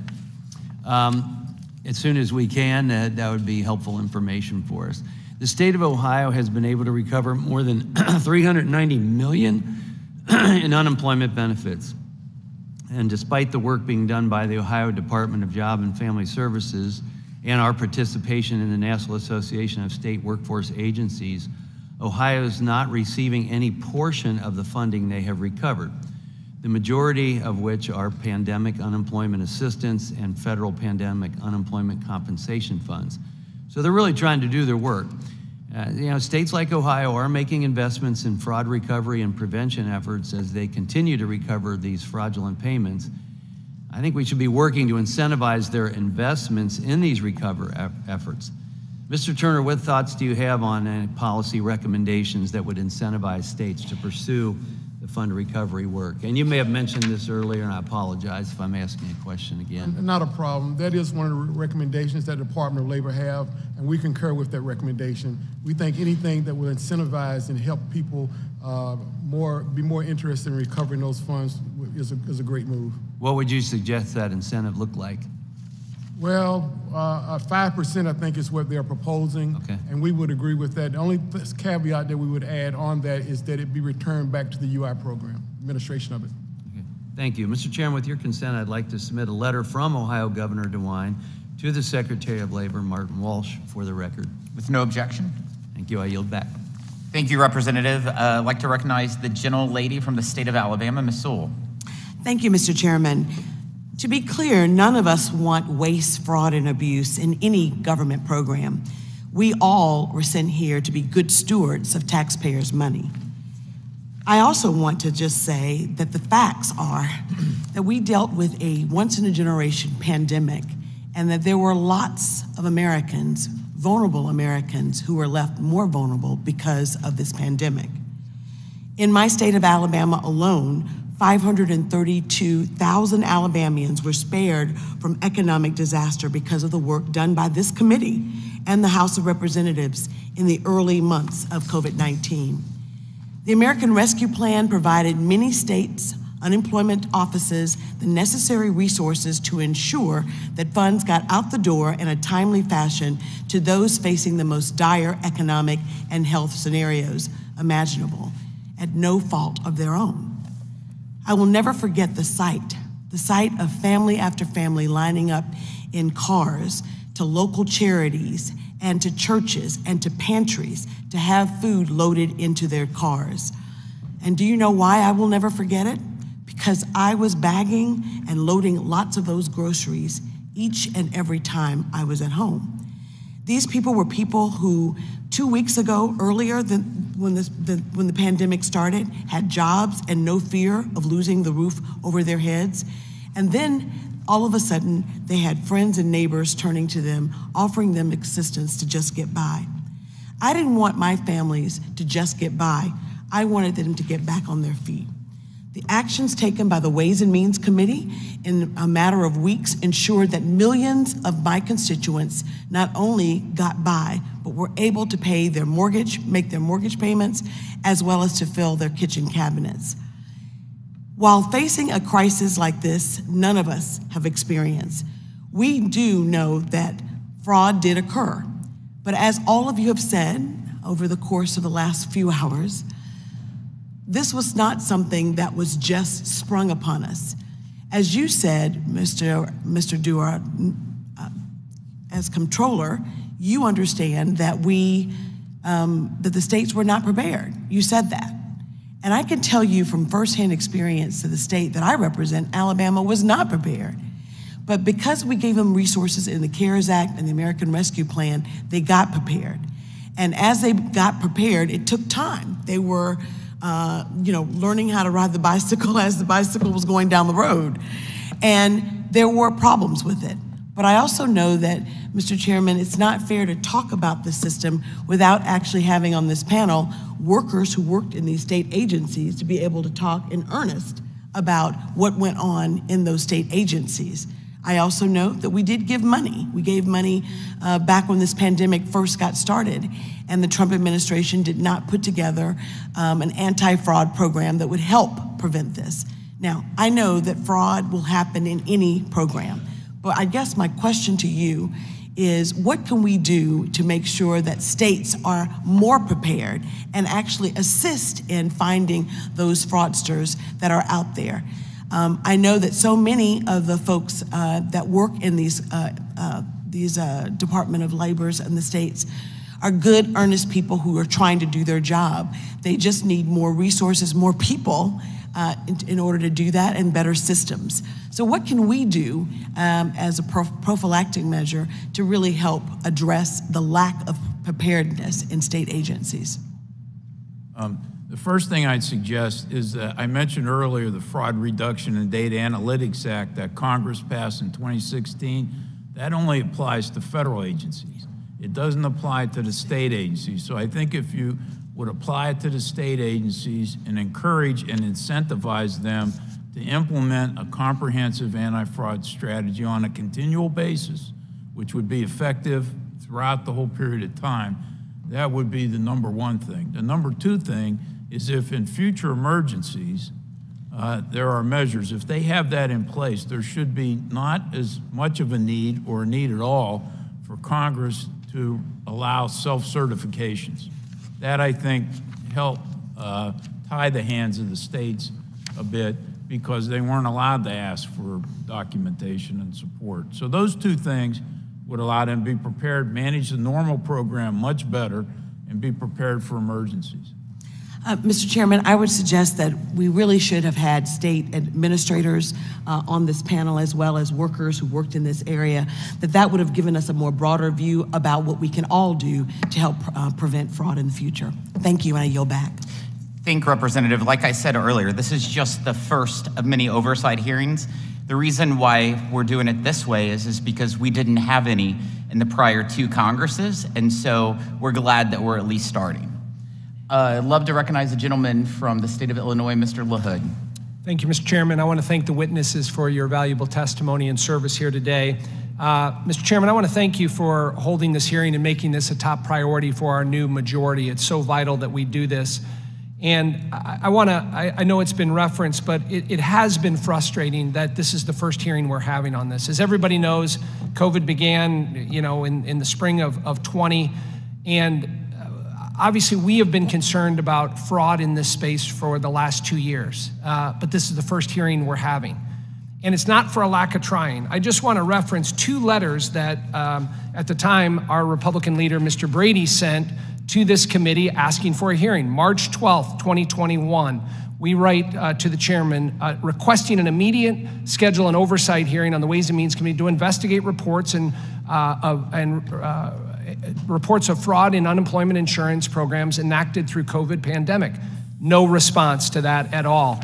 Um, as soon as we can, uh, that would be helpful information for us. The state of Ohio has been able to recover more than (clears throat) 390 million (clears throat) in unemployment benefits. And despite the work being done by the Ohio Department of Job and Family Services and our participation in the National Association of State Workforce Agencies, Ohio is not receiving any portion of the funding they have recovered, the majority of which are pandemic unemployment assistance and federal pandemic unemployment compensation funds. So they're really trying to do their work. Uh, you know, states like Ohio are making investments in fraud recovery and prevention efforts as they continue to recover these fraudulent payments. I think we should be working to incentivize their investments in these recover efforts. Mr. Turner, what thoughts do you have on uh, policy recommendations that would incentivize states to pursue the fund recovery work? And you may have mentioned this earlier, and I apologize if I'm asking a question again. Not a problem. That is one of the recommendations that the Department of Labor have, and we concur with that recommendation. We think anything that will incentivize and help people uh, more be more interested in recovering those funds is a, is a great move. What would you suggest that incentive look like? Well, uh, five percent, I think, is what they're proposing, Okay. and we would agree with that. The only th- caveat that we would add on that is that it be returned back to the UI program, administration of it. Okay. Thank you. Mr. Chairman, with your consent, I'd like to submit a letter from Ohio Governor DeWine to the Secretary of Labor, Martin Walsh, for the record. With no objection. Thank you. I yield back. Thank you, Representative. Uh, I'd like to recognize the gentle lady from the state of Alabama, Ms. Sewell. Thank you, Mr. Chairman. To be clear, none of us want waste, fraud, and abuse in any government program. We all were sent here to be good stewards of taxpayers' money. I also want to just say that the facts are (clears throat) that we dealt with a once in a generation pandemic and that there were lots of Americans, vulnerable Americans, who were left more vulnerable because of this pandemic. In my state of Alabama alone, 532,000 Alabamians were spared from economic disaster because of the work done by this committee and the House of Representatives in the early months of COVID 19. The American Rescue Plan provided many states, unemployment offices, the necessary resources to ensure that funds got out the door in a timely fashion to those facing the most dire economic and health scenarios imaginable at no fault of their own. I will never forget the sight, the sight of family after family lining up in cars to local charities and to churches and to pantries to have food loaded into their cars. And do you know why I will never forget it? Because I was bagging and loading lots of those groceries each and every time I was at home. These people were people who, two weeks ago, earlier than when, this, the, when the pandemic started, had jobs and no fear of losing the roof over their heads. And then all of a sudden, they had friends and neighbors turning to them, offering them assistance to just get by. I didn't want my families to just get by. I wanted them to get back on their feet. The actions taken by the Ways and Means Committee in a matter of weeks ensured that millions of my constituents not only got by, but were able to pay their mortgage, make their mortgage payments, as well as to fill their kitchen cabinets. While facing a crisis like this, none of us have experienced, We do know that fraud did occur. But as all of you have said over the course of the last few hours, this was not something that was just sprung upon us. As you said, Mr. Mr. Dodaro, uh, as comptroller, you understand that we um, that the states were not prepared. You said that. And I can tell you from firsthand experience to the state that I represent, Alabama was not prepared. But because we gave them resources in the CARES Act and the American Rescue Plan, they got prepared. And as they got prepared, it took time. They were, uh, you know, learning how to ride the bicycle (laughs) as the bicycle was going down the road. And there were problems with it. But I also know that, Mr. Chairman, it's not fair to talk about the system without actually having on this panel workers who worked in these state agencies to be able to talk in earnest about what went on in those state agencies. I also note that we did give money. We gave money uh, back when this pandemic first got started, and the Trump administration did not put together um, an anti fraud program that would help prevent this. Now, I know that fraud will happen in any program, but I guess my question to you is what can we do to make sure that states are more prepared and actually assist in finding those fraudsters that are out there? Um, I know that so many of the folks uh, that work in these, uh, uh, these uh, Department of Labors in the states are good, earnest people who are trying to do their job. They just need more resources, more people uh, in, in, order to do that, and better systems. So, what can we do um, as a prophylactic measure to really help address the lack of preparedness in state agencies? Um, the first thing I'd suggest is that I mentioned earlier the Fraud Reduction and Data Analytics Act that Congress passed in 2016. That only applies to federal agencies. It doesn't apply to the state agencies. So I think if you would apply it to the state agencies and encourage and incentivize them to implement a comprehensive anti-fraud strategy on a continual basis, which would be effective throughout the whole period of time, that would be the number one thing. The number two thing is if in future emergencies, uh, there are measures. If they have that in place, there should be not as much of a need or a need at all for Congress to allow self-certifications. That, I think, helped uh, tie the hands of the states a bit because they weren't allowed to ask for documentation and support. So those two things would allow them to be prepared, manage the normal program much better, and be prepared for emergencies. Uh, Mr. Chairman, I would suggest that we really should have had state administrators uh, on this panel as well as workers who worked in this area, that that would have given us a more broader view about what we can all do to help uh, prevent fraud in the future. Thank you, and I yield back. Thank Representative. Like I said earlier, this is just the first of many oversight hearings. The reason why we're doing it this way is, is because we didn't have any in the prior two Congresses, and so we're glad that we're at least starting. Uh, I'd love to recognize the gentleman from the state of Illinois, Mr. LaHood. Thank you, Mr. Chairman. I want to thank the witnesses for your valuable testimony and service here today. Uh, Mr. Chairman, I want to thank you for holding this hearing and making this a top priority for our new majority. It's so vital that we do this. And I, I want to, I, I, know it's been referenced, but it, it, has been frustrating that this is the first hearing we're having on this. As everybody knows, COVID began, you know, in, in the spring of, of 20, and obviously, we have been concerned about fraud in this space for the last two years, uh, but this is the first hearing we're having. And it's not for a lack of trying. I just want to reference two letters that, um, at the time, our Republican leader, Mr. Brady, sent to this committee asking for a hearing. March 12th, 2021, we write uh, to the chairman uh, requesting an immediate schedule and oversight hearing on the Ways and Means Committee to investigate reports and, uh, of, and uh, reports of fraud in unemployment insurance programs enacted through COVID pandemic. No response to that at all.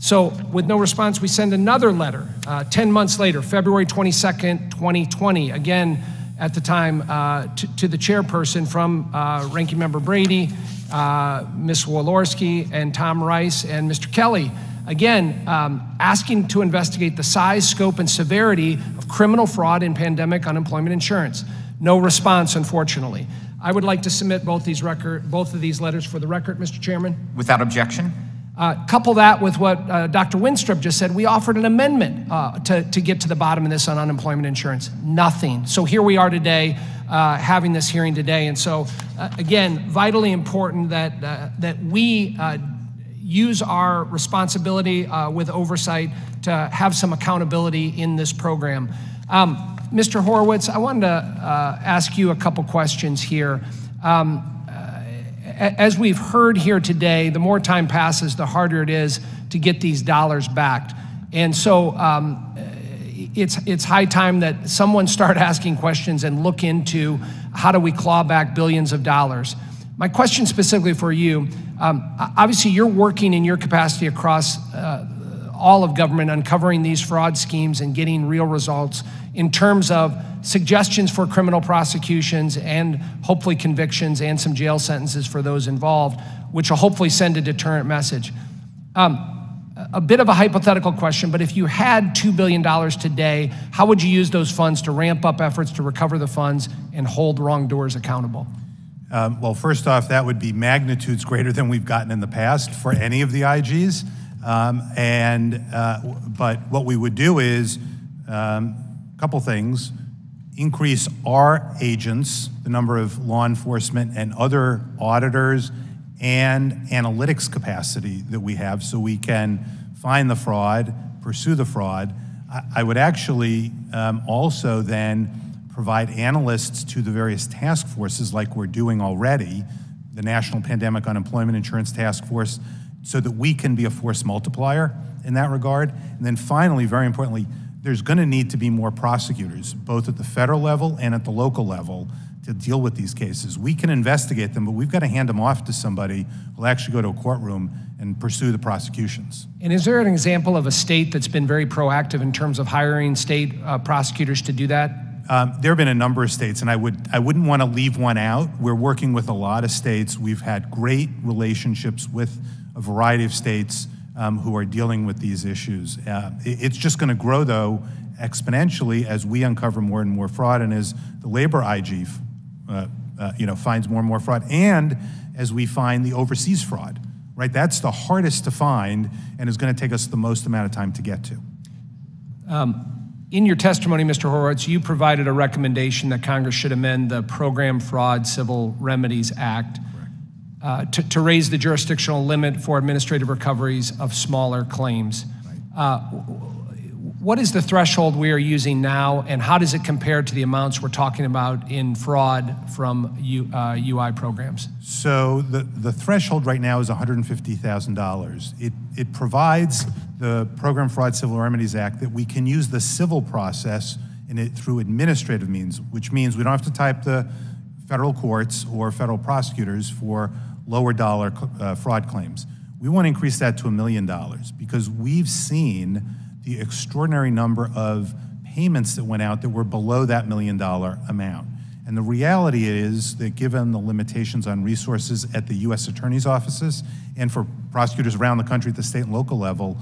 So with no response, we send another letter uh, 10 months later, February 22nd, 2020, again, at the time, uh, to, to, the chairperson from uh, Ranking Member Brady, uh, Ms. Walorski, and Tom Rice, and Mr. Kelly, again, um, asking to investigate the size, scope, and severity of criminal fraud in pandemic unemployment insurance. No response, unfortunately. I would like to submit both these record, both of these letters for the record, Mr. Chairman. Without objection. Uh, couple that with what uh, Dr. Wenstrup just said. We offered an amendment uh, to, to get to the bottom of this on unemployment insurance. Nothing. So here we are today, uh, having this hearing today. And so, uh, again, vitally important that, uh, that we use our responsibility with oversight to have some accountability in this program. Um, Mr. Horowitz, I wanted to ask you a couple questions here. Um, as we've heard here today, the more time passes, the harder it is to get these dollars back. And so um, it's, it's high time that someone start (laughs) asking questions and look into how do we claw back billions of dollars. My question specifically for you um, obviously, you're working in your capacity across uh, all of government, uncovering these fraud schemes and getting real results in terms of suggestions for criminal prosecutions and hopefully convictions and some jail sentences for those involved, which will hopefully send a deterrent message. Um, a bit of a hypothetical question, but if you had $2 billion today, how would you use those funds to ramp up efforts to recover the funds and hold wrongdoers accountable? Um, well, first off, that would be magnitudes greater than we've gotten in the past for any of the IGs. Um, and, uh, but what we would do is um, couple things increase our agents, the number of law enforcement and other auditors and analytics capacity that we have so we can find the fraud, pursue the fraud. I, would actually um, also then provide analysts to the various task forces like we're doing already, the National Pandemic Unemployment Insurance Task Force, so that we can be a force multiplier in that regard. And then finally, very importantly, there's going to need to be more prosecutors, both at the federal level and at the local level, to deal with these cases. We can investigate them, but we've got to hand them off to somebody who'll actually go to a courtroom and pursue the prosecutions. And is there an example of a state that's been very proactive in terms of hiring state uh, prosecutors to do that? Um, there have been a number of states, and I would I wouldn't want to leave one out. We're working with a lot of states. We've had great relationships with a variety of states um, who are dealing with these issues. Uh, it's just going to grow, though, exponentially as we uncover more and more fraud, and as the labor IG, uh, uh, you know, finds more and more fraud, and as we find the overseas fraud. Right, that's the hardest to find, and is going to take us the most amount of time to get to. Um, in your testimony, Mr. Horowitz, you provided a recommendation that Congress should amend the Program Fraud Civil Remedies Act uh, to, to, raise the jurisdictional limit for administrative recoveries of smaller claims. Uh, what is the threshold we are using now, and how does it compare to the amounts we're talking about in fraud from U, uh, UI programs? So the, the threshold right now is $150,000. It, it provides the Program Fraud Civil Remedies Act that we can use the civil process in it through administrative means, which means we don't have to type the federal courts or federal prosecutors for lower dollar uh, fraud claims. We want to increase that to a million dollars because we've seen the extraordinary number of payments that went out that were below that million dollar amount. And the reality is that given the limitations on resources at the U.S. attorney's offices and for prosecutors around the country at the state and local level,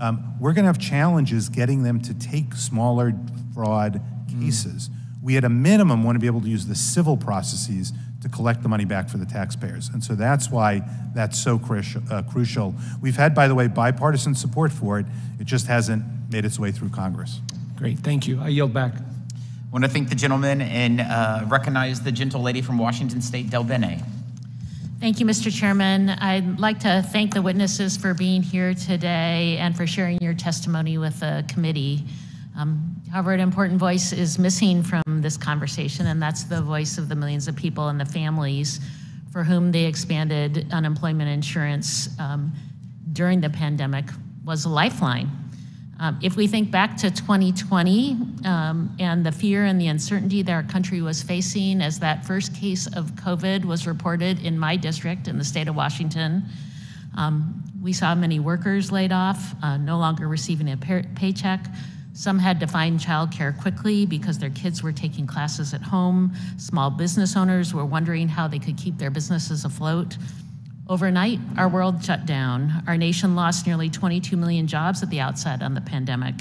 um, we're going to have challenges getting them to take smaller fraud cases. Mm. We, at a minimum, want to be able to use the civil processes to collect the money back for the taxpayers. And so that's why that's so crucial. Uh, crucial. We've had, by the way, bipartisan support for it. It just hasn't made its way through Congress. Great, thank you. I yield back. I want to thank the gentleman and uh, recognize the gentle lady from Washington State, DelBene. Thank you, Mr. Chairman. I'd like to thank the witnesses for being here today and for sharing your testimony with the committee. Um, however, an important voice is missing from this conversation, and that's the voice of the millions of people and the families for whom the expanded unemployment insurance um, during the pandemic was a lifeline. Um, if we think back to 2020 um, and the fear and the uncertainty that our country was facing as that first case of COVID was reported in my district in the state of Washington, um, we saw many workers laid off, uh, no longer receiving a paycheck. Some had to find childcare quickly because their kids were taking classes at home. Small business owners were wondering how they could keep their businesses afloat. Overnight, our world shut down. Our nation lost nearly 22 million jobs at the outset on the pandemic.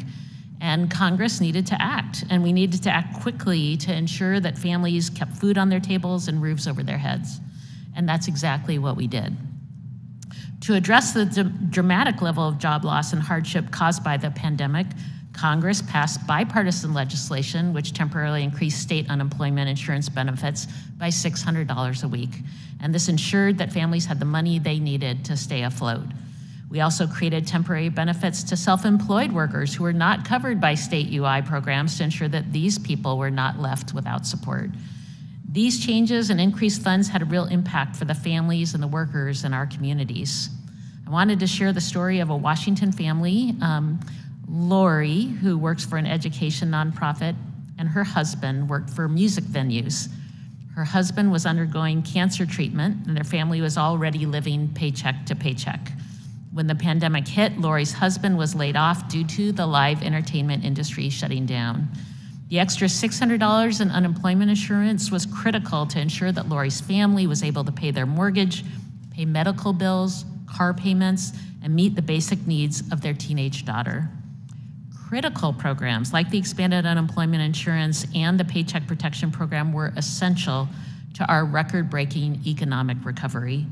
And Congress needed to act, and we needed to act quickly to ensure that families kept food on their tables and roofs over their heads. And that's exactly what we did. To address the dramatic level of job loss and hardship caused by the pandemic, Congress passed bipartisan legislation which temporarily increased state unemployment insurance benefits by $600 a week. And this ensured that families had the money they needed to stay afloat. We also created temporary benefits to self employed workers who were not covered by state UI programs to ensure that these people were not left without support. These changes and increased funds had a real impact for the families and the workers in our communities. I wanted to share the story of a Washington family, um, Lori, who works for an education nonprofit, and her husband worked for music venues. Her husband was undergoing cancer treatment, and their family was already living paycheck to paycheck. When the pandemic hit, Lori's husband was laid off due to the live entertainment industry shutting down. The extra $600 in unemployment insurance was critical to ensure that Lori's family was able to pay their mortgage, pay medical bills, car payments, and meet the basic needs of their teenage daughter. Critical programs like the expanded unemployment insurance and the Paycheck Protection Program were essential to our record breaking economic recovery.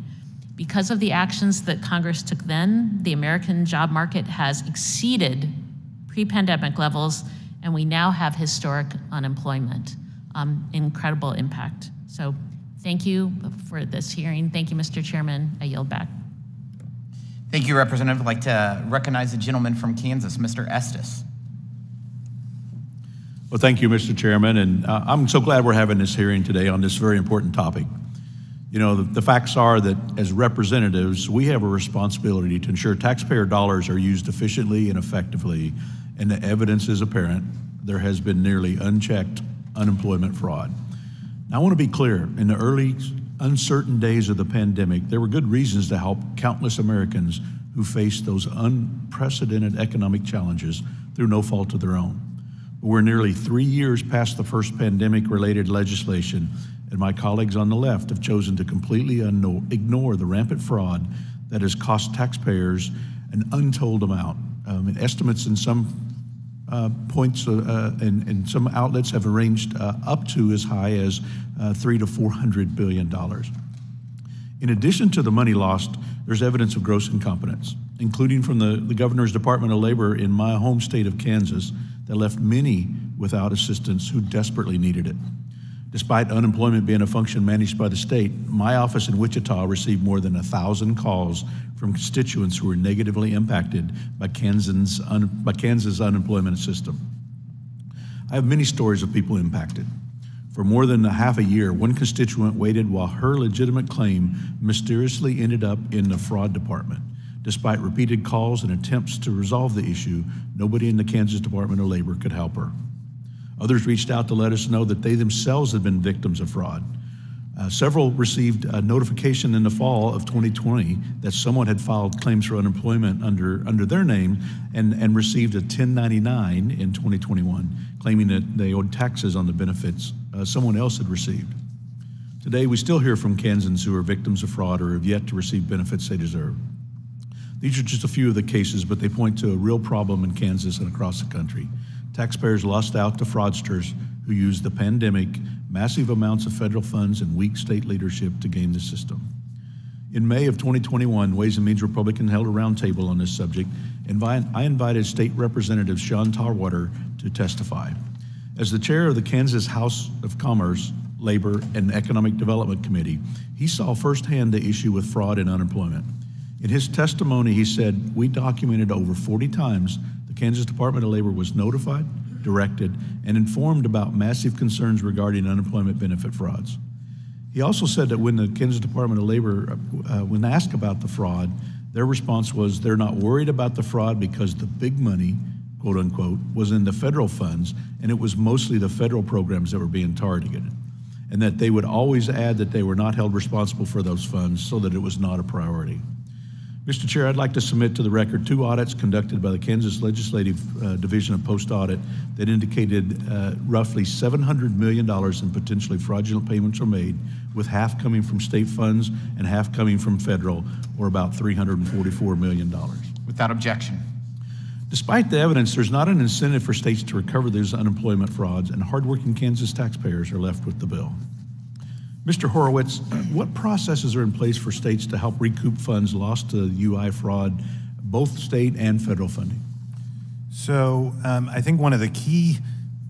Because of the actions that Congress took then, the American job market has exceeded pre pandemic levels, and we now have historic unemployment. Um, incredible impact. So, thank you for this hearing. Thank you, Mr. Chairman. I yield back. Thank you, Representative. I'd like to recognize the gentleman from Kansas, Mr. Estes. Well, thank you, Mr. Chairman, and uh, I'm so glad we're having this hearing today on this very important topic. You know, the, the, facts are that as representatives, we have a responsibility to ensure taxpayer dollars are used efficiently and effectively, and the evidence is apparent. There has been nearly unchecked unemployment fraud. Now, I want to be clear in the early, uncertain days of the pandemic, there were good reasons to help countless Americans who faced those unprecedented economic challenges through no fault of their own. But we're nearly three years past the first pandemic related legislation and my colleagues on the left have chosen to completely ignore the rampant fraud that has cost taxpayers an untold amount. Um, estimates in some uh, points uh, uh, and, and, some outlets have arranged uh, up to as high as uh, three to four hundred billion dollars. In addition to the money lost, there's evidence of gross incompetence, including from the, the governor's Department of Labor in my home state of Kansas, that left many without assistance who desperately needed it. Despite unemployment being a function managed by the state, my office in Wichita received more than 1,000 calls from constituents who were negatively impacted by Kansas, un, by Kansas unemployment system. I have many stories of people impacted. For more than a half a year, one constituent waited while her legitimate claim mysteriously ended up in the fraud department. Despite repeated calls and attempts to resolve the issue, nobody in the Kansas Department of Labor could help her. Others reached out to let us know that they themselves had been victims of fraud. Uh, several received a notification in the fall of 2020 that someone had filed claims for unemployment under, under their name and, and received a 1099 in 2021, claiming that they owed taxes on the benefits uh, someone else had received. Today, we still hear from Kansans who are victims of fraud or have yet to receive benefits they deserve. These are just a few of the cases, but they point to a real problem in Kansas and across the country. Taxpayers lost out to fraudsters who used the pandemic, massive amounts of federal funds, and weak state leadership to game the system. In May of 2021, Ways and Means Republican held a roundtable on this subject, and I invited State Representative Sean Tarwater to testify. As the chair of the Kansas House of Commerce, Labor, and Economic Development Committee, he saw firsthand the issue with fraud and unemployment. In his testimony, he said, We documented over 40 times Kansas Department of Labor was notified, directed, and informed about massive concerns regarding unemployment benefit frauds. He also said that when the Kansas Department of Labor, uh, when asked about the fraud, their response was they're not worried about the fraud because the big money, quote unquote, was in the federal funds, and it was mostly the federal programs that were being targeted. And that they would always add that they were not held responsible for those funds so that it was not a priority. Mr. Chair, I'd like to submit to the record two audits conducted by the Kansas Legislative uh, Division of Post Audit that indicated uh, roughly $700 million in potentially fraudulent payments were made, with half coming from state funds and half coming from federal, or about $344 million. Without objection. Despite the evidence, there's not an incentive for states to recover these unemployment frauds, and hardworking Kansas taxpayers are left with the bill. Mr. Horowitz, (clears throat) what processes are in place for states to help recoup funds lost to UI fraud, both state and federal funding? So um, I think one of the key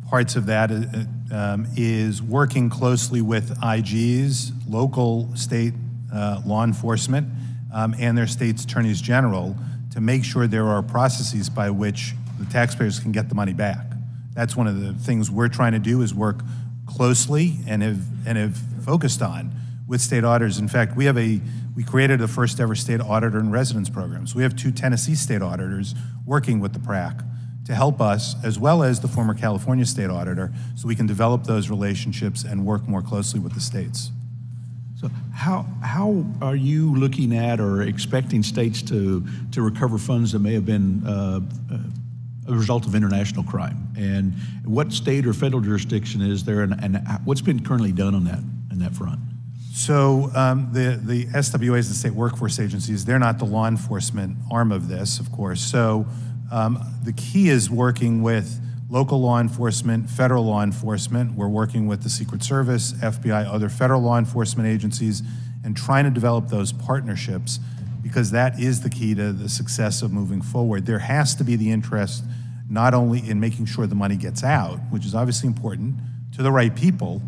parts of that uh, um, is working closely with IGs, local state uh, law enforcement, um, and their state's attorneys general to make sure there are processes by which the taxpayers can get the money back. That's one of the things we're trying to do is work closely and have, and have focused on with state auditors. In fact, we have a, we created the first ever state auditor in residence program. So we have two Tennessee state auditors working with the PRAC to help us, as well as the former California state auditor, so we can develop those relationships and work more closely with the states. So how, how are you looking at or expecting states to, to recover funds that may have been uh, uh, a result of international crime? And what state or federal jurisdiction is there, and, and what's been currently done on that, on that front? So um, the, the SWAs, the state workforce agencies, they're not the law enforcement arm of this, of course. So um, the key is working with local law enforcement, federal law enforcement. We're working with the Secret Service, FBI, other federal law enforcement agencies, and trying to develop those partnerships because that is the key to the success of moving forward. There has to be the interest not only in making sure the money gets out, which is obviously important, to the right people,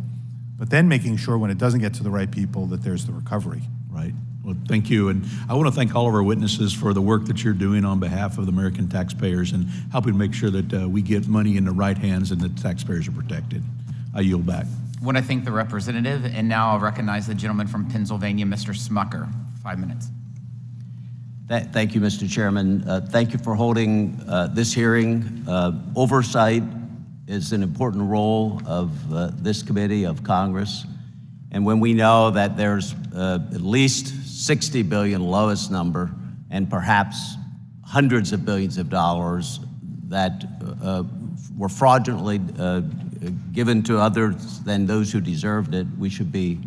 but then making sure when it doesn't get to the right people that there's the recovery. Right. Well, thank you. And I want to thank all of our witnesses for the work that you're doing on behalf of the American taxpayers and helping make sure that uh, we get money in the right hands and that taxpayers are protected. I yield back. I want to thank the representative, and now I'll recognize the gentleman from Pennsylvania, Mr. Smucker. Five minutes. Thank you, Mr. Chairman. Uh, thank you for holding uh, this hearing. Uh, oversight is an important role of uh, this committee of Congress. And when we know that there's uh, at least 60 billion lowest number and perhaps hundreds of billions of dollars that uh, were fraudulently uh, given to others than those who deserved it, we should be,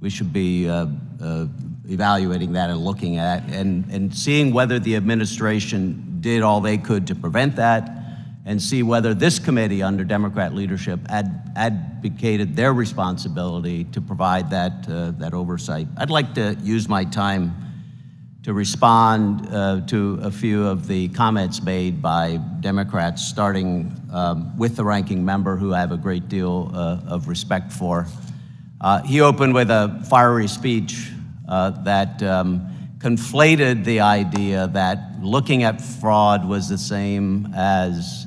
we should be uh, uh, evaluating that and looking at and, and seeing whether the administration did all they could to prevent that and see whether this committee under Democrat leadership ad advocated their responsibility to provide that, uh, that oversight. I'd like to use my time to respond uh, to a few of the comments made by Democrats, starting um, with the ranking member, who I have a great deal uh, of respect for. Uh, he opened with a fiery speech uh, that um, conflated the idea that looking at fraud was the same as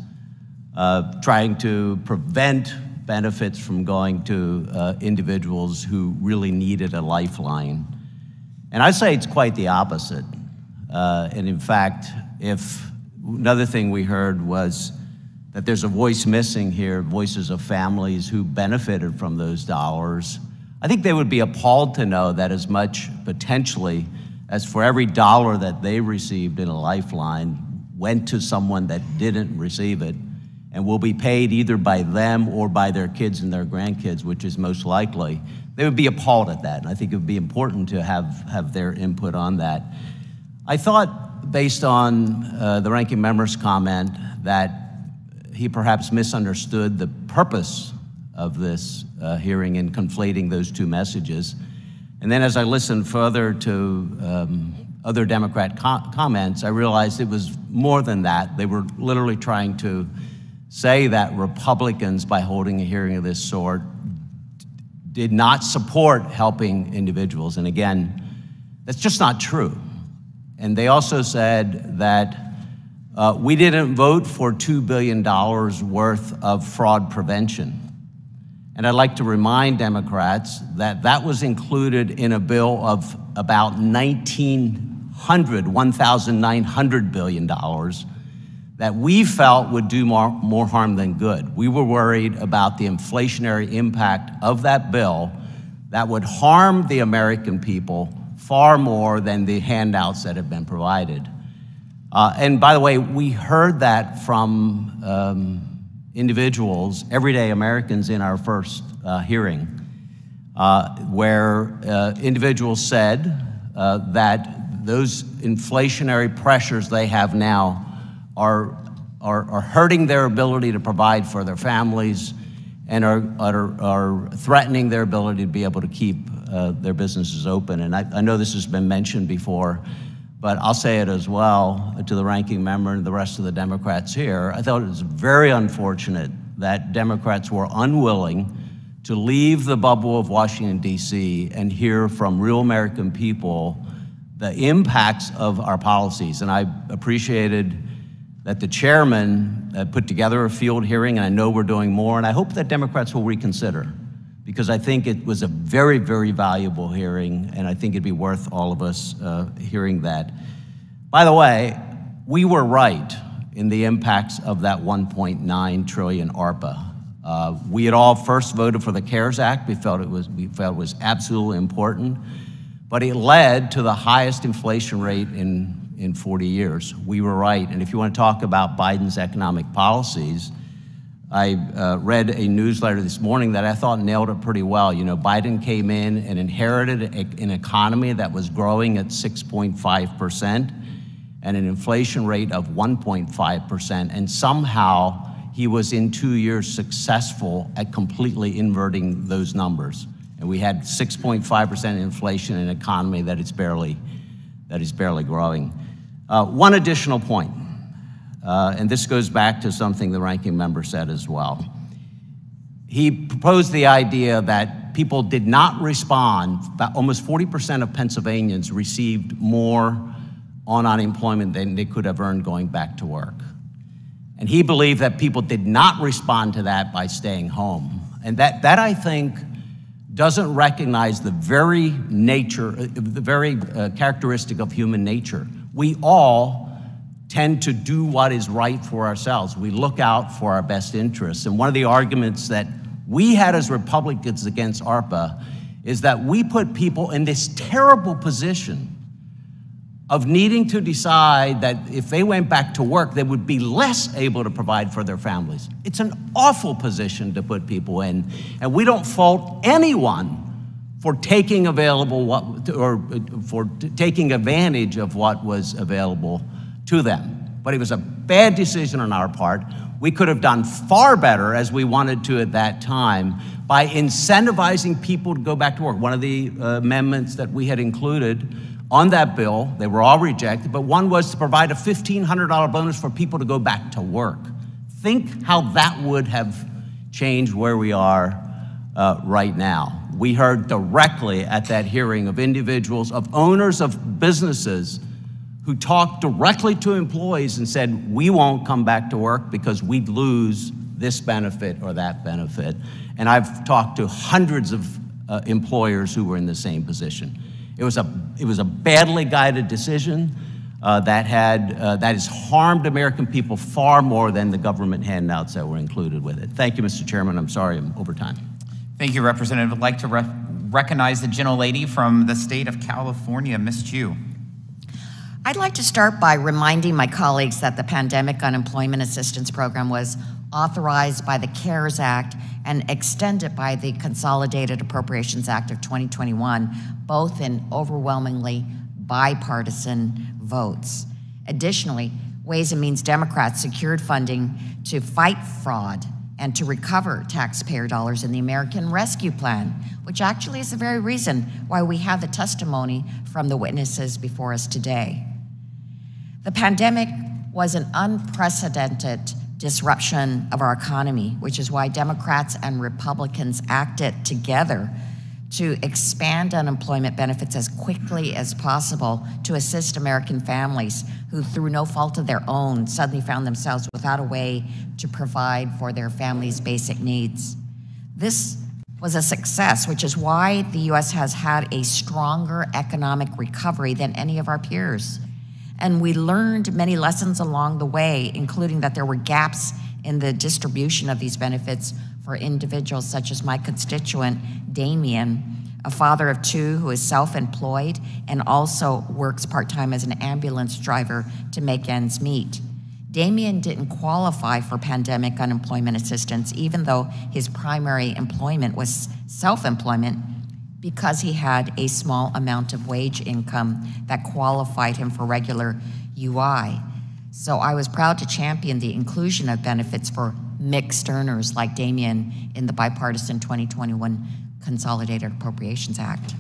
uh, trying to prevent benefits from going to uh, individuals who really needed a lifeline. And I say it's quite the opposite. Uh, and in fact, if another thing we heard was that there's a voice missing here, voices of families who benefited from those dollars, I think they would be appalled to know that as much potentially as for every dollar that they received in a lifeline went to someone that didn't receive it and will be paid either by them or by their kids and their grandkids, which is most likely, they would be appalled at that. And I think it would be important to have, have their input on that. I thought, based on uh, the ranking member's comment, that he perhaps misunderstood the purpose of this uh, hearing in conflating those two messages. And then as I listened further to um, other Democrat co comments, I realized it was more than that. They were literally trying to say that Republicans, by holding a hearing of this sort, did not support helping individuals. And again, that's just not true. And they also said that uh, we didn't vote for $2 billion worth of fraud prevention. And I'd like to remind Democrats that that was included in a bill of about 1,900, $1,900 billion that we felt would do more, more harm than good. We were worried about the inflationary impact of that bill that would harm the American people far more than the handouts that have been provided. Uh, and by the way, we heard that from um, individuals, everyday Americans, in our first uh, hearing, uh, where uh, individuals said uh, that those inflationary pressures they have now are, are, are hurting their ability to provide for their families and are, are, are threatening their ability to be able to keep uh, their businesses open. And I, I know this has been mentioned before, but I'll say it as well to the ranking member and the rest of the Democrats here. I thought it was very unfortunate that Democrats were unwilling to leave the bubble of Washington, D.C., and hear from real American people the impacts of our policies. And I appreciated that the chairman uh, put together a field hearing, and I know we're doing more, and I hope that Democrats will reconsider because I think it was a very, very valuable hearing, and I think it'd be worth all of us uh, hearing that. By the way, we were right in the impacts of that 1.9 trillion ARPA. Uh, we had all first voted for the CARES Act. We felt it was we felt it was absolutely important, but it led to the highest inflation rate in in 40 years. We were right. And if you want to talk about Biden's economic policies, I uh, read a newsletter this morning that I thought nailed it pretty well. You know, Biden came in and inherited a, an economy that was growing at 6.5% and an inflation rate of 1.5%. And somehow he was in two years successful at completely inverting those numbers. And we had 6.5% inflation in an economy that is barely, that is barely growing. Uh, one additional point, uh, and this goes back to something the ranking member said as well. He proposed the idea that people did not respond, almost 40% of Pennsylvanians received more on unemployment than they could have earned going back to work. And he believed that people did not respond to that by staying home. And that, that I think, doesn't recognize the very nature, uh, the very uh, characteristic of human nature we all tend to do what is right for ourselves. We look out for our best interests. And one of the arguments that we had as Republicans against ARPA is that we put people in this terrible position of needing to decide that if they went back to work, they would be less able to provide for their families. It's an awful position to put people in. And we don't fault anyone for taking available what, or for taking advantage of what was available to them. But it was a bad decision on our part. We could have done far better as we wanted to at that time by incentivizing people to go back to work. One of the uh, amendments that we had included on that bill, they were all rejected, but one was to provide a $1,500 bonus for people to go back to work. Think how that would have changed where we are uh, right now we heard directly at that hearing of individuals, of owners of businesses who talked directly to employees and said, We won't come back to work because we'd lose this benefit or that benefit. And I've talked to hundreds of uh, employers who were in the same position. It was a, it was a badly guided decision uh, that, had, uh, that has harmed American people far more than the government handouts that were included with it. Thank you, Mr. Chairman. I'm sorry I'm over time. Thank you, Representative. I'd like to re recognize the gentlelady from the state of California, Ms. Chu. I'd like to start by reminding my colleagues that the Pandemic Unemployment Assistance Program was authorized by the CARES Act and extended by the Consolidated Appropriations Act of 2021, both in overwhelmingly bipartisan votes. Additionally, Ways and Means Democrats secured funding to fight fraud and to recover taxpayer dollars in the American Rescue Plan, which actually is the very reason why we have the testimony from the witnesses before us today. The pandemic was an unprecedented disruption of our economy, which is why Democrats and Republicans acted together to expand unemployment benefits as quickly as possible to assist American families who, through no fault of their own, suddenly found themselves without a way to provide for their family's basic needs. This was a success, which is why the U.S. has had a stronger economic recovery than any of our peers. And we learned many lessons along the way, including that there were gaps in the distribution of these benefits for individuals such as my constituent, Damien, a father of two who is self employed and also works part time as an ambulance driver to make ends meet. Damien didn't qualify for pandemic unemployment assistance, even though his primary employment was self employment, because he had a small amount of wage income that qualified him for regular UI. So I was proud to champion the inclusion of benefits for mixed earners like Damien in the bipartisan 2021 Consolidated Appropriations Act.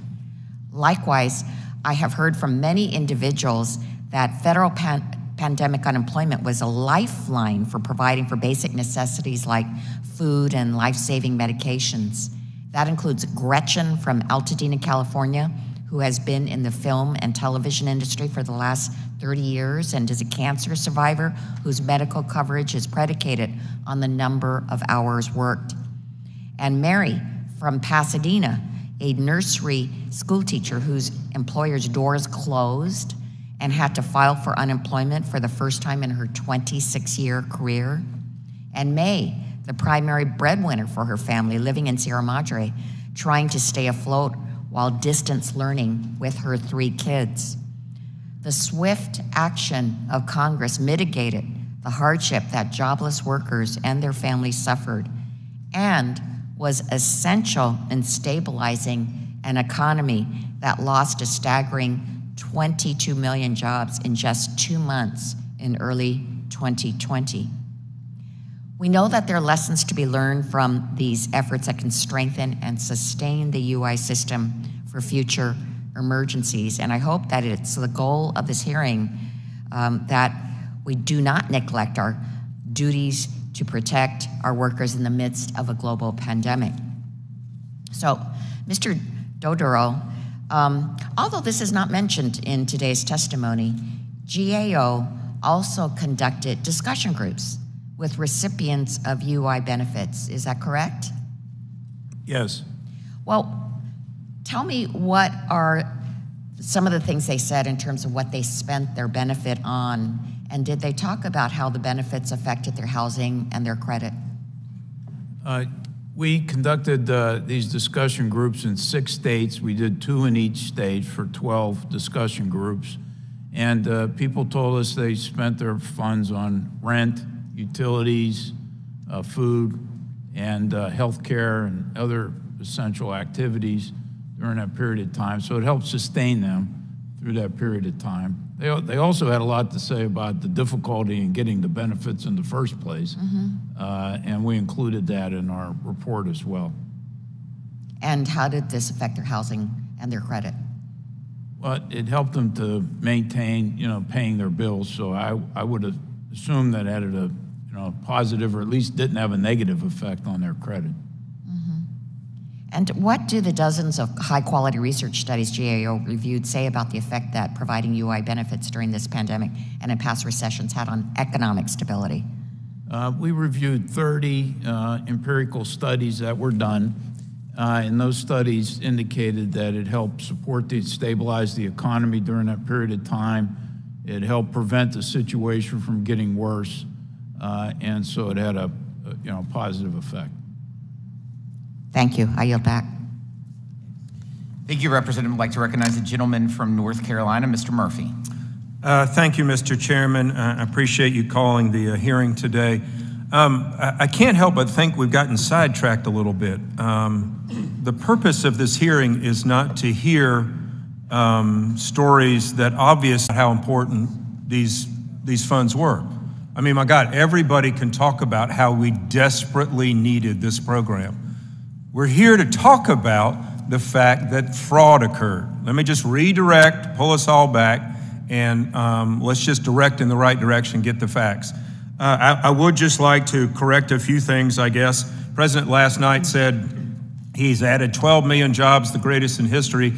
Likewise, I have heard from many individuals that federal pan pandemic unemployment was a lifeline for providing for basic necessities like food and life saving medications. That includes Gretchen from Altadena, California, who has been in the film and television industry for the last 30 years and is a cancer survivor whose medical coverage is predicated on the number of hours worked. And Mary from Pasadena, a nursery school teacher whose employer's doors closed and had to file for unemployment for the first time in her 26 year career. And May, the primary breadwinner for her family living in Sierra Madre, trying to stay afloat while distance learning with her three kids. The swift action of Congress mitigated the hardship that jobless workers and their families suffered and was essential in stabilizing an economy that lost a staggering 22 million jobs in just two months in early 2020. We know that there are lessons to be learned from these efforts that can strengthen and sustain the UI system for future emergencies. And I hope that it's the goal of this hearing um, that we do not neglect our duties to protect our workers in the midst of a global pandemic. So, Mr. Dodaro, um, although this is not mentioned in today's testimony, GAO also conducted discussion groups with recipients of UI benefits. Is that correct? Yes. Well, Tell me what are some of the things they said in terms of what they spent their benefit on, and did they talk about how the benefits affected their housing and their credit? Uh, we conducted uh, these discussion groups in six states. We did two in each state for 12 discussion groups. And uh, people told us they spent their funds on rent, utilities, uh, food, and uh, health care and other essential activities during that period of time. So it helped sustain them through that period of time. They, they also had a lot to say about the difficulty in getting the benefits in the first place, Mm-hmm. uh, and we included that in our report as well. And how did this affect their housing and their credit? Well, it helped them to maintain, you know, paying their bills. So I, I would assume that added a, you know, positive or at least didn't have a negative effect on their credit. And what do the dozens of high quality research studies GAO reviewed say about the effect that providing UI benefits during this pandemic and in past recessions had on economic stability? Uh, we reviewed 30 uh, empirical studies that were done, uh, and those studies indicated that it helped support the stabilize the economy during that period of time. It helped prevent the situation from getting worse, uh, and so it had a, a you know positive effect. Thank you. I yield back. Thank you, Representative. I'd like to recognize the gentleman from North Carolina, Mr. Murphy. Uh, thank you, Mr. Chairman. Uh, I appreciate you calling the uh, hearing today. Um, I, I, can't help but think we've gotten sidetracked a little bit. Um, the purpose of this hearing is not to hear um, stories that obvious how important these these funds were. I mean, my God, everybody can talk about how we desperately needed this program. We're here to talk about the fact that fraud occurred. Let me just redirect, pull us all back, and um, let's just direct in the right direction, get the facts. Uh, I, I, would just like to correct a few things, I guess. President last night said he's added 12 million jobs, the greatest in history.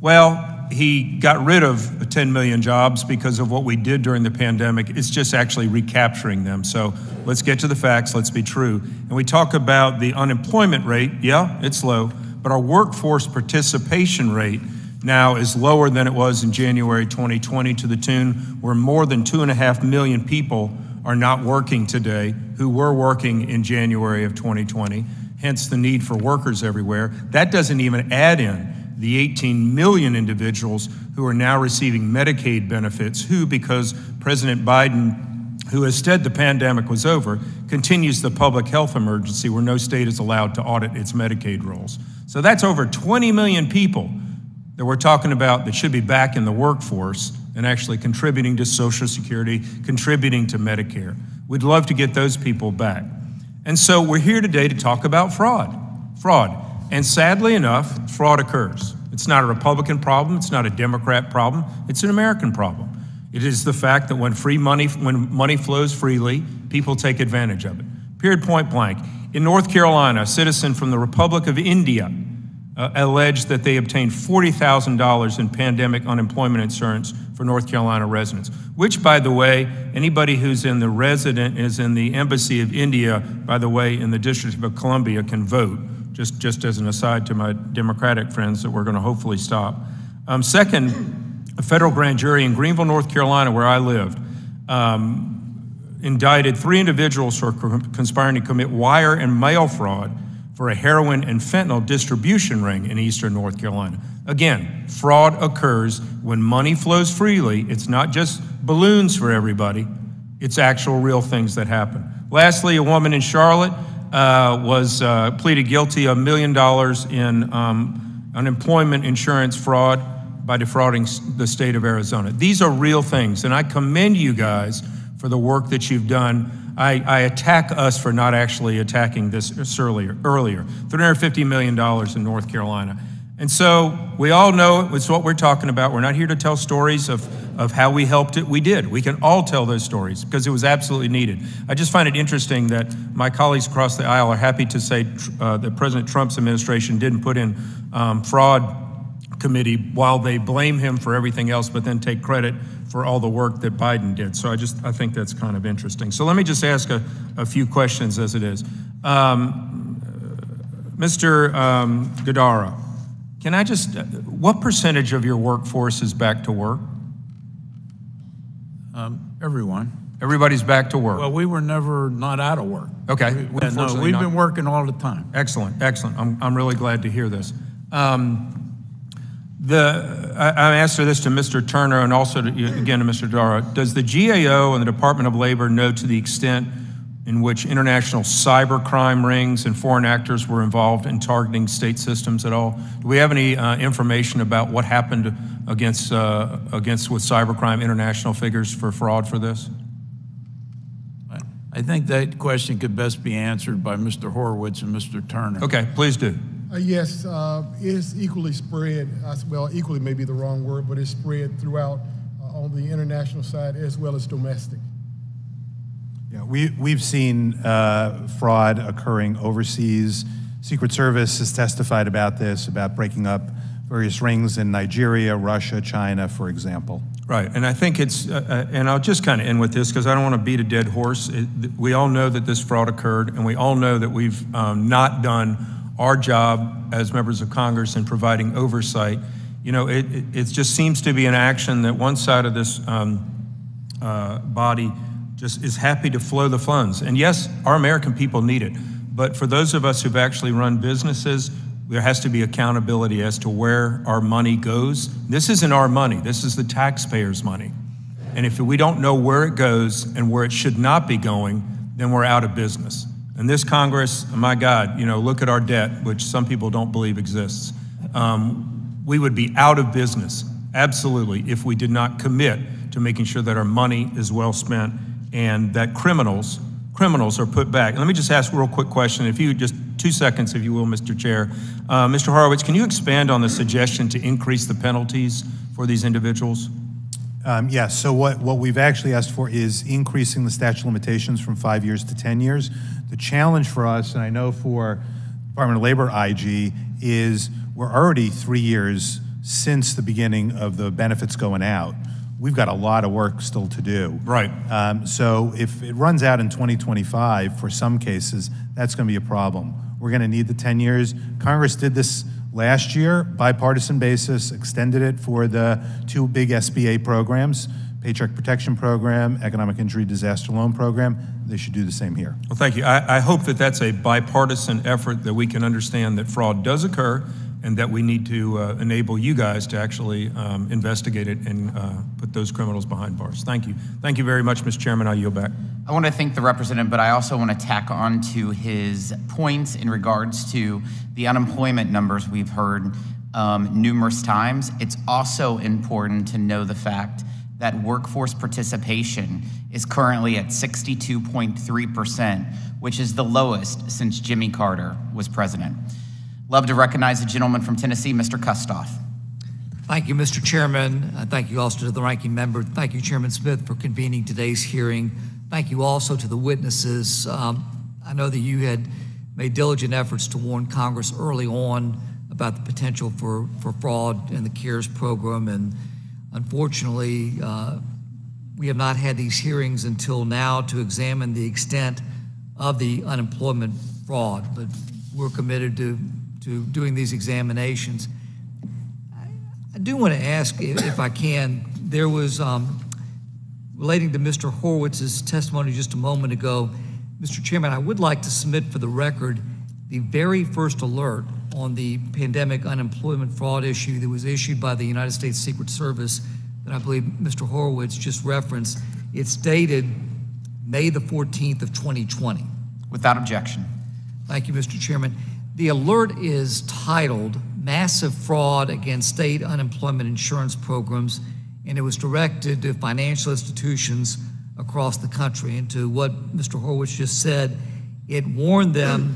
Well, he got rid of 10 million jobs because of what we did during the pandemic. It's just actually recapturing them. So let's get to the facts, let's be true. And we talk about the unemployment rate. Yeah, it's low, but our workforce participation rate now is lower than it was in January 2020 to the tune where more than two and a half million people are not working today who were working in January of 2020, hence the need for workers everywhere. That doesn't even add in the 18 million individuals who are now receiving Medicaid benefits, who, because President Biden, who has said the pandemic was over, continues the public health emergency where no state is allowed to audit its Medicaid rolls. So that's over 20 million people that we're talking about that should be back in the workforce and actually contributing to Social Security, contributing to Medicare. We'd love to get those people back. And so we're here today to talk about fraud. Fraud. And sadly enough, fraud occurs. It's not a Republican problem, it's not a Democrat problem, it's an American problem. It is the fact that when free money when money flows freely, people take advantage of it. Period point blank. In North Carolina, a citizen from the Republic of India uh, alleged that they obtained $40,000 in pandemic unemployment insurance for North Carolina residents, which, by the way, anybody who's in the resident is in the Embassy of India, by the way, in the District of Columbia can vote. Just, just as an aside to my Democratic friends that we're going to hopefully stop. Um, second, a federal grand jury in Greenville, North Carolina, where I lived, um, indicted three individuals for conspiring to commit wire and mail fraud for a heroin and fentanyl distribution ring in eastern North Carolina. Again, fraud occurs when money flows freely. It's not just balloons for everybody, it's actual real things that happen. Lastly, a woman in Charlotte uh, was uh, pleaded guilty of a million dollars in um, unemployment insurance fraud by defrauding the state of Arizona. These are real things, and I commend you guys for the work that you've done. I, I attack us for not actually attacking this earlier. Earlier, $350 million in North Carolina. And so we all know it's what we're talking about. We're not here to tell stories of, of how we helped it. We did. We can all tell those stories because it was absolutely needed. I just find it interesting that my colleagues across the aisle are happy to say uh, that President Trump's administration didn't put in um, fraud committee while they blame him for everything else, but then take credit for all the work that Biden did. So I just I think that's kind of interesting. So let me just ask a, a few questions as it is. Um, Mr. Um, Dodaro, can I just, what percentage of your workforce is back to work? Um, everyone. Everybody's back to work. Well, we were never not out of work. Okay. We, we, no, we've not. been working all the time. Excellent, excellent. I'm, I'm really glad to hear this. Um, the, I, I answer this to Mr. Turner and also to, again to Mr. Dara. Does the GAO and the Department of Labor know to the extent in which international cybercrime rings and foreign actors were involved in targeting state systems at all? Do we have any uh, information about what happened against, uh, against with cybercrime international figures for fraud for this? I think that question could best be answered by Mr. Horowitz and Mr. Turner. Okay, please do. Uh, yes, uh, it's equally spread. Uh, well, equally may be the wrong word, but it's spread throughout uh, on the international side as well as domestic. Yeah, we, we've seen uh, fraud occurring overseas. Secret Service has testified about this, about breaking up various rings in Nigeria, Russia, China, for example. Right, and I think it's, uh, and I'll just kind of end with this because I don't want to beat a dead horse. It, we all know that this fraud occurred, and we all know that we've um, not done our job as members of Congress in providing oversight. You know, it, it, it just seems to be an action that one side of this um, uh, body just is happy to flow the funds. And yes, our American people need it. But for those of us who've actually run businesses, there has to be accountability as to where our money goes. This isn't our money, this is the taxpayers' money. And if we don't know where it goes and where it should not be going, then we're out of business. And this Congress, my God, you know, look at our debt, which some people don't believe exists. Um, we would be out of business, absolutely, if we did not commit to making sure that our money is well spent and that criminals criminals are put back. Let me just ask a real quick question. If you just two seconds, if you will, Mr. Chair. Uh, Mr. Horowitz, can you expand on the suggestion to increase the penalties for these individuals? Um, yes, so what, what we've actually asked for is increasing the statute limitations from five years to 10 years. The challenge for us, and I know for Department of Labor IG, is we're already three years since the beginning of the benefits going out. We've got a lot of work still to do. Right. Um, so if it runs out in 2025, for some cases, that's going to be a problem. We're going to need the 10 years. Congress did this Last year, bipartisan basis, extended it for the two big SBA programs, Paycheck Protection Program, Economic Injury Disaster Loan Program. They should do the same here. Well, thank you. I, I hope that that's a bipartisan effort that we can understand that fraud does occur and that we need to uh, enable you guys to actually um, investigate it and uh, put those criminals behind bars. Thank you. Thank you very much, Mr. Chairman. I yield back. I want to thank the representative, but I also want to tack on to his points in regards to the unemployment numbers we've heard um, numerous times. It's also important to know the fact that workforce participation is currently at 62.3%, which is the lowest since Jimmy Carter was president. Love to recognize the gentleman from Tennessee, Mr. Kustoff. Thank you, Mr. Chairman. Uh, thank you also to the ranking member. Thank you, Chairman Smith, for convening today's hearing. Thank you also to the witnesses. Um, I know that you had made diligent efforts to warn Congress early on about the potential for, for fraud in the CARES program, and unfortunately, uh, we have not had these hearings until now to examine the extent of the unemployment fraud, but we're committed to, to doing these examinations. I do want to ask, if, if I can, there was, um, relating to Mr. Horowitz's testimony just a moment ago, Mr. Chairman, I would like to submit for the record the very first alert on the pandemic unemployment fraud issue that was issued by the United States Secret Service that I believe Mr. Horowitz just referenced. It's dated May the 14th of 2020. Without objection. Thank you, Mr. Chairman. The alert is titled Massive Fraud Against State Unemployment Insurance Programs, and it was directed to financial institutions across the country. And to what Mr. Horowitz just said, it warned them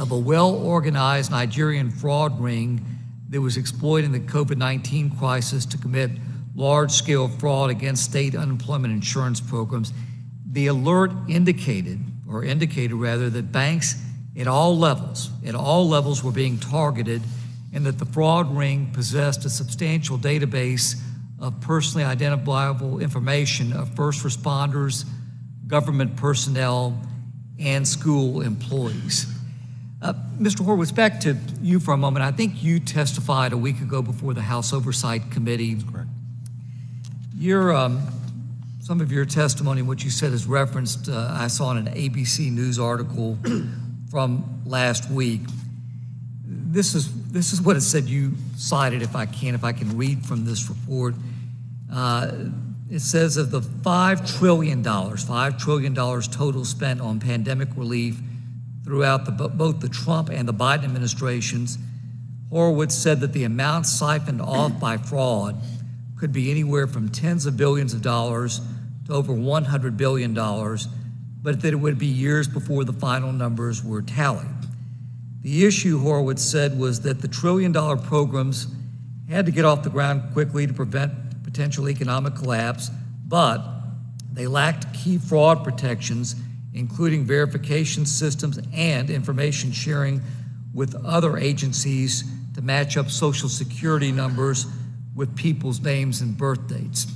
of a well organized Nigerian fraud ring that was exploiting the COVID 19 crisis to commit large scale fraud against state unemployment insurance programs. The alert indicated, or indicated rather, that banks at all levels, at all levels were being targeted, and that the fraud ring possessed a substantial database of personally identifiable information of first responders, government personnel, and school employees. Uh, Mr. Horowitz, back to you for a moment. I think you testified a week ago before the House Oversight Committee. That's correct. Your, um, some of your testimony, what you said is referenced, uh, I saw in an ABC News article from last week. This is, this is what it said you cited, if I can, if I can read from this report. Uh, it says of the $5 trillion, $5 trillion total spent on pandemic relief throughout the, both the Trump and the Biden administrations, Horowitz said that the amount siphoned off by fraud could be anywhere from tens of billions of dollars to over $100 billion, but that it would be years before the final numbers were tallied. The issue, Horowitz said, was that the trillion dollar programs had to get off the ground quickly to prevent potential economic collapse, but they lacked key fraud protections, including verification systems and information sharing with other agencies to match up Social Security numbers with people's names and birth dates.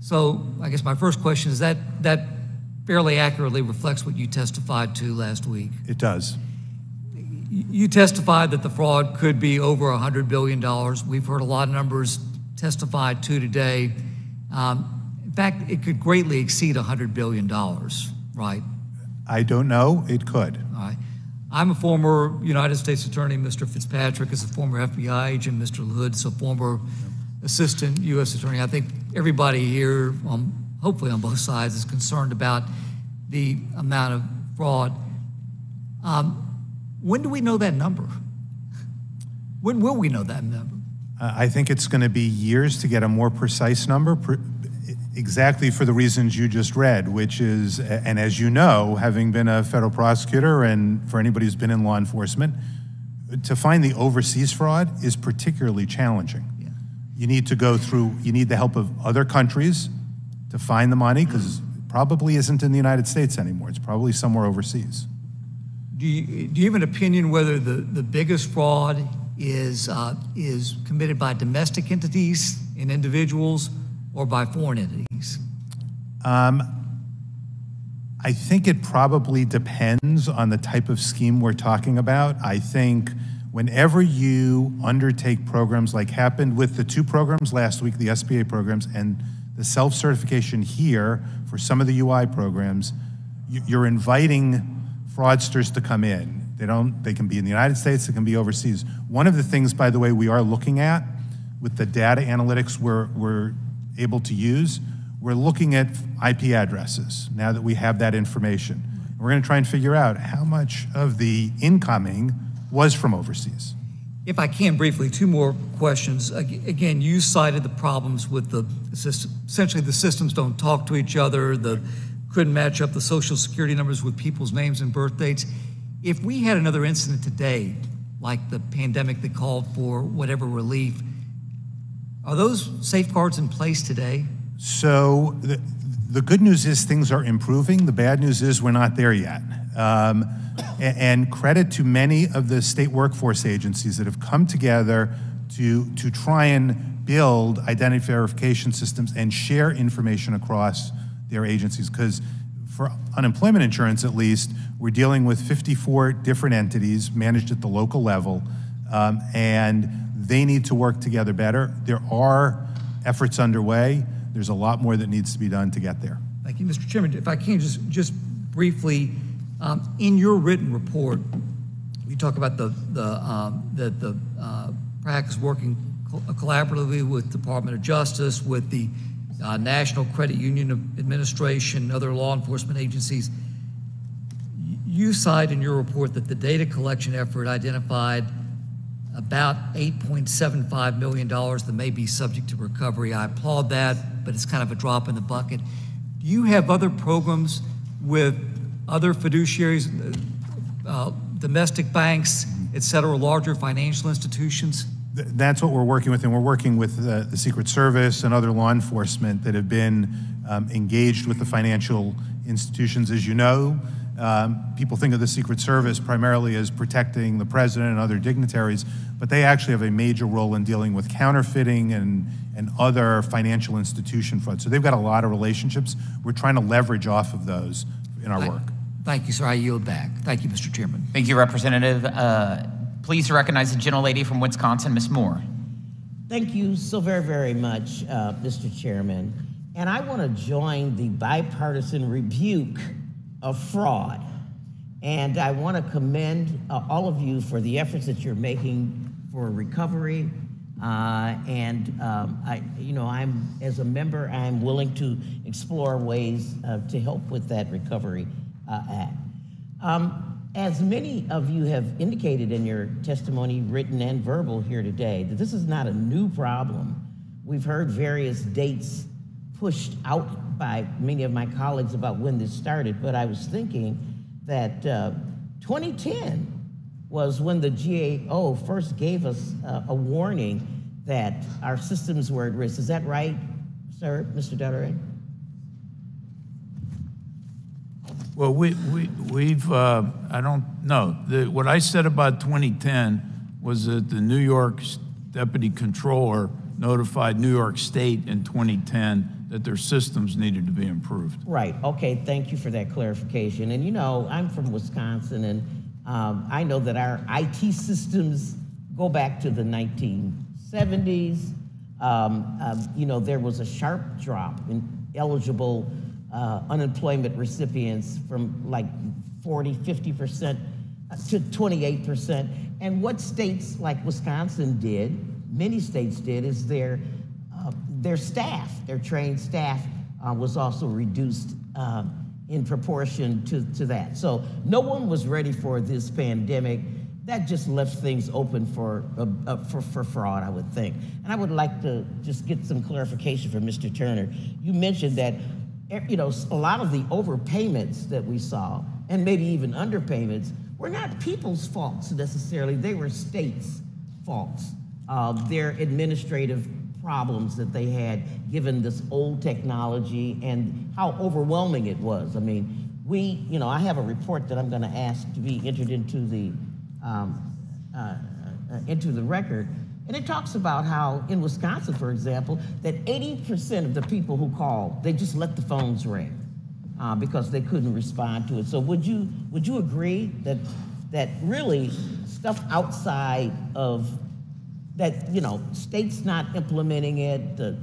So I guess my first question is that that fairly accurately reflects what you testified to last week. It does. You testified that the fraud could be over $100 billion. We've heard a lot of numbers testified to today. Um, in fact, it could greatly exceed $100 billion, right? I don't know. It could. All right. I'm a former United States Attorney. Mr. Fitzpatrick is a former FBI agent. Mr. Hood is a former Assistant U.S. Attorney. I think everybody here, um, hopefully on both sides, is concerned about the amount of fraud. Um, when do we know that number? When will we know that number? I think it's going to be years to get a more precise number, exactly for the reasons you just read, which is, and as you know, having been a federal prosecutor and for anybody who's been in law enforcement, to find the overseas fraud is particularly challenging. Yeah. You need to go through, you need the help of other countries to find the money because it probably isn't in the United States anymore. It's probably somewhere overseas. Do you, do you have an opinion whether the, the biggest fraud is, uh, is committed by domestic entities and individuals or by foreign entities? Um, I think it probably depends on the type of scheme we're talking about. I think whenever you undertake programs like happened with the two programs last week, the SBA programs, and the self certification here for some of the UI programs, you're inviting fraudsters to come in. They don't, they can be in the United States, they can be overseas. One of the things, by the way, we are looking at with the data analytics we're, we're able to use, we're looking at IP addresses now that we have that information. We're going to try and figure out how much of the incoming was from overseas. If I can briefly, two more questions. Again, you cited the problems with the system. Essentially, the systems don't talk to each other. The couldn't match up the social security numbers with people's names and birth dates. If we had another incident today, like the pandemic that called for whatever relief, are those safeguards in place today? So the, the good news is things are improving. The bad news is we're not there yet. Um, and credit to many of the state workforce agencies that have come together to, to try and build identity verification systems and share information across their agencies. Because for unemployment insurance, at least, we're dealing with 54 different entities managed at the local level, um, and they need to work together better. There are efforts underway. There's a lot more that needs to be done to get there. Thank you, Mr. Chairman. If I can just, just briefly, um, in your written report, you talk about the, the, um, that the, uh, practice working col- collaboratively with Department of Justice, with the, uh, National Credit Union Administration, other law enforcement agencies. You cite in your report that the data collection effort identified about $8.75 million that may be subject to recovery. I applaud that, but it's kind of a drop in the bucket. Do you have other programs with other fiduciaries, uh, domestic banks, et cetera, larger financial institutions? Th- That's what we're working with, and we're working with uh, the Secret Service and other law enforcement that have been um, engaged with the financial institutions. As you know, um, people think of the Secret Service primarily as protecting the president and other dignitaries, but they actually have a major role in dealing with counterfeiting and, and other financial institution fraud. So they've got a lot of relationships. We're trying to leverage off of those in our work. Thank you, sir. I yield back. Thank you, Mr. Chairman. Thank you, Representative. Uh, Please recognize the gentlelady from Wisconsin, Ms. Moore. Thank you so very, very much, uh, Mr. Chairman. And I want to join the bipartisan rebuke of fraud. And I want to commend uh, all of you for the efforts that you're making for recovery. Uh, and um, I, you know, I'm as a member, I'm willing to explore ways uh, to help with that recovery uh, act. Um, as many of you have indicated in your testimony, written and verbal here today, that this is not a new problem. We've heard various dates pushed out by many of my colleagues about when this started, but I was thinking that uh, 2010 was when the GAO first gave us uh, a warning that our systems were at risk. Is that right, sir, Mr. Dodaro? Well, we, we, we've, uh, I don't know. What I said about 2010 was that the New York Deputy Comptroller notified New York State in 2010 that their systems needed to be improved. Right. Okay. Thank you for that clarification. And you know, I'm from Wisconsin, and um, I know that our IT systems go back to the 1970s. Um, um, you know, there was a sharp drop in eligible uh, unemployment recipients from like 40, 50 percent to 28 percent. And what states like Wisconsin did, many states did, is their uh, their staff, their trained staff, uh, was also reduced uh, in proportion to, to that. So no one was ready for this pandemic. That just left things open for, uh, for, for fraud, I would think. And I would like to just get some clarification from Mr. Turner. You mentioned that you know, a lot of the overpayments that we saw, and maybe even underpayments, were not people's faults necessarily. They were states' faults. Uh, their administrative problems that they had given this old technology and how overwhelming it was. I mean, we, you know, I have a report that I'm going to ask to be entered into the um, uh, uh, into the record, and it talks about how in Wisconsin, for example, that 80% of the people who called they just let the phones ring uh, because they couldn't respond to it. So would you would you agree that that really stuff outside of that you know states not implementing it, the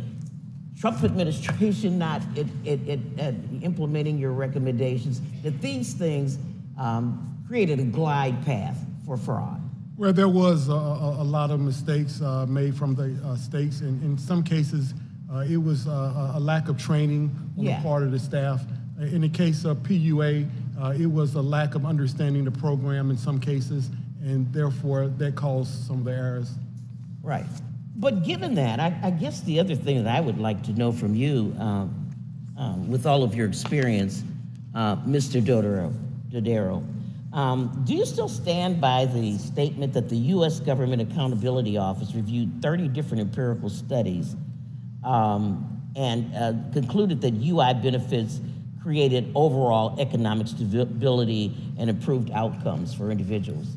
Trump administration not it, it, it, uh, implementing your recommendations, that these things um, created a glide path for fraud. Well, there was a, a, a lot of mistakes uh, made from the uh, states, and in some cases, uh, it was uh, a lack of training on Yeah. the part of the staff. In the case of PUA, uh, it was a lack of understanding the program in some cases, and therefore that caused some of the errors. Right. But given that, I, I guess the other thing that I would like to know from you, um, um, with all of your experience, uh, Mr. Dodero, Dodaro, um, do you still stand by the statement that the U.S. Government Accountability Office reviewed 30 different empirical studies um, and uh, concluded that UI benefits created overall economic stability and improved outcomes for individuals?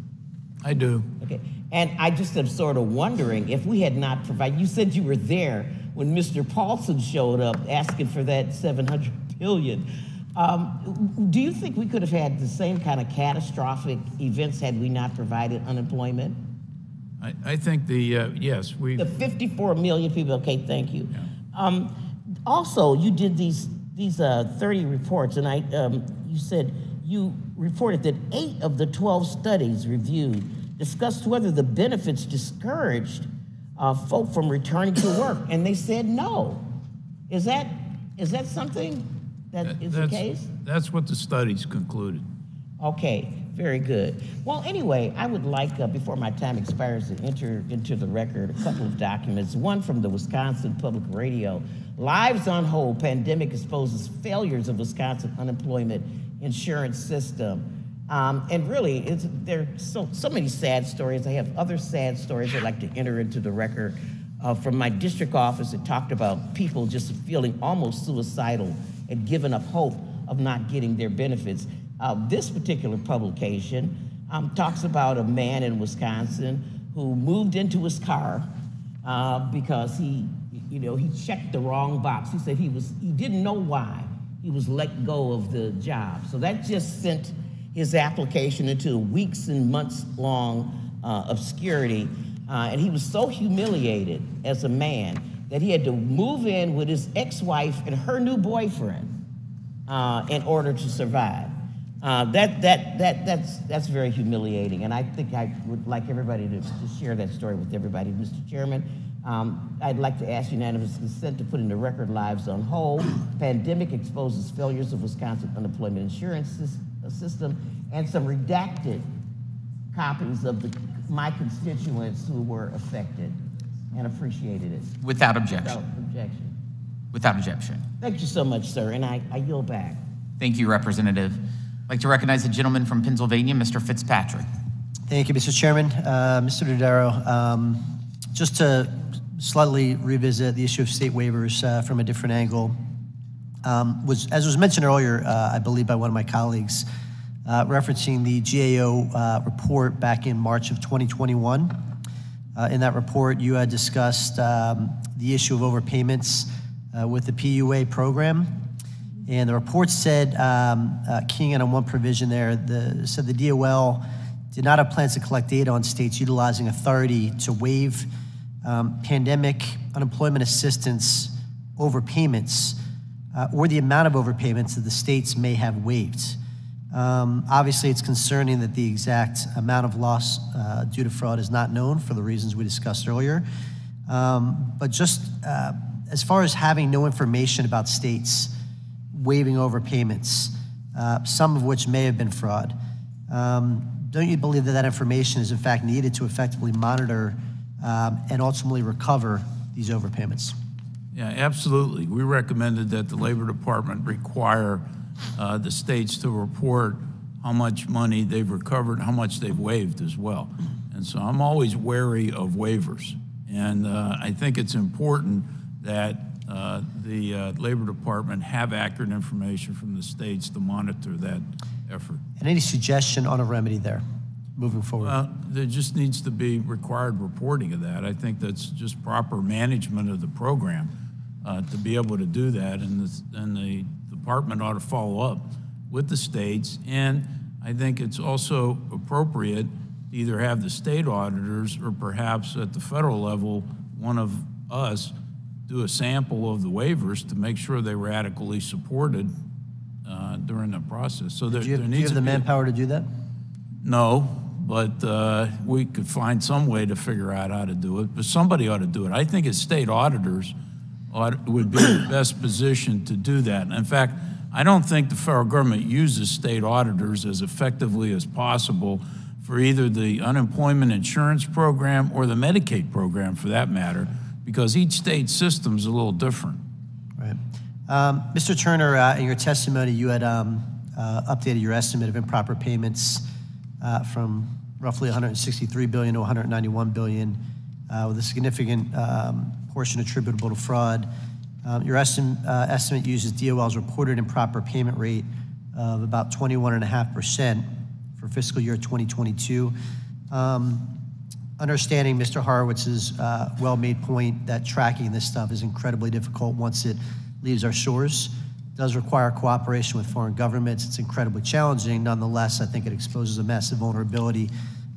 I do. Okay. And I just am sort of wondering if we had not provided, you said you were there when Mr. Paulson showed up asking for that 700 billion. Um, do you think we could have had the same kind of catastrophic events had we not provided unemployment? I, I think the, uh, yes, we. The 54 million people, okay, thank you. Um, also, you did these, these uh, 30 reports, and I, um, you said you reported that eight of the 12 studies reviewed discussed whether the benefits discouraged uh, folk from returning to work, and they said no. Is that, is that something that is the That's- case? That's what the studies concluded. Okay, very good. Well, anyway, I would like, uh, before my time expires, to enter into the record a couple of documents. One from the Wisconsin Public Radio. Lives on Hold, Pandemic Exposes Failures of Wisconsin Unemployment Insurance System. Um, and really, it's, there are so, so many sad stories. I have other sad stories I'd like to enter into the record. Uh, from my district office, it talked about people just feeling almost suicidal and giving up hope of not getting their benefits. Uh, this particular publication um, talks about a man in Wisconsin who moved into his car uh, because he, you know, he checked the wrong box. He said he was, he didn't know why he was let go of the job. So that just sent his application into weeks and months long uh, obscurity. Uh, and he was so humiliated as a man that he had to move in with his ex-wife and her new boyfriend uh, in order to survive. Uh, that, that, that, that's, that's very humiliating, and I think I would like everybody to, to share that story with everybody. Mr. Chairman, um, I'd like to ask unanimous consent to put in the record lives on hold. Pandemic exposes failures of Wisconsin unemployment insurance system and some redacted copies of the, my constituents who were affected and appreciated it. Without objection. Without objection. Without objection. Thank you so much, sir, and I, I yield back. Thank you, Representative. I'd like to recognize the gentleman from Pennsylvania, Mr. Fitzpatrick. Thank you, Mr. Chairman. Uh, Mr. Dodaro, um, just to slightly revisit the issue of state waivers uh, from a different angle, um, was, as was mentioned earlier, uh, I believe by one of my colleagues, uh, referencing the GAO uh, report back in March of 2021. Uh, in that report, you had discussed um, the issue of overpayments uh, with the PUA program. And the report said, um, uh, keying in on one provision there, the, said the DOL did not have plans to collect data on states utilizing authority to waive um, pandemic unemployment assistance overpayments uh, or the amount of overpayments that the states may have waived. Um, obviously, it's concerning that the exact amount of loss uh, due to fraud is not known for the reasons we discussed earlier. Um, but just uh, as far as having no information about states waiving overpayments, uh, some of which may have been fraud, um, don't you believe that that information is in fact needed to effectively monitor um, and ultimately recover these overpayments? Yeah, absolutely. We recommended that the Labor Department require uh, the states to report how much money they've recovered, how much they've waived as well. And so I'm always wary of waivers. And uh, I think it's important that uh, the uh, Labor Department have accurate information from the states to monitor that effort. And any suggestion on a remedy there moving forward? Well, there just needs to be required reporting of that. I think that's just proper management of the program uh, to be able to do that, and the, and the department ought to follow up with the states. And I think it's also appropriate to either have the state auditors or perhaps at the federal level, one of us do a sample of the waivers to make sure they were adequately supported uh, during the process. So there, do you, there do you have to the be- manpower to do that? no, but uh, we could find some way to figure out how to do it. But somebody ought to do it. I think as state auditors ought, would be the best position to do that. In fact, I don't think the federal government uses state auditors as effectively as possible for either the unemployment insurance program or the Medicaid program for that matter, because each state system is a little different. Right. Um, Mr. Turner, uh, in your testimony, you had um, uh, updated your estimate of improper payments uh, from roughly 163 billion to 191 billion, with a significant um, portion attributable to fraud. Um, your uh, estimate uses DOL's reported improper payment rate of about 21.5% for fiscal year 2022. Um, understanding Mr. Horowitz's uh, well-made point that tracking this stuff is incredibly difficult once it leaves our shores. Does require cooperation with foreign governments. It's incredibly challenging. Nonetheless, I think it exposes a massive vulnerability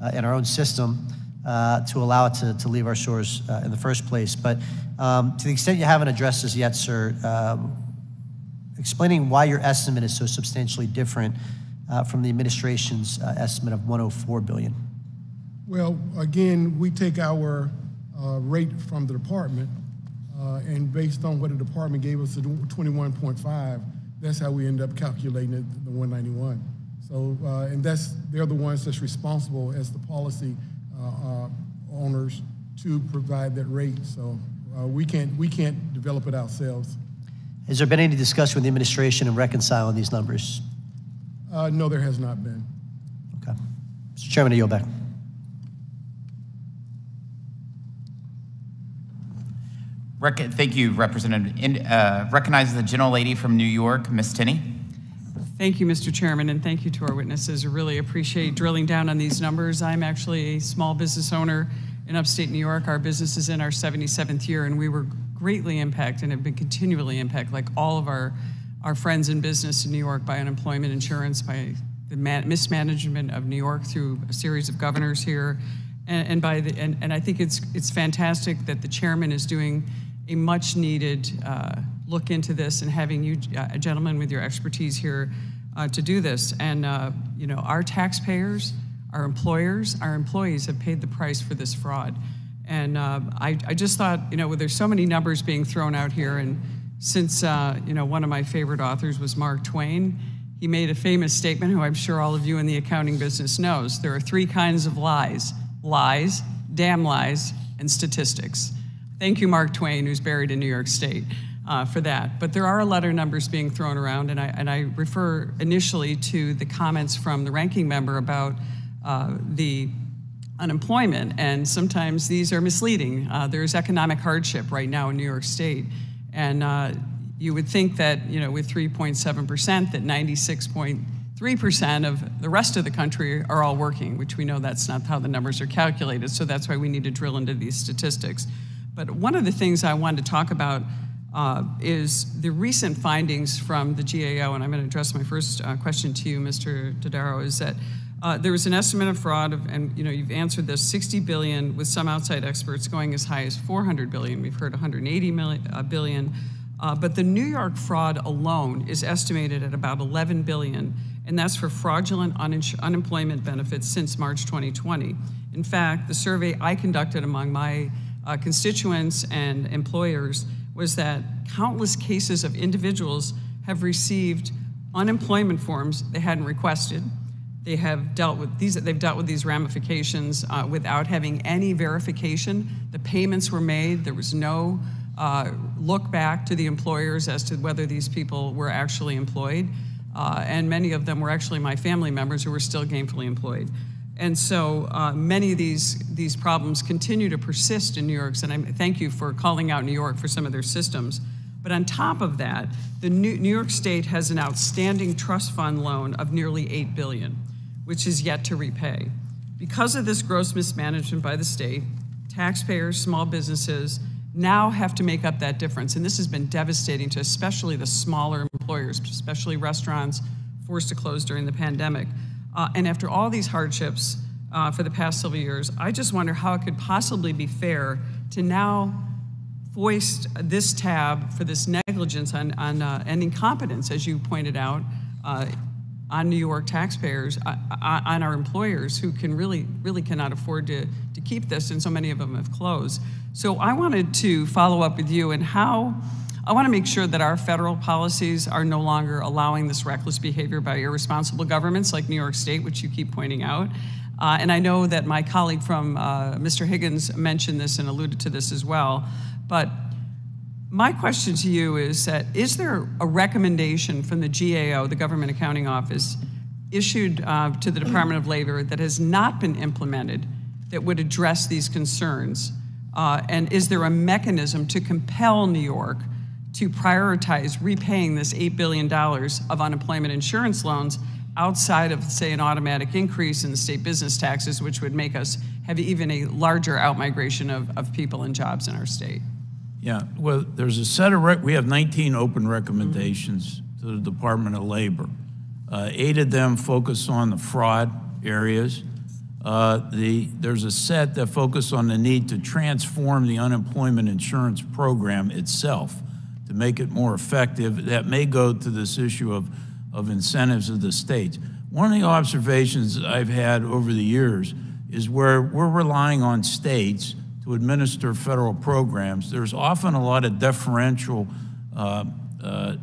uh, in our own system uh, to allow it to, to leave our shores uh, in the first place. But um, to the extent you haven't addressed this yet, sir, um, explaining why your estimate is so substantially different uh, from the administration's uh, estimate of 104 billion. Well, again, we take our uh, rate from the department, and based on what the department gave us, the 21.5, that's how we end up calculating it, the 191. So, and that's they're the ones that's responsible as the policy owners to provide that rate. So we can't we can't develop it ourselves. Has there been any discussion with the administration in reconciling these numbers? Uh, no, there has not been. Okay. Mr. Chairman, I yield back. thank you, Representative. In, uh, recognizes the gentlelady from New York, Ms. Tenney. Thank you, Mr. Chairman, and thank you to our witnesses. I really appreciate drilling down on these numbers. I'm actually a small business owner in upstate New York. Our business is in our 77th year, and we were greatly impacted and have been continually impacted, like all of our, our friends in business in New York, by unemployment insurance, by the mismanagement of New York through a series of governors here. And, and by the, and, and I think it's, it's fantastic that the chairman is doing a much needed uh, look into this and having you, uh, gentlemen, with your expertise here uh, to do this. And, uh, you know, our taxpayers, our employers, our employees have paid the price for this fraud. And uh, I, I, just thought, you know, there's so many numbers being thrown out here, and since, uh, you know, one of my favorite authors was Mark Twain, he made a famous statement, who I'm sure all of you in the accounting business knows. There are three kinds of lies lies, damn lies, and statistics. Thank you, Mark Twain, who's buried in New York State, uh, for that. But there are a lot of numbers being thrown around, and I, and I refer initially to the comments from the ranking member about uh, the unemployment, and sometimes these are misleading. Uh, there's economic hardship right now in New York State, and uh, you would think that, you know, with 3.7%, that 96.3% of the rest of the country are all working, which we know that's not how the numbers are calculated, so that's why we need to drill into these statistics. But one of the things I wanted to talk about uh, is the recent findings from the GAO, and I'm going to address my first uh, question to you, Mr. Dodaro, is that uh, there was an estimate of fraud, of, and you know you've answered this, 60 billion, with some outside experts going as high as 400 billion. We've heard 180 million, uh, billion, uh, but the New York fraud alone is estimated at about 11 billion, and that's for fraudulent unemployment benefits since March 2020. In fact, the survey I conducted among my uh, constituents and employers was that countless cases of individuals have received unemployment forms they hadn't requested. They have dealt with these. They've dealt with these ramifications uh, without having any verification. The payments were made. There was no uh, look back to the employers as to whether these people were actually employed, uh, and many of them were actually my family members who were still gainfully employed. And so uh, many of these, these problems continue to persist in New York, and I thank you for calling out New York for some of their systems. But on top of that, the New, New York State has an outstanding trust fund loan of nearly 8 billion, which is yet to repay. Because of this gross mismanagement by the state, taxpayers, small businesses now have to make up that difference. And this has been devastating to especially the smaller employers, especially restaurants forced to close during the pandemic. Uh, and after all these hardships uh, for the past several years, I just wonder how it could possibly be fair to now foist this tab for this negligence on, on uh, and incompetence, as you pointed out, uh, on New York taxpayers, uh, uh, on our employers who can really, really cannot afford to, to keep this, and so many of them have closed. So I wanted to follow up with you and how I want to make sure that our federal policies are no longer allowing this reckless behavior by irresponsible governments like New York State, which you keep pointing out. Uh, and I know that my colleague from uh, Mr. Higgins mentioned this and alluded to this as well. But my question to you is that is there a recommendation from the GAO, the Government Accounting Office, issued uh, to the Department of Labor that has not been implemented that would address these concerns? Uh, and is there a mechanism to compel New York to prioritize repaying this $8 billion of unemployment insurance loans outside of, say, an automatic increase in the state business taxes, which would make us have even a larger outmigration of, of people and jobs in our state? Yeah, well, there's a set of, we have 19 open recommendations to the Department of Labor. Uh, Eight of them focus on the fraud areas. Uh, The, there's a set that focus on the need to transform the unemployment insurance program itself to make it more effective. That may go to this issue of, of incentives of the states. One of the observations I've had over the years is where we're relying on states to administer federal programs, there's often a lot of deferential uh, uh,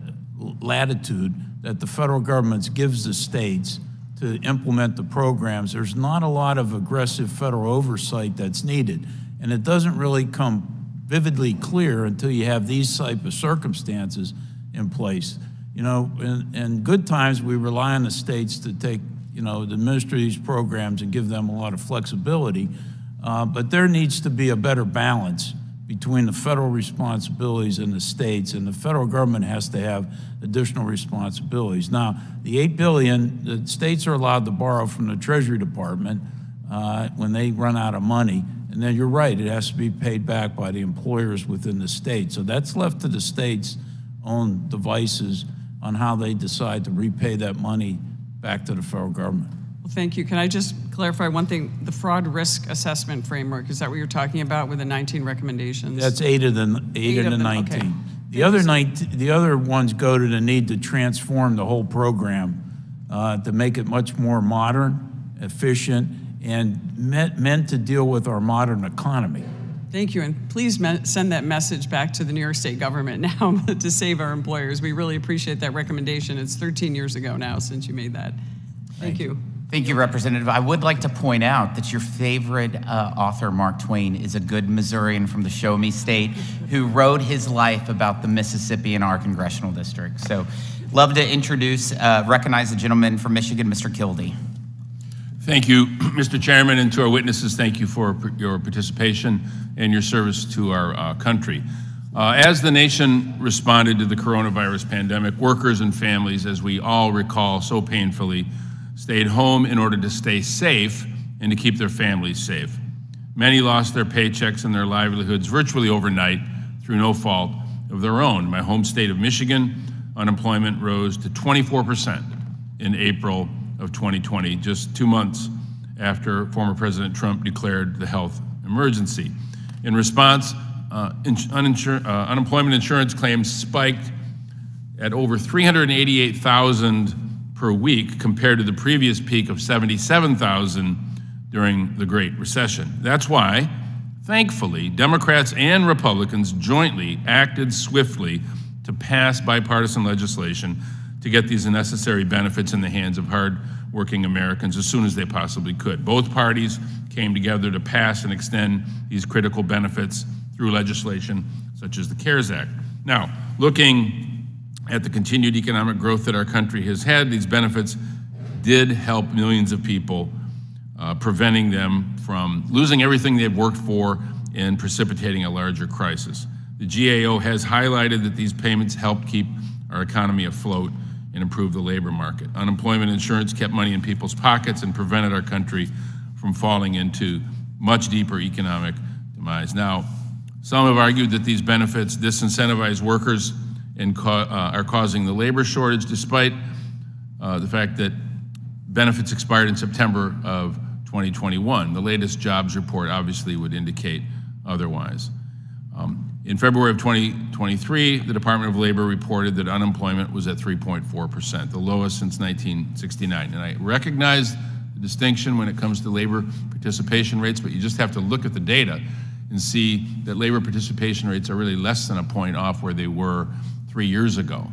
latitude that the federal government gives the states to implement the programs. There's not a lot of aggressive federal oversight that's needed, and it doesn't really come vividly clear until you have these type of circumstances in place. You know, in, in good times, we rely on the states to take, you know, to administer these programs and give them a lot of flexibility. Uh, but there needs to be a better balance between the federal responsibilities and the states, and the federal government has to have additional responsibilities. Now, the eight billion, the states are allowed to borrow from the Treasury Department uh, when they run out of money, and then you're right, it has to be paid back by the employers within the state. So that's left to the states' own devices on how they decide to repay that money back to the federal government. Well, thank you. Can I just clarify one thing? The fraud risk assessment framework, is that what you're talking about with the 19 recommendations? That's eight of the, eight of the them, 19. okay. The other 19, the other ones go to the need to transform the whole program uh, to make it much more modern, efficient, and meant, meant to deal with our modern economy. Thank you, and please me- send that message back to the New York State government (laughs) now to save our employers. We really appreciate that recommendation. It's 13 years ago now since you made that. Thank you. Thank you, Representative. I would like to point out that your favorite uh, author, Mark Twain, is a good Missourian from the Show Me State who wrote his life about the Mississippi in our congressional district. So, love to introduce, uh, recognize the gentleman from Michigan, Mr. Kildee. Thank you, (clears throat) Mr. Chairman, and to our witnesses, thank you for your participation and your service to our uh, country. Uh, as the nation responded to the coronavirus pandemic, workers and families, as we all recall so painfully, stayed home in order to stay safe and to keep their families safe. Many lost their paychecks and their livelihoods virtually overnight through no fault of their own. My home state of Michigan, unemployment rose to 24% in April of 2020, just two months after former President Trump declared the health emergency. In response, uh, ins- uninsur- uh, unemployment insurance claims spiked at over 388,000 per week compared to the previous peak of 77,000 during the Great Recession. That's why, thankfully, Democrats and Republicans jointly acted swiftly to pass bipartisan legislation to get these necessary benefits in the hands of hard-working Americans as soon as they possibly could. Both parties came together to pass and extend these critical benefits through legislation such as the CARES Act. Now, looking at the continued economic growth that our country has had, these benefits did help millions of people, uh, preventing them from losing everything they've worked for and precipitating a larger crisis. The GAO has highlighted that these payments helped keep our economy afloat and improve the labor market. Unemployment insurance kept money in people's pockets and prevented our country from falling into much deeper economic demise. Now, some have argued that these benefits disincentivize workers and uh, are causing the labor shortage, despite uh, the fact that benefits expired in September of 2021. The latest jobs report obviously would indicate otherwise. Um, in February of 2023, the Department of Labor reported that unemployment was at 3.4%, the lowest since 1969. And I recognize the distinction when it comes to labor participation rates, but you just have to look at the data and see that labor participation rates are really less than a point off where they were three years ago,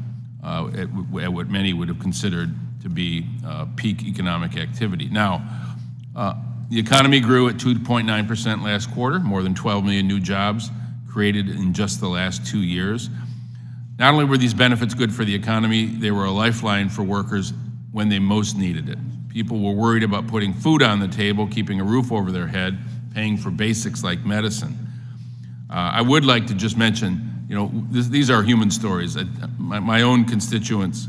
uh, at, at what many would have considered to be uh, peak economic activity. Now, uh, the economy grew at 2.9% last quarter, more than 12 million new jobs created in just the last two years. Not only were these benefits good for the economy, they were a lifeline for workers when they most needed it. People were worried about putting food on the table, keeping a roof over their head, paying for basics like medicine. Uh, I would like to just mention, you know, this, these are human stories. I, my, my, own constituents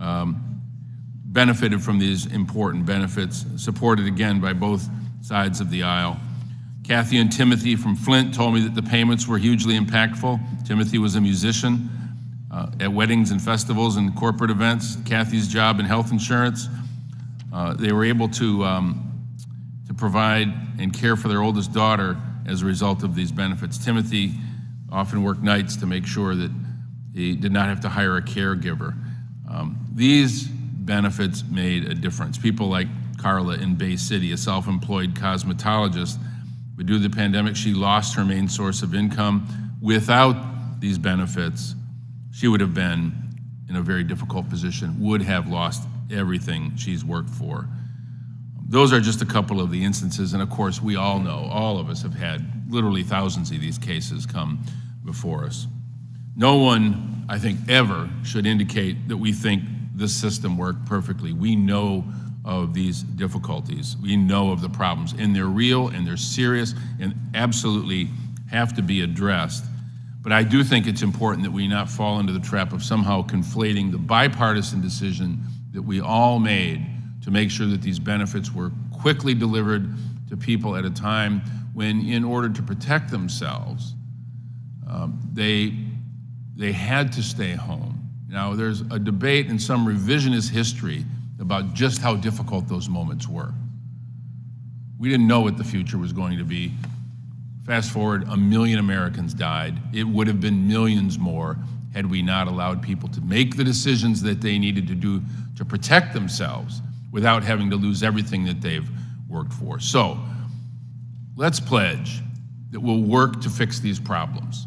um, benefited from these important benefits, supported again by both sides of the aisle. Kathy and Timothy from Flint told me that the payments were hugely impactful. Timothy was a musician uh, at weddings and festivals and corporate events. Kathy's job in health insurance. Uh, they were able to, um, to provide and care for their oldest daughter as a result of these benefits. Timothy often worked nights to make sure that he did not have to hire a caregiver. Um, these benefits made a difference. People like Carla in Bay City, a self employed cosmetologist, but due to the pandemic, she lost her main source of income. Without these benefits, she would have been in a very difficult position, would have lost everything she's worked for. Those are just a couple of the instances, and of course, we all know, all of us have had literally thousands of these cases come before us. No one, I think, ever should indicate that we think this system worked perfectly. We know of these difficulties. We know of the problems, and they're real and they're serious and absolutely have to be addressed. But I do think it's important that we not fall into the trap of somehow conflating the bipartisan decision that we all made to make sure that these benefits were quickly delivered to people at a time when, in order to protect themselves, um, they, they had to stay home. Now, there's a debate in some revisionist history about just how difficult those moments were. We didn't know what the future was going to be. Fast forward, a million Americans died. It would have been millions more had we not allowed people to make the decisions that they needed to do to protect themselves without having to lose everything that they've worked for. So let's pledge that we'll work to fix these problems.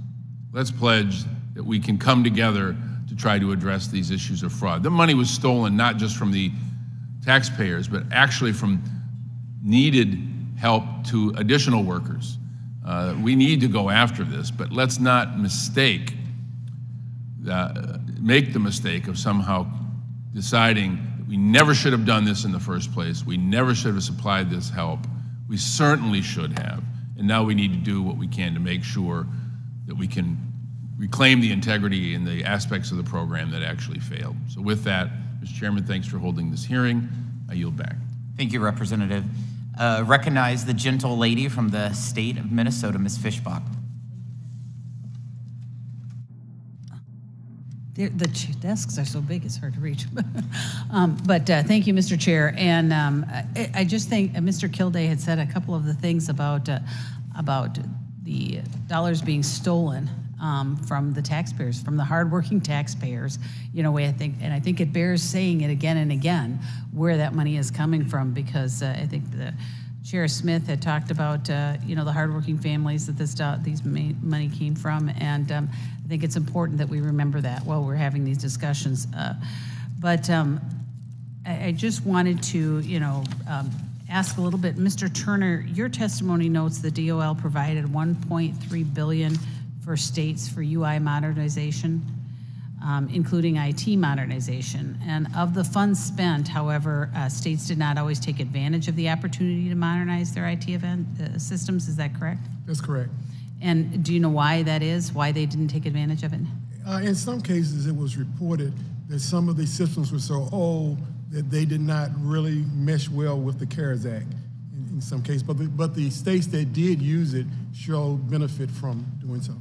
Let's pledge that we can come together to try to address these issues of fraud. The money was stolen not just from the taxpayers, but actually from needed help to additional workers. Uh, we need to go after this, but let's not mistake, uh, make the mistake of somehow deciding we never should have done this in the first place. We never should have supplied this help. We certainly should have. And now we need to do what we can to make sure that we can reclaim the integrity in the aspects of the program that actually failed. So with that, Mr. Chairman, thanks for holding this hearing. I yield back. Thank you, Representative. Uh, recognize the gentle lady from the state of Minnesota, Ms. Fischbach. The, the desks are so big, it's hard to reach. (laughs) um, but uh, thank you, Mr. Chair. And um, I, I, just think uh, Mr. Kildee had said a couple of the things about, uh, about the dollars being stolen um, from the taxpayers, from the hardworking taxpayers. You know, I think, and I think it bears saying it again and again where that money is coming from because uh, I think the Chair Smith had talked about, uh, you know, the hardworking families that this these money came from, and um, I think it's important that we remember that while we're having these discussions. Uh, but um, I, I, just wanted to, you know, um, ask a little bit, Mr. Turner. Your testimony notes the DOL provided 1.3 billion for states for UI modernization, um, including IT modernization. And of the funds spent, however, uh, states did not always take advantage of the opportunity to modernize their IT event, uh, systems. Is that correct? That's correct. And do you know why that is? Why they didn't take advantage of it? Uh, in some cases, it was reported that some of these systems were so old that they did not really mesh well with the CARES Act in, in some cases. But the, but the states that did use it showed benefit from doing so.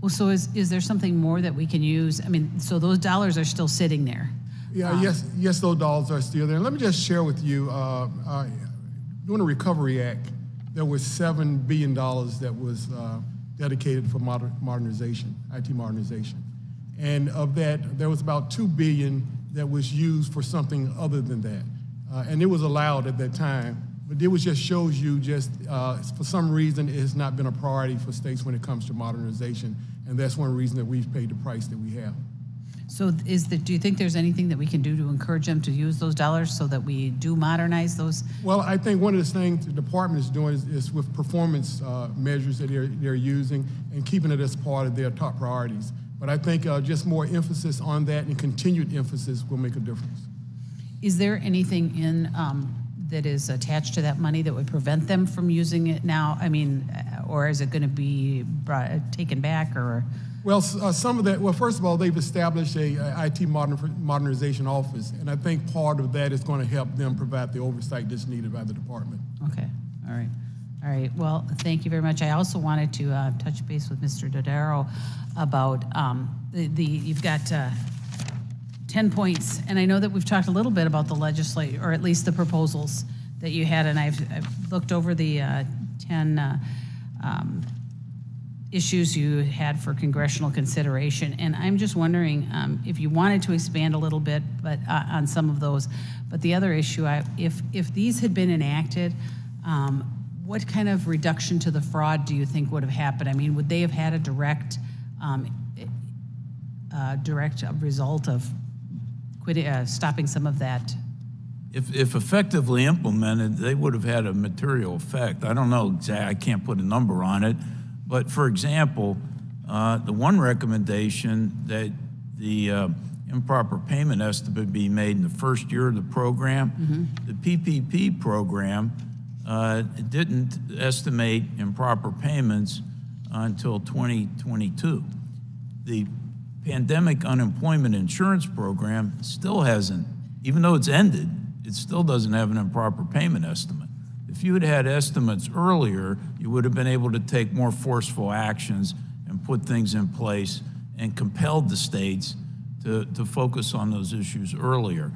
Well, so is, is there something more that we can use? I mean, so those dollars are still sitting there. Yeah, um, yes, yes, those dollars are still there. let me just share with you, uh, uh, during the Recovery Act, there was seven billion dollars that was uh, dedicated for moder modernization, IT modernization, and of that, there was about two billion that was used for something other than that, uh, and it was allowed at that time. But it was just shows you just uh, for some reason it has not been a priority for states when it comes to modernization, and that's one reason that we've paid the price that we have. So is the, do you think there's anything that we can do to encourage them to use those dollars so that we do modernize those? Well, I think one of the things the department is doing is, is with performance uh, measures that they're, they're using and keeping it as part of their top priorities. But I think uh, just more emphasis on that and continued emphasis will make a difference. Is there anything in, um, that is attached to that money that would prevent them from using it now? I mean, uh, or is it going to be brought, taken back or? Well, uh, some of that, well, first of all, they've established a, a IT modern, modernization office, and I think part of that is going to help them provide the oversight that's needed by the department. Okay, all right. All right, well, thank you very much. I also wanted to uh, touch base with Mr. Dodaro about um, the, the, you've got uh, 10 points, and I know that we've talked a little bit about the legislate, or at least the proposals that you had, and I've, I've looked over the uh, 10 uh, um, issues you had for congressional consideration, and I'm just wondering um, if you wanted to expand a little bit, but uh, on some of those. But the other issue, I, if if these had been enacted, um, what kind of reduction to the fraud do you think would have happened? I mean, would they have had a direct um, uh, direct result of uh, stopping some of that? If, if effectively implemented, they would have had a material effect. I don't know exactly, I can't put a number on it. But for example, uh, the one recommendation that the uh, improper payment estimate be made in the first year of the program, the PPP program uh, didn't estimate improper payments until 2022. The pandemic unemployment insurance program still hasn't, even though it's ended, it still doesn't have an improper payment estimate. If you had had estimates earlier, you would have been able to take more forceful actions and put things in place and compelled the states to, to focus on those issues earlier.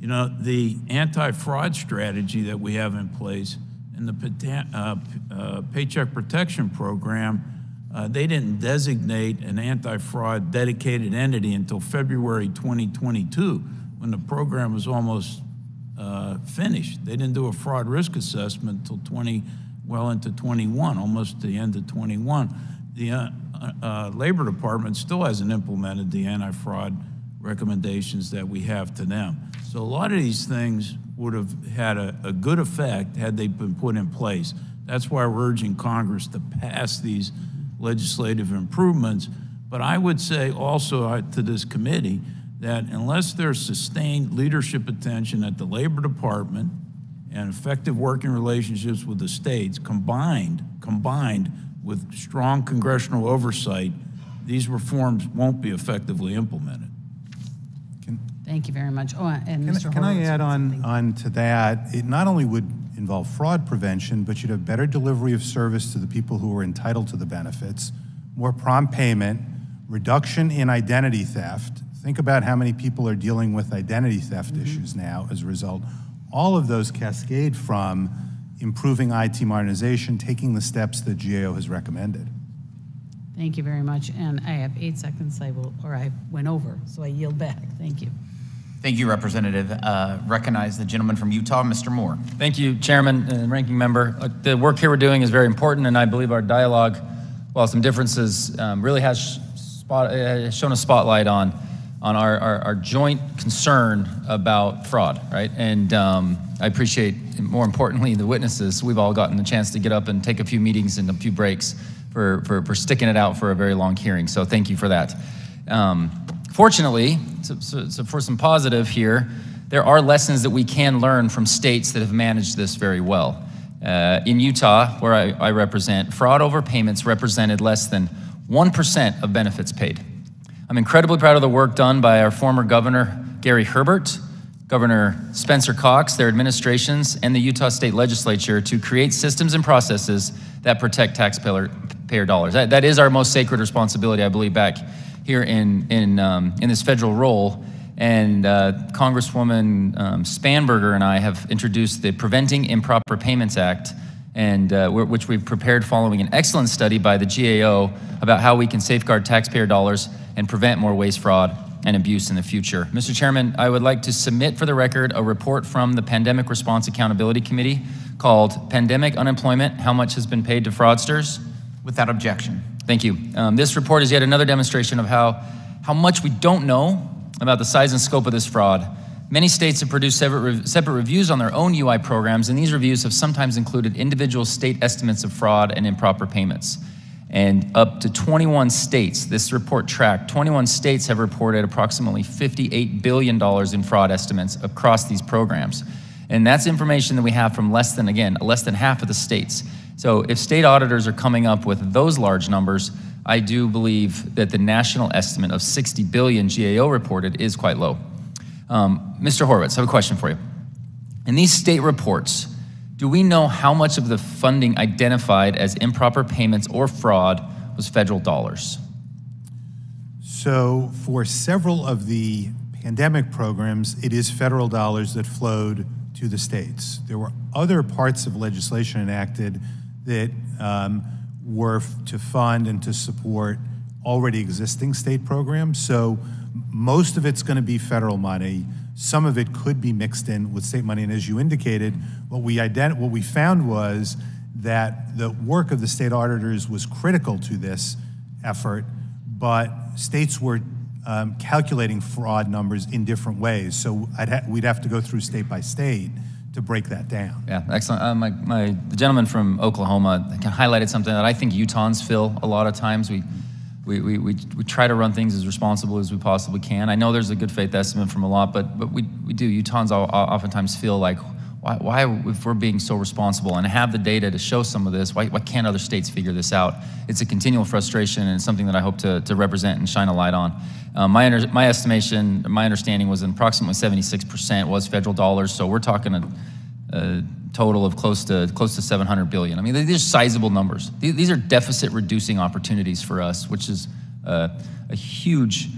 You know, the anti-fraud strategy that we have in place and the uh, uh, Paycheck Protection Program, uh, they didn't designate an anti-fraud dedicated entity until February 2022, when the program was almost uh, finished. They didn't do a fraud risk assessment until 20, well into 21, almost the end of 21. The uh, uh, Labor Department still hasn't implemented the anti-fraud recommendations that we have to them. So a lot of these things would have had a, a good effect had they been put in place. That's why we're urging Congress to pass these legislative improvements. But I would say also uh, to this committee that unless there's sustained leadership attention at the Labor Department and effective working relationships with the states combined, combined with strong congressional oversight, these reforms won't be effectively implemented. Thank you very much. Oh, and Can, Mr. can I add on, on to that? It not only would involve fraud prevention, but you'd have better delivery of service to the people who are entitled to the benefits, more prompt payment, reduction in identity theft. Think about how many people are dealing with identity theft Mm-hmm. issues now as a result. All of those cascade from improving IT modernization, taking the steps that GAO has recommended. Thank you very much. And I have eight seconds, I will, or I went over, so I yield back. Thank you. Thank you, Representative. Uh, Recognize the gentleman from Utah, Mr. Moore. Thank you, Chairman and Ranking Member. Uh, The work here we're doing is very important, and I believe our dialogue, while some differences, um, really has spot, uh, shown a spotlight on, on our, our, our joint concern about fraud, right? And um, I appreciate, more importantly, the witnesses. We've all gotten the chance to get up and take a few meetings and a few breaks for, for, for sticking it out for a very long hearing. So thank you for that. Um, fortunately, so, so, so for some positive here, there are lessons that we can learn from states that have managed this very well. Uh, in Utah, where I, I represent, fraud over payments represented less than 1% of benefits paid. I'm incredibly proud of the work done by our former governor, Gary Herbert, Governor Spencer Cox, their administrations, and the Utah State Legislature to create systems and processes that protect taxpayer dollars. That, that is our most sacred responsibility, I believe, back here in, in, um, in this federal role. And uh, Congresswoman um, Spanberger and I have introduced the Preventing Improper Payments Act, and uh, which we've prepared following an excellent study by the GAO about how we can safeguard taxpayer dollars and prevent more waste, fraud, and abuse in the future. Mr. Chairman, I would like to submit for the record a report from the Pandemic Response Accountability Committee called Pandemic Unemployment How Much Has Been Paid to Fraudsters? Without objection. Thank you. Um, this report is yet another demonstration of how, how much we don't know about the size and scope of this fraud. Many states have produced separate, separate reviews on their own UI programs, and these reviews have sometimes included individual state estimates of fraud and improper payments. And up to 21 states, this report tracked, 21 states have reported approximately $58 billion in fraud estimates across these programs. And that's information that we have from less than, again, less than half of the states. So if state auditors are coming up with those large numbers, I do believe that the national estimate of 60 billion GAO reported is quite low. Um, Mr. Horowitz, I have a question for you. In these state reports, do we know how much of the funding identified as improper payments or fraud was federal dollars? So, for several of the pandemic programs, it is federal dollars that flowed to the states. There were other parts of legislation enacted that um, were to fund and to support already existing state programs. So most of it's going to be federal money. Some of it could be mixed in with state money. And as you indicated, what we ident- what we found was that the work of the state auditors was critical to this effort, but states were um, calculating fraud numbers in different ways. So ha we'd have to go through state by state to break that down. Yeah, excellent. Uh, my, my, the gentleman from Oklahoma highlighted something that I think Utahns feel a lot of times. We, we, we, we, we try to run things as responsible as we possibly can. I know there's a good faith estimate from a lot, but, but we, we do. Utahns oftentimes feel like, why, why, if we're being so responsible and have the data to show some of this, why, why can't other states figure this out? It's a continual frustration and it's something that I hope to, to represent and shine a light on. Uh, my, under, my estimation, my understanding was approximately 76% was federal dollars, so we're talking a, a, total of close to close to 700 billion. I mean, these are sizable numbers. These, are deficit reducing opportunities for us, which is uh, a huge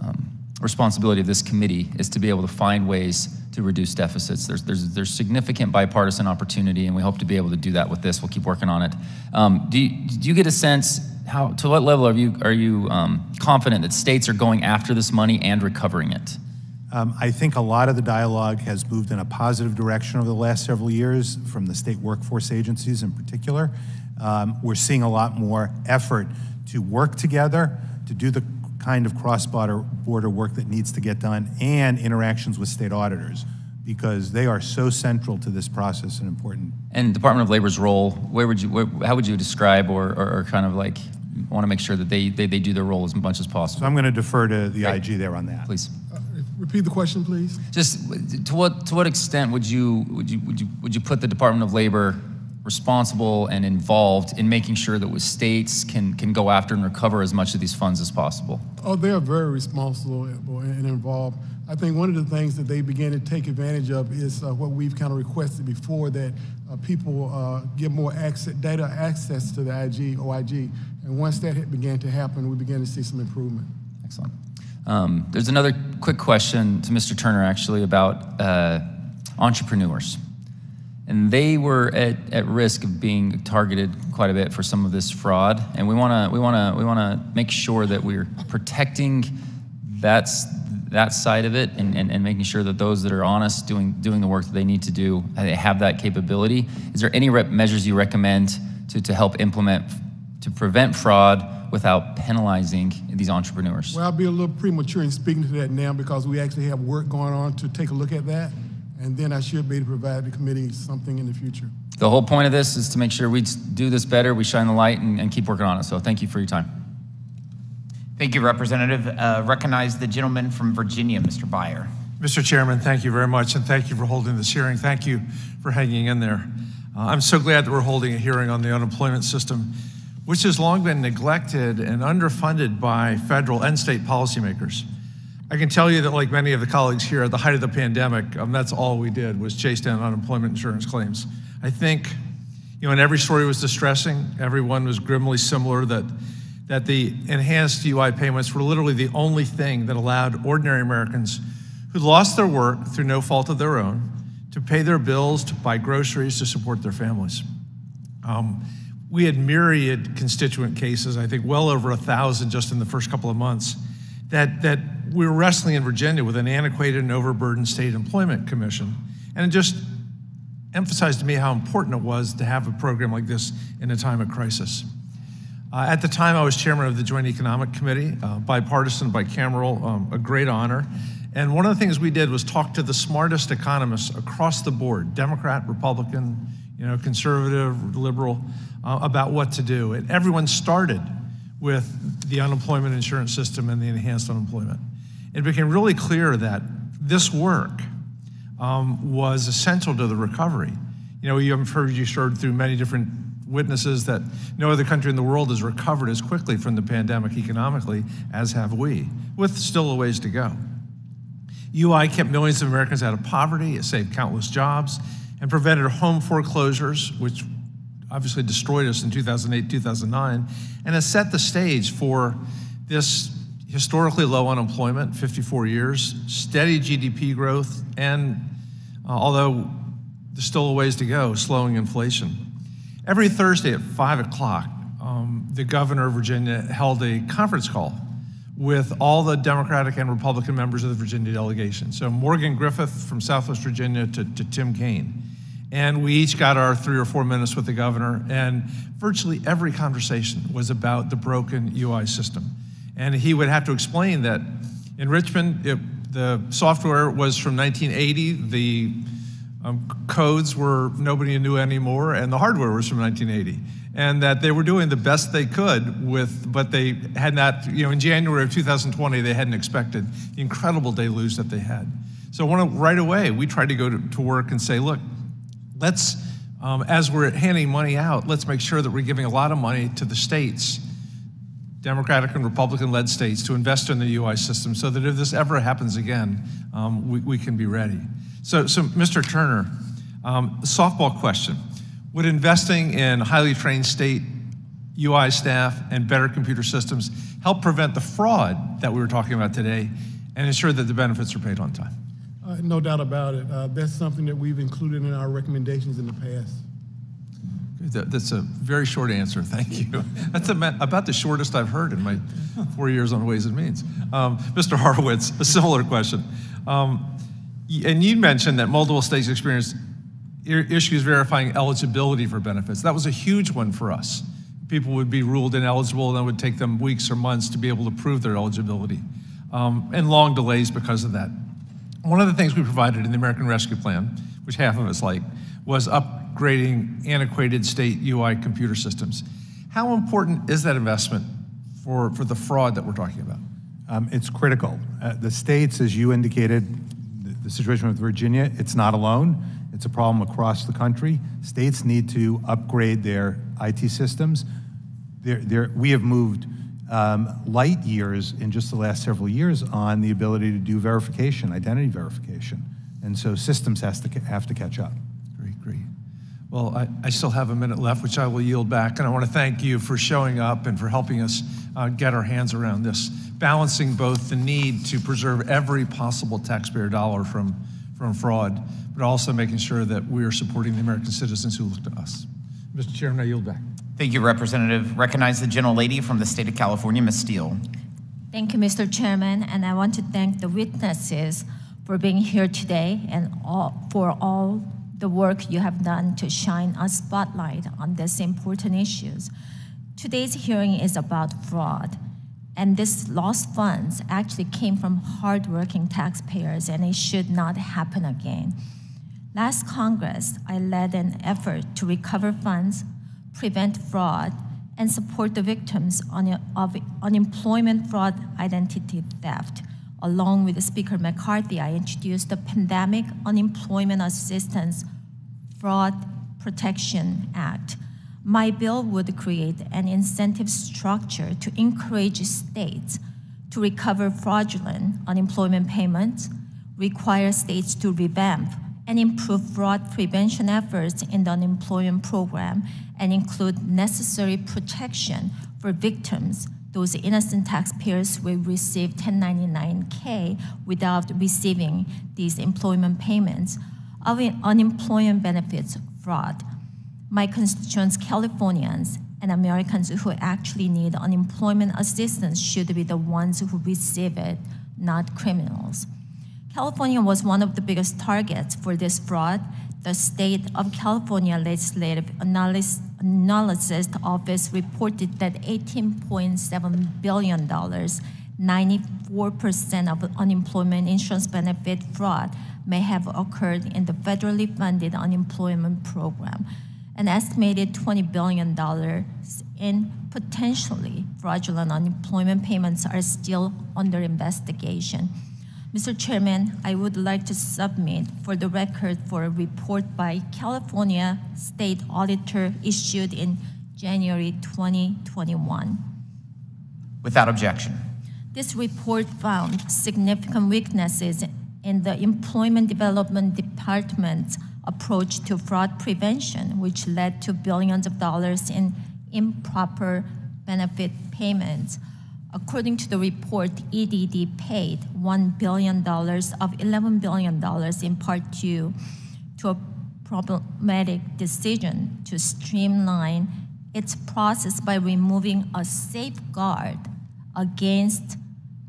um, responsibility of this committee is to be able to find ways to reduce deficits. There's, there's, there's significant bipartisan opportunity, and we hope to be able to do that with this. We'll keep working on it. Um, do, you, do you get a sense how, to what level are you, are you um, confident that states are going after this money and recovering it? Um, I think a lot of the dialogue has moved in a positive direction over the last several years from the state workforce agencies in particular. Um, we're seeing a lot more effort to work together, to do the kind of cross-border border work that needs to get done, and interactions with state auditors because they are so central to this process and important. And Department of Labor's role, where would you, where, how would you describe or, or, or, kind of like want to make sure that they, they, they do their role as much as possible? So I'm going to defer to the Great. IG there on that. Please. Uh, repeat the question, please. Just to what to what extent would you would you would you would you put the Department of Labor responsible and involved in making sure that states can can go after and recover as much of these funds as possible? Oh, they are very responsible and involved. I think one of the things that they began to take advantage of is uh, what we've kind of requested before that uh, people uh, get more access, data access to the IG, OIG. And once that began to happen, we began to see some improvement. Excellent. Um, there's another quick question to Mr. Turner actually about uh, entrepreneurs. And they were at, at risk of being targeted quite a bit for some of this fraud. And we want to we wanna, we wanna make sure that we're protecting that's, that side of it and, and, and making sure that those that are honest doing, doing the work that they need to do, they have that capability. Is there any measures you recommend to, to help implement, to prevent fraud without penalizing these entrepreneurs? Well, I'll be a little premature in speaking to that now because we actually have work going on to take a look at that. And then I should be able to provide the committee something in the future. The whole point of this is to make sure we do this better, we shine the light, and, and keep working on it. So thank you for your time. Thank you, Representative. Uh, recognize the gentleman from Virginia, Mr. Beyer. Mr. Chairman, thank you very much, and thank you for holding this hearing. Thank you for hanging in there. Uh, I'm so glad that we're holding a hearing on the unemployment system which has long been neglected and underfunded by federal and state policymakers. I can tell you that, like many of the colleagues here, at the height of the pandemic, um, that's all we did was chase down unemployment insurance claims. I think, you know, and every story was distressing. Everyone was grimly similar that that the enhanced UI payments were literally the only thing that allowed ordinary Americans who lost their work through no fault of their own to pay their bills, to buy groceries, to support their families. Um, we had myriad constituent cases, I think well over a thousand just in the first couple of months, that, that we were wrestling in Virginia with an antiquated and overburdened state employment commission. And it just emphasized to me how important it was to have a program like this in a time of crisis. Uh, at the time, I was chairman of the Joint Economic Committee, uh, bipartisan, bicameral, um, a great honor. And one of the things we did was talk to the smartest economists across the board, Democrat, Republican, you know, conservative, liberal, uh, about what to do. And everyone started with the unemployment insurance system and the enhanced unemployment. It became really clear that this work um, was essential to the recovery. You know, you heard you showed through many different witnesses that no other country in the world has recovered as quickly from the pandemic economically as have we, with still a ways to go. UI kept millions of Americans out of poverty, it saved countless jobs, and prevented home foreclosures, which obviously destroyed us in 2008, 2009, and has set the stage for this historically low unemployment, 54 years, steady GDP growth, and uh, although there's still a ways to go, slowing inflation. Every Thursday at 5 o'clock, um, the governor of Virginia held a conference call with all the Democratic and Republican members of the Virginia delegation. So Morgan Griffith from Southwest Virginia to, to Tim Kaine. And we each got our three or four minutes with the governor, and virtually every conversation was about the broken UI system. And he would have to explain that in Richmond, it, the software was from 1980, the um, codes were nobody knew anymore, and the hardware was from 1980 and that they were doing the best they could with, but they had not, you know, in January of 2020, they hadn't expected the incredible deluge that they had. So one, right away, we tried to go to, to work and say, look, let's, um, as we're handing money out, let's make sure that we're giving a lot of money to the states, Democratic and Republican-led states, to invest in the UI system so that if this ever happens again, um, we, we, can be ready. So, so Mr. Turner, um, softball question. Would investing in highly trained state UI staff and better computer systems help prevent the fraud that we were talking about today and ensure that the benefits are paid on time? Uh, no doubt about it. Uh, that's something that we've included in our recommendations in the past. That's a very short answer. (laughs) Thank you. That's about the shortest I've heard in my four years on Ways and Means. Um, Mr. Horowitz, a similar question. Um, and you mentioned that multiple states experienced issues verifying eligibility for benefits. That was a huge one for us. People would be ruled ineligible, and it would take them weeks or months to be able to prove their eligibility, um, and long delays because of that. One of the things we provided in the American Rescue Plan, which half of us like, was upgrading antiquated state UI computer systems. How important is that investment for, for the fraud that we're talking about? Um, it's critical. Uh, the states, as you indicated, the, the situation with Virginia, it's not alone. It's a problem across the country. States need to upgrade their IT systems. They're, they're, we have moved um, light years in just the last several years on the ability to do verification, identity verification. And so systems has to, have to catch up. Great, great. Well, I, I, still have a minute left, which I will yield back. And I want to thank you for showing up and for helping us uh, get our hands around this, balancing both the need to preserve every possible taxpayer dollar from from fraud, but also making sure that we are supporting the American citizens who look to us. Mr. Chairman, I yield back. Thank you, Representative. Recognize the gentle lady from the state of California, Ms. Steel. Thank you, Mr. Chairman, and I want to thank the witnesses for being here today and all, for all the work you have done to shine a spotlight on these important issues. Today's hearing is about fraud. And this lost funds actually came from hardworking taxpayers, and it should not happen again. Last Congress, I led an effort to recover funds, prevent fraud, and support the victims on, of unemployment fraud identity theft. Along with Speaker McCarthy, I introduced the Pandemic Unemployment Assistance Fraud Protection Act, my bill would create an incentive structure to encourage states to recover fraudulent unemployment payments, require states to revamp and improve fraud prevention efforts in the unemployment program, and include necessary protection for victims, those innocent taxpayers who receive 1099-K without receiving these employment payments of unemployment benefits fraud my constituents, Californians, and Americans who actually need unemployment assistance should be the ones who receive it, not criminals. California was one of the biggest targets for this fraud. The state of California legislative Analysis Office reported that $18.7 billion, 94% of unemployment insurance benefit fraud may have occurred in the federally funded unemployment program. An estimated $20 billion in potentially fraudulent unemployment payments are still under investigation. Mr. Chairman, I would like to submit for the record for a report by California State Auditor issued in January 2021. Without objection. This report found significant weaknesses in the Employment Development Department's approach to fraud prevention, which led to billions of dollars in improper benefit payments. According to the report, EDD paid $1 billion of $11 billion in part due to a problematic decision to streamline its process by removing a safeguard against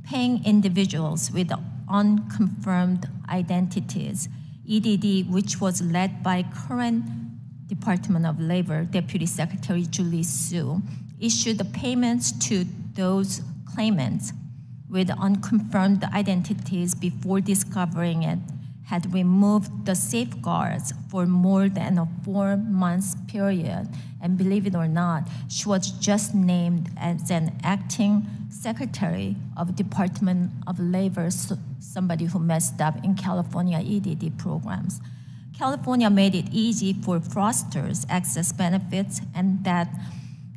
paying individuals with unconfirmed identities. EDD, which was led by current Department of Labor Deputy Secretary Julie Su, issued the payments to those claimants with unconfirmed identities before discovering it had removed the safeguards for more than a four months period. And believe it or not, she was just named as an acting secretary of Department of Labor, somebody who messed up in California EDD programs. California made it easy for fraudsters access benefits and that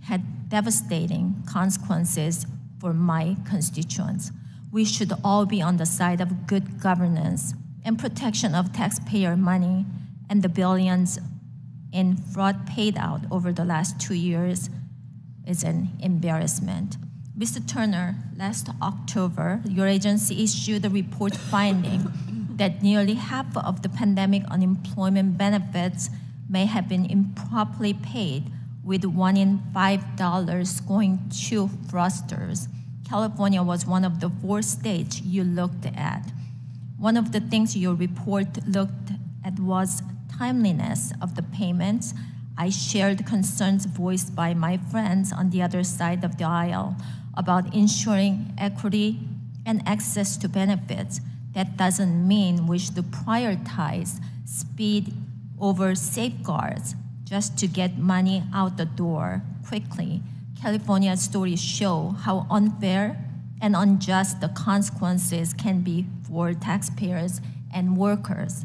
had devastating consequences for my constituents. We should all be on the side of good governance and protection of taxpayer money and the billions in fraud paid out over the last two years is an embarrassment. Mr. Turner, last October, your agency issued a report finding (laughs) that nearly half of the pandemic unemployment benefits may have been improperly paid with one in five dollars going to fraudsters. California was one of the four states you looked at. One of the things your report looked at was timeliness of the payments. I shared concerns voiced by my friends on the other side of the aisle about ensuring equity and access to benefits. That doesn't mean we should prioritize speed over safeguards just to get money out the door quickly. California stories show how unfair and unjust the consequences can be for taxpayers and workers.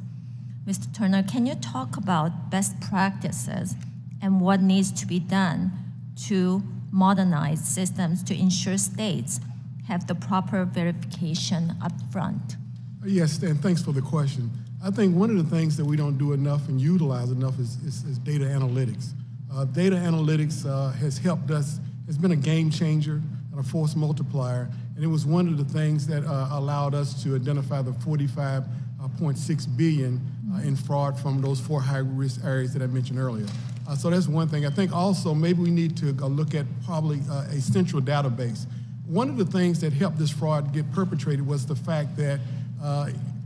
Mr. Turner, can you talk about best practices and what needs to be done to modernize systems to ensure states have the proper verification up front? Yes, and thanks for the question. I think one of the things that we don't do enough and utilize enough is, is, is data analytics. Uh, data analytics uh, has helped us, has been a game changer and a force multiplier, and it was one of the things that uh, allowed us to identify the 45.6 billion uh, uh, in fraud from those four high-risk areas that I mentioned earlier. Uh, so that's one thing. I think also maybe we need to look at probably a central database. One of the things that helped this fraud get perpetrated was the fact that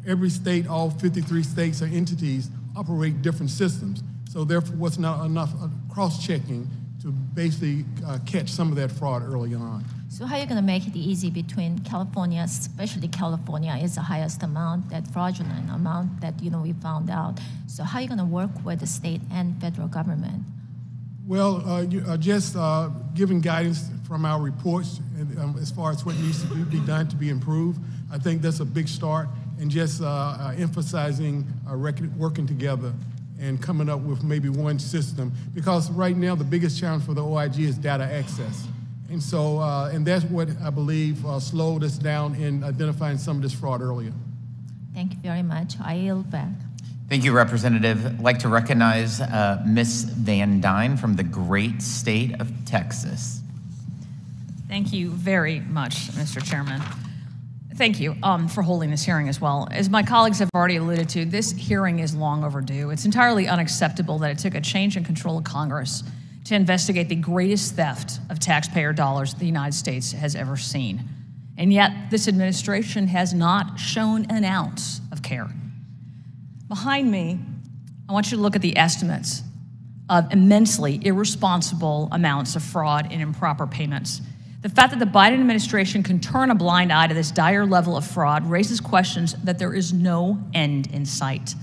every state, all 53 states or entities operate different systems. So therefore, what's not enough uh, cross-checking to basically uh, catch some of that fraud early on. So how are you going to make it easy between California, especially California is the highest amount, that fraudulent amount that you know we found out. So how are you going to work with the state and federal government? Well, uh, you, uh, just uh, giving guidance from our reports and, um, as far as what needs to be done to be improved. I think that's a big start and just uh, uh, emphasizing uh, working together and coming up with maybe one system. Because right now, the biggest challenge for the OIG is data access. And so, uh, and that's what I believe uh, slowed us down in identifying some of this fraud earlier. Thank you very much. I yield back. Thank you, Representative. I'd like to recognize uh, Ms. Van Duyne from the great state of Texas. Thank you very much, Mr. Chairman. Thank you um, for holding this hearing as well. As my colleagues have already alluded to, this hearing is long overdue. It's entirely unacceptable that it took a change in control of Congress to investigate the greatest theft of taxpayer dollars the United States has ever seen. And yet, this administration has not shown an ounce of care. Behind me, I want you to look at the estimates of immensely irresponsible amounts of fraud and improper payments. The fact that the Biden administration can turn a blind eye to this dire level of fraud raises questions that there is no end in sight.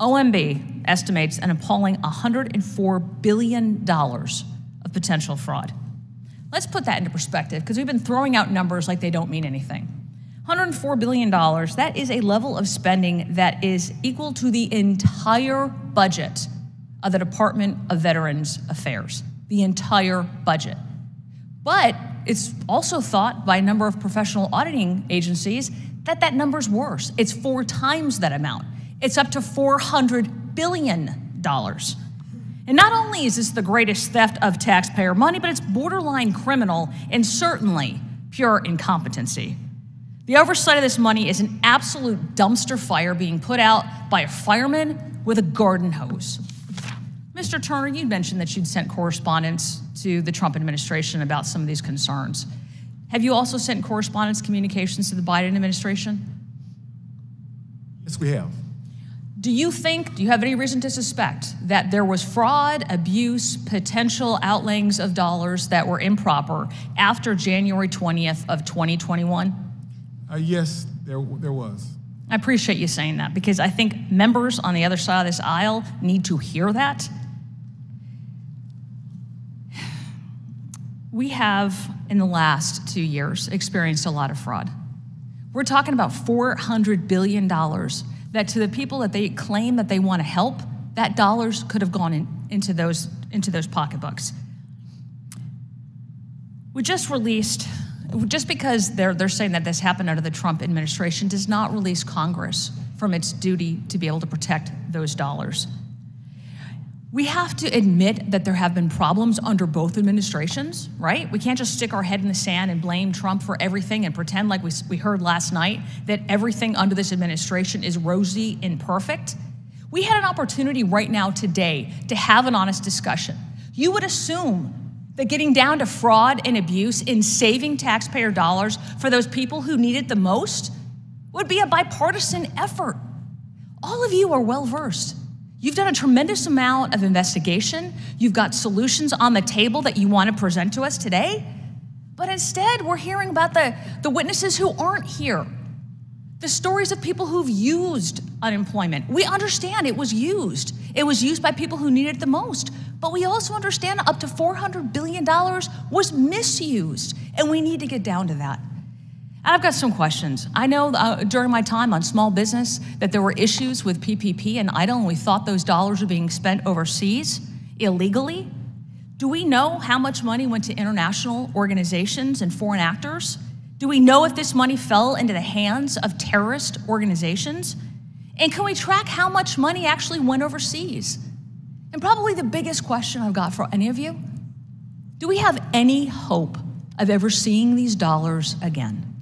OMB estimates an appalling $104 billion of potential fraud. Let's put that into perspective because we've been throwing out numbers like they don't mean anything. $104 billion, that is a level of spending that is equal to the entire budget of the Department of Veterans Affairs. The entire budget. But it's also thought by a number of professional auditing agencies that that number's worse. It's four times that amount. It's up to $400 billion. And not only is this the greatest theft of taxpayer money, but it's borderline criminal and certainly pure incompetency. The oversight of this money is an absolute dumpster fire being put out by a fireman with a garden hose. Mr. Turner, you mentioned that you'd sent correspondence to the Trump administration about some of these concerns. Have you also sent correspondence communications to the Biden administration? Yes, we have. Do you think, do you have any reason to suspect that there was fraud, abuse, potential outlayings of dollars that were improper after January 20th of 2021? Uh, yes, there, there was. I appreciate you saying that because I think members on the other side of this aisle need to hear that. We have, in the last two years, experienced a lot of fraud. We're talking about $400 billion that to the people that they claim that they want to help, that dollars could have gone in, into, those, into those pocketbooks. We just released, just because they're, they're saying that this happened under the Trump administration, does not release Congress from its duty to be able to protect those dollars. We have to admit that there have been problems under both administrations, right? We can't just stick our head in the sand and blame Trump for everything and pretend like we, we heard last night that everything under this administration is rosy and perfect. We had an opportunity right now today to have an honest discussion. You would assume that getting down to fraud and abuse in saving taxpayer dollars for those people who need it the most would be a bipartisan effort. All of you are well versed You've done a tremendous amount of investigation. You've got solutions on the table that you want to present to us today. But instead, we're hearing about the, the witnesses who aren't here, the stories of people who've used unemployment. We understand it was used, it was used by people who needed it the most. But we also understand up to $400 billion was misused, and we need to get down to that. I've got some questions. I know uh, during my time on small business that there were issues with PPP and EIDL, and we thought those dollars were being spent overseas illegally. Do we know how much money went to international organizations and foreign actors? Do we know if this money fell into the hands of terrorist organizations? And can we track how much money actually went overseas? And probably the biggest question I've got for any of you do we have any hope of ever seeing these dollars again?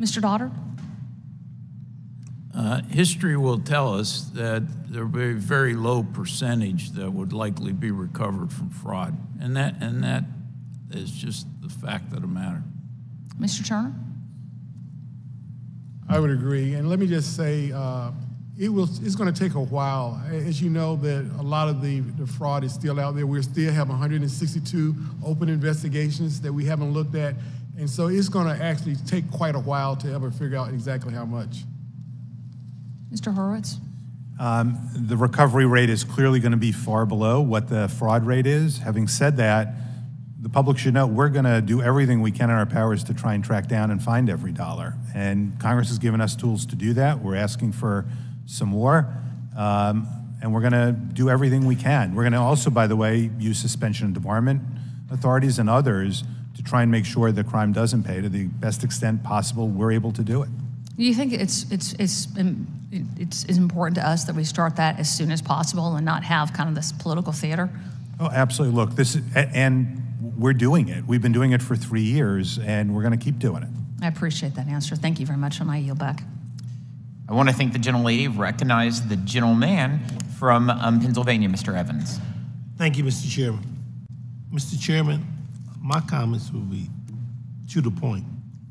Mr. Dodaro? Uh, history will tell us that there will be a very low percentage that would likely be recovered from fraud. And that, and that is just the fact of the matter. Mr. Turner? I would agree. And let me just say, uh, it will, it's going to take a while. As you know, that a lot of the, the fraud is still out there. We still have 162 open investigations that we haven't looked at. And so it's going to actually take quite a while to ever figure out exactly how much. Mr. Horowitz? Um, the recovery rate is clearly going to be far below what the fraud rate is. Having said that, the public should know we're going to do everything we can in our powers to try and track down and find every dollar. And Congress has given us tools to do that. We're asking for some more. Um, and we're going to do everything we can. We're going to also, by the way, use suspension and debarment authorities and others to try and make sure the crime doesn't pay to the best extent possible we're able to do it. Do you think it's, it's, it's, um, it's, it's important to us that we start that as soon as possible and not have kind of this political theater? Oh, absolutely. Look, this is, and we're doing it. We've been doing it for three years, and we're going to keep doing it. I appreciate that answer. Thank you very much, and I yield back. I want to thank the gentlelady, recognize the gentleman from um, Pennsylvania, Mr. Evans. Thank you, Mr. Chairman. Mr. Chairman, my comments will be to the point.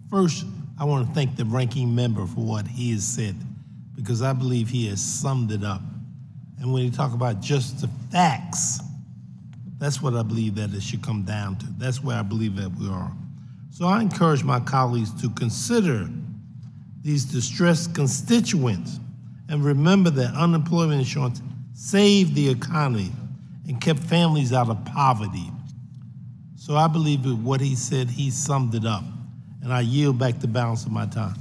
First, I want to thank the ranking member for what he has said because I believe he has summed it up. And when you talk about just the facts, that's what I believe that it should come down to. That's where I believe that we are. So I encourage my colleagues to consider these distressed constituents and remember that unemployment insurance saved the economy and kept families out of poverty. So I believe that what he said, he summed it up. And I yield back the balance of my time.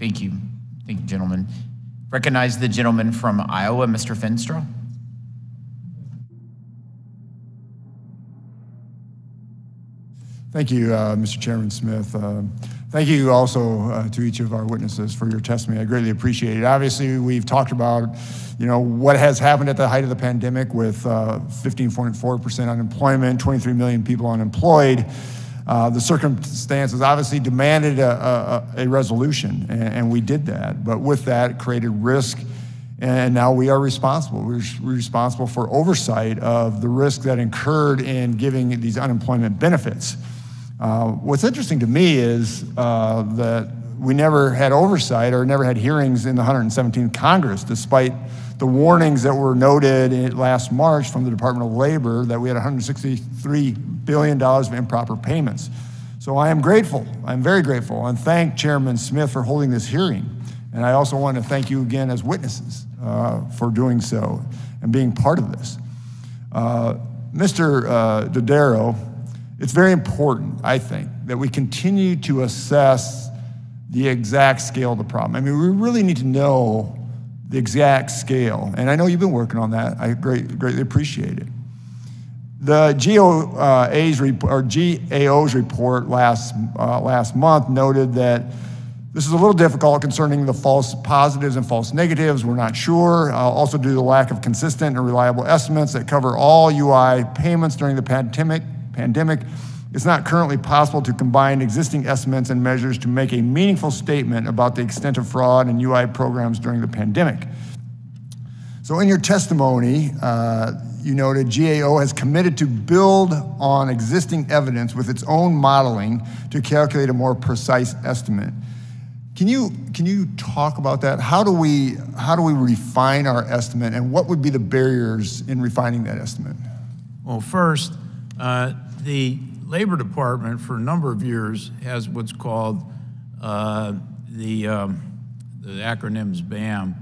Thank you. Thank you, gentlemen. Recognize the gentleman from Iowa, Mr. Feenstra. Thank you, uh, Mr. Chairman Smith. Uh, thank you also uh, to each of our witnesses for your testimony. I greatly appreciate it. Obviously, we've talked about, you know, what has happened at the height of the pandemic with 15.4% uh, unemployment, 23 million people unemployed. Uh, the circumstances obviously demanded a, a, a resolution, and, and, we did that. But with that, created risk, and now we are responsible. We're responsible for oversight of the risk that incurred in giving these unemployment benefits. Uh, what's interesting to me is uh, that we never had oversight or never had hearings in the 117th Congress, despite the warnings that were noted last March from the Department of Labor that we had $163 billion of improper payments. So I am grateful, I'm very grateful, and thank Chairman Smith for holding this hearing. And I also want to thank you again as witnesses uh, for doing so and being part of this. Uh, Mr. Uh, Dodaro, it's very important, I think, that we continue to assess the exact scale of the problem. I mean, we really need to know the exact scale. And I know you've been working on that. I great, greatly appreciate it. The GOA's or GAO's report last, uh, last month noted that this is a little difficult concerning the false positives and false negatives. We're not sure. Uh, also, due to the lack of consistent and reliable estimates that cover all UI payments during the pandemic, pandemic, it's not currently possible to combine existing estimates and measures to make a meaningful statement about the extent of fraud in UI programs during the pandemic. So, in your testimony, uh, you noted GAO has committed to build on existing evidence with its own modeling to calculate a more precise estimate. Can you, can you talk about that? How do, we, how do we refine our estimate, and what would be the barriers in refining that estimate? Well, first, uh, the Labor Department for a number of years has what's called uh, the, um, the acronym's BAM,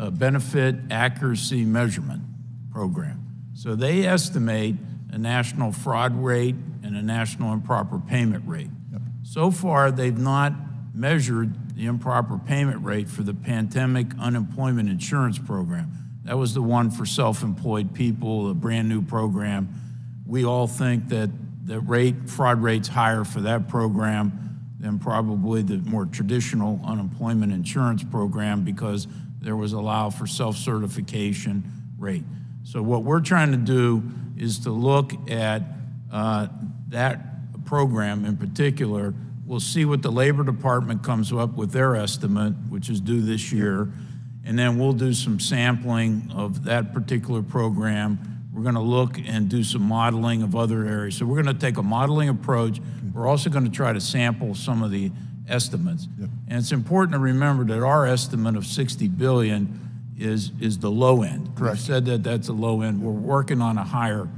uh, Benefit Accuracy Measurement Program. So they estimate a national fraud rate and a national improper payment rate. Yep. So far, they've not measured the improper payment rate for the pandemic unemployment insurance program. That was the one for self employed people, a brand new program we all think that the rate, fraud rate's higher for that program than probably the more traditional unemployment insurance program because there was allow for self-certification rate. So what we're trying to do is to look at uh, that program in particular. We'll see what the Labor Department comes up with their estimate, which is due this year, and then we'll do some sampling of that particular program we're going to look and do some modeling of other areas. So we're going to take a modeling approach. We're also going to try to sample some of the estimates. Yep. And it's important to remember that our estimate of 60 billion is is the low end. Correct. We've said that that's a low end. We're working on a higher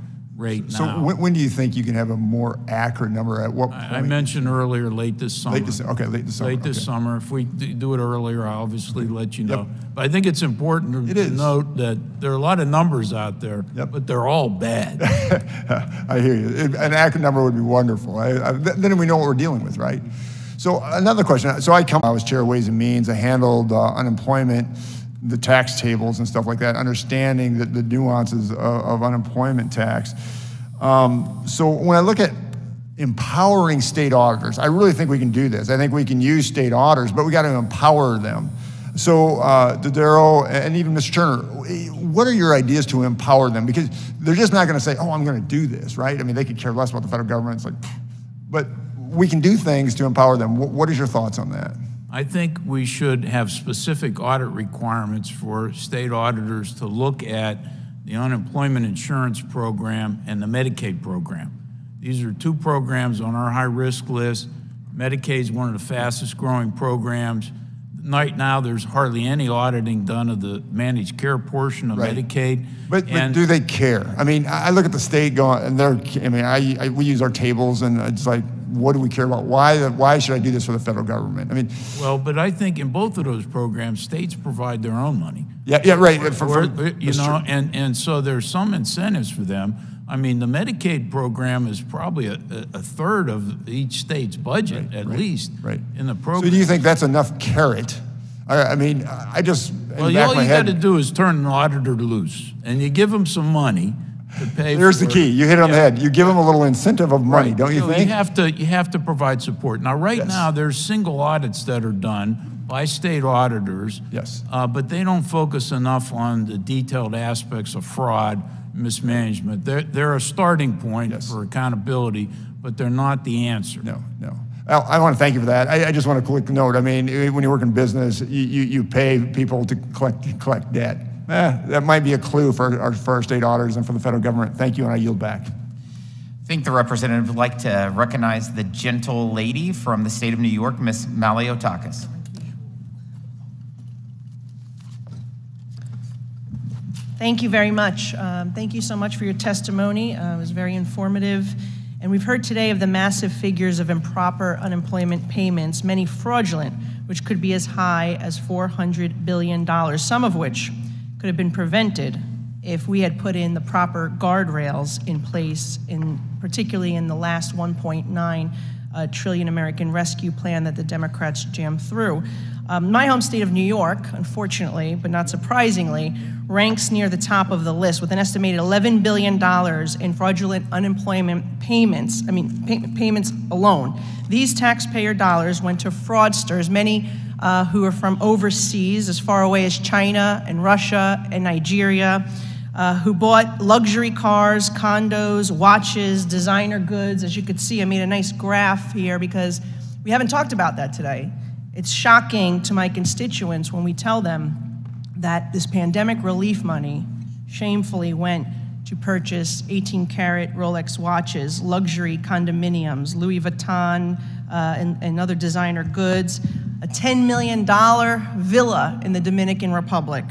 rate so now. when, when, do you think you can have a more accurate number? At what point? I mentioned earlier, late this summer. Late this, okay, late this summer. Late this okay. summer. If we do it earlier, I'll obviously let you know. But I think it's important to, it to note that there are a lot of numbers out there, yep. but they're all bad. (laughs) I hear you. An accurate number would be wonderful. I, I, then we know what we're dealing with, right? So another question. So I come, I was chair of Ways and Means. I handled uh, unemployment the tax tables and stuff like that, understanding the, the nuances of, of unemployment tax. Um, so when I look at empowering state auditors, I really think we can do this. I think we can use state auditors, but we got to empower them. So, uh, Dodaro and even Mr. Turner, what are your ideas to empower them? Because they're just not going to say, "Oh, I'm going to do this," right? I mean, they could care less about the federal government. It's like, but we can do things to empower them. What is your thoughts on that? I think we should have specific audit requirements for state auditors to look at the unemployment insurance program and the Medicaid program These are two programs on our high-risk list. Medicaid is one of the fastest-growing programs. Right now, there's hardly any auditing done of the managed care portion of Right. Medicaid. But, but do they care? I mean, I I look at the state going, and they're, I mean, I, I, we use our tables, and it's like, what do we care about? Why, why should I do this for the federal government? I mean, Well, but I think in both of those programs, states provide their own money. Yeah, yeah, right, for- for- Or, you know, true. and, and so there's some incentives for them. I mean, the Medicaid program is probably a, a third of each state's budget, at least, right. in the program. so do you think that's enough carrot? I, I mean, I just, Well, all you got to do is turn an auditor loose, and you give them some money to pay. there's the key. You hit it on the head. You give them a little incentive of money, Right. don't you So think? You have to, you have to provide support. Now, right Yes. now, there's single audits that are done by state auditors. Yes. Uh, but they don't focus enough on the detailed aspects of fraud, mismanagement. They're, they're a starting point for accountability, but they're not the answer. No, no. I want to thank you for that. I, I just want a quick note. I mean, when you work in business, you, you, you pay people to collect, collect debt. Eh, that might be a clue for our, for our state auditors and for the federal government. Thank you, and I yield back. I think the representative would like to recognize the gentle lady from the state of New York, Miss Malliotakis. Thank you very much. Um, thank you so much for your testimony. Uh, it was very informative. And we've heard today of the massive figures of improper unemployment payments, many fraudulent, which could be as high as $400 billion, some of which could have been prevented if we had put in the proper guardrails in place, in, particularly in the last 1.9 uh, trillion American Rescue Plan that the Democrats jammed through. Um, my home state of New York, unfortunately, but not surprisingly, ranks near the top of the list with an estimated $11 billion in fraudulent unemployment payments, I mean, pay- payments alone. These taxpayer dollars went to fraudsters, many uh, who are from overseas, as far away as China and Russia and Nigeria, uh, who bought luxury cars, condos, watches, designer goods. As you could see, I made a nice graph here because we haven't talked about that today. It's shocking to my constituents when we tell them that this pandemic relief money shamefully went to purchase 18 karat Rolex watches, luxury condominiums, Louis Vuitton, uh, and, and other designer goods, a $10 million villa in the Dominican Republic,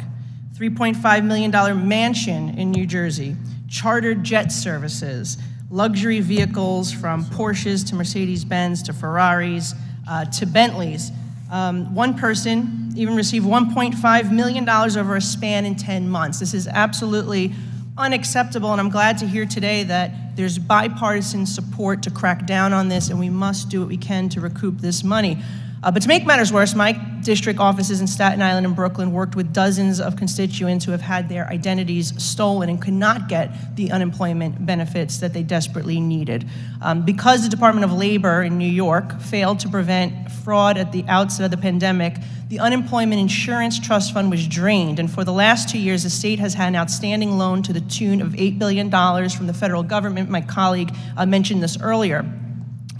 $3.5 million mansion in New Jersey, chartered jet services, luxury vehicles from Porsches to Mercedes Benz to Ferraris uh, to Bentleys. Um, one person even received $1.5 million over a span in 10 months. This is absolutely unacceptable, and I'm glad to hear today that there's bipartisan support to crack down on this, and we must do what we can to recoup this money. Uh, but to make matters worse, my district offices in Staten Island and Brooklyn worked with dozens of constituents who have had their identities stolen and could not get the unemployment benefits that they desperately needed. Um, because the Department of Labor in New York failed to prevent fraud at the outset of the pandemic, the Unemployment Insurance Trust Fund was drained. And for the last two years, the state has had an outstanding loan to the tune of $8 billion from the federal government. My colleague uh, mentioned this earlier.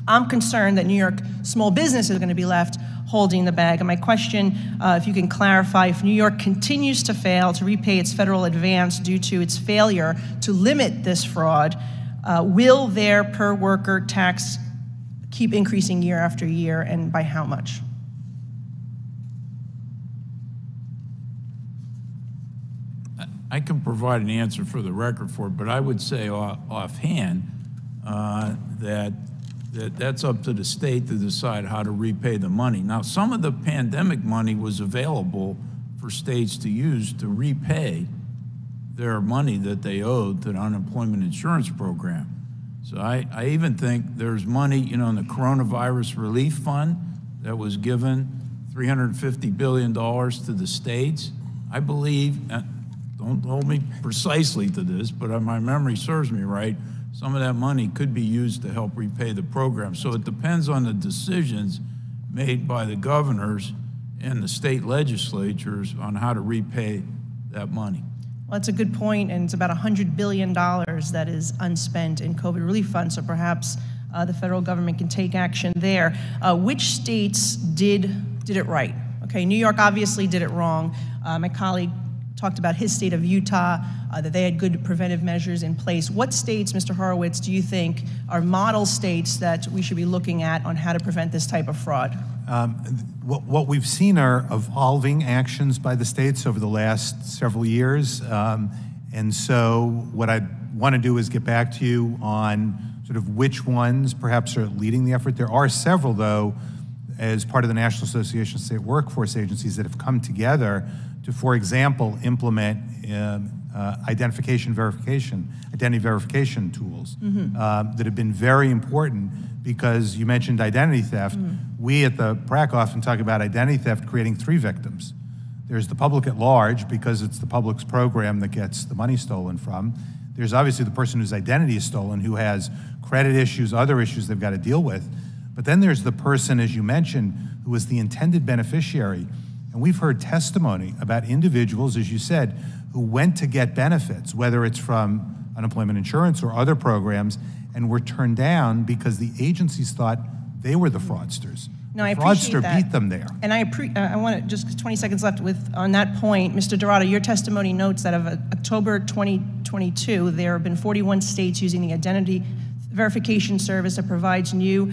I'm concerned that New York small business is going to be left holding the bag. And my question, uh, if you can clarify, if New York continues to fail to repay its federal advance due to its failure to limit this fraud, uh, will their per worker tax keep increasing year after year, and by how much? I can provide an answer for the record for it, but I would say off- offhand uh, that, that that's up to the state to decide how to repay the money. Now, some of the pandemic money was available for states to use to repay their money that they owed to the unemployment insurance program. So I, I even think there's money, you know, in the coronavirus relief fund that was given $350 billion to the states. I believe, uh, don't hold me precisely to this, but my memory serves me right, some of that money could be used to help repay the program. So it depends on the decisions made by the governors and the state legislatures on how to repay that money. Well, that's a good point, and it's about $100 billion that is unspent in COVID relief funds, so perhaps uh, the federal government can take action there. Uh, which states did, did it right? Okay, New York obviously did it wrong. Uh, my colleague talked about his state of Utah, uh, that they had good preventive measures in place. What states, Mr. Horowitz, do you think are model states that we should be looking at on how to prevent this type of fraud? Um, what, what, we've seen are evolving actions by the states over the last several years. Um, and so, what I want to do is get back to you on sort of which ones perhaps are leading the effort. There are several, though, as part of the National Association of State Workforce Agencies that have come together to, for example, implement um, uh, identification verification, identity verification tools Mhm. um, that have been very important because you mentioned identity theft. Mm. We at the PRAC often talk about identity theft creating three victims. There's the public at large because it's the public's program that gets the money stolen from. There's obviously the person whose identity is stolen who has credit issues, other issues they've got to deal with. But then there's the person, as you mentioned, who is the intended beneficiary. And we've heard testimony about individuals, as you said, who went to get benefits, whether it's from unemployment insurance or other programs, and were turned down because the agencies thought they were the fraudsters. No, the I appreciate fraudster that. beat them there. And I, appre- uh, I want to, just 20 seconds left with, on that point, Mr. Dodaro, your testimony notes that of uh, October 2022, there have been 41 states using the identity verification service that provides new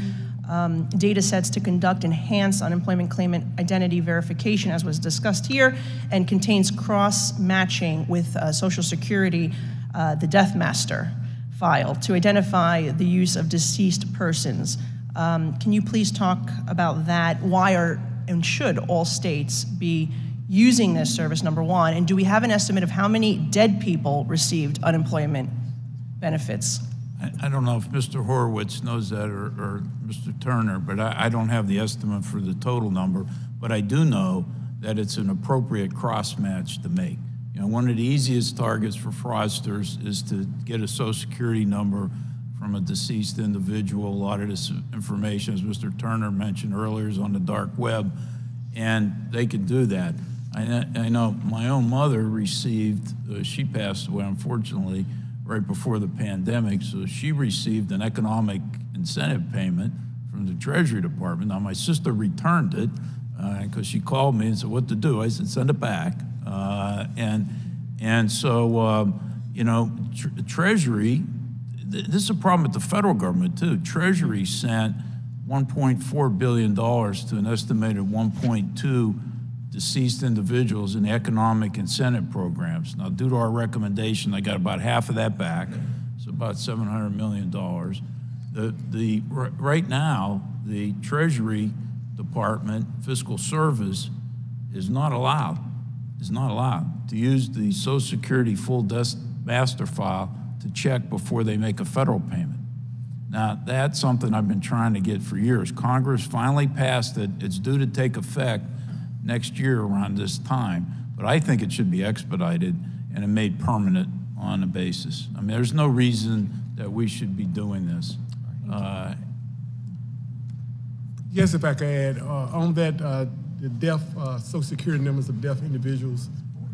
um, data sets to conduct enhanced unemployment claimant identity verification, as was discussed here, and contains cross-matching with uh, Social Security, uh, the Death Master file, to identify the use of deceased persons. Um, Can you please talk about that? Why are and should all states be using this service, number one? And do we have an estimate of how many dead people received unemployment benefits? I- don't know if Mr. Horowitz knows that or, or Mr. Turner, but I, I don't have the estimate for the total number. But I do know that it's an appropriate cross-match to make. You know, one of the easiest targets for fraudsters is to get a social security number from a deceased individual. A lot of this information, as Mr. Turner mentioned earlier, is on the dark web, and they can do that. I, I know my own mother received, uh, she passed away unfortunately right before the pandemic, so she received an economic incentive payment from the Treasury Department. Now, my sister returned it because she called me and said, What to do? I said, Send it back. Uh, and, and so, um, you know, tr- Treasury, th- this is a problem with the federal government too. Treasury sent $1.4 billion to an estimated 1.2 deceased individuals in economic incentive programs. Now, due to our recommendation, I got about half of that back, so about $700 million. The, the, right now, the Treasury Department Fiscal Service is not allowed, is not allowed to use the Social Security full death master file to check before they make a federal payment. Now, that's something I've been trying to get for years. Congress finally passed it. It's due to take effect next year around this time, but I think it should be expedited and made permanent on a basis. I mean, there's no reason that we should be doing this. Uh, Yes, if I could add, uh, on that, uh, the deaf, uh, social security numbers of deaf individuals,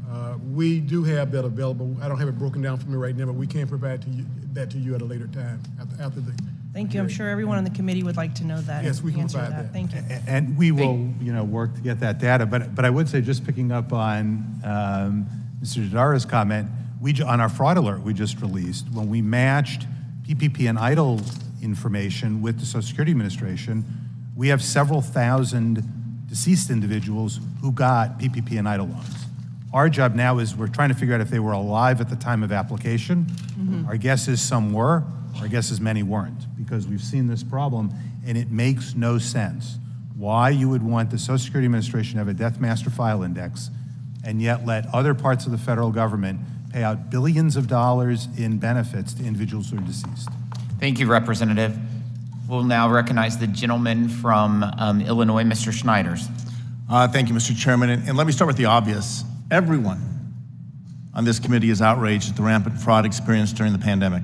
uh, we do have that available. I don't have it broken down for me right now, but we can provide to you, that to you at a later time, after, after the. Thank you. I'm sure everyone on the committee would like to know that. Yes, we the can answer provide that. Thank you. And we will, you know, work to get that data. But, but I would say, just picking up on um, Mr. Dodaro's comment, we, ju- on our fraud alert we just released, when we matched PPP and EIDL information with the Social Security Administration, we have several thousand deceased individuals who got PPP and EIDL loans. Our job now is we're trying to figure out if they were alive at the time of application. Mhm. Our guess is some were, our guess is many weren't, because we've seen this problem, and it makes no sense why you would want the Social Security Administration to have a death master file index and yet let other parts of the federal government pay out billions of dollars in benefits to individuals who are deceased. Thank you, Representative. We'll now recognize the gentleman from um, Illinois, Mr. Schneiders. Uh, Thank you, Mr. Chairman. And and let me start with the obvious. Everyone on this committee is outraged at the rampant fraud experienced during the pandemic.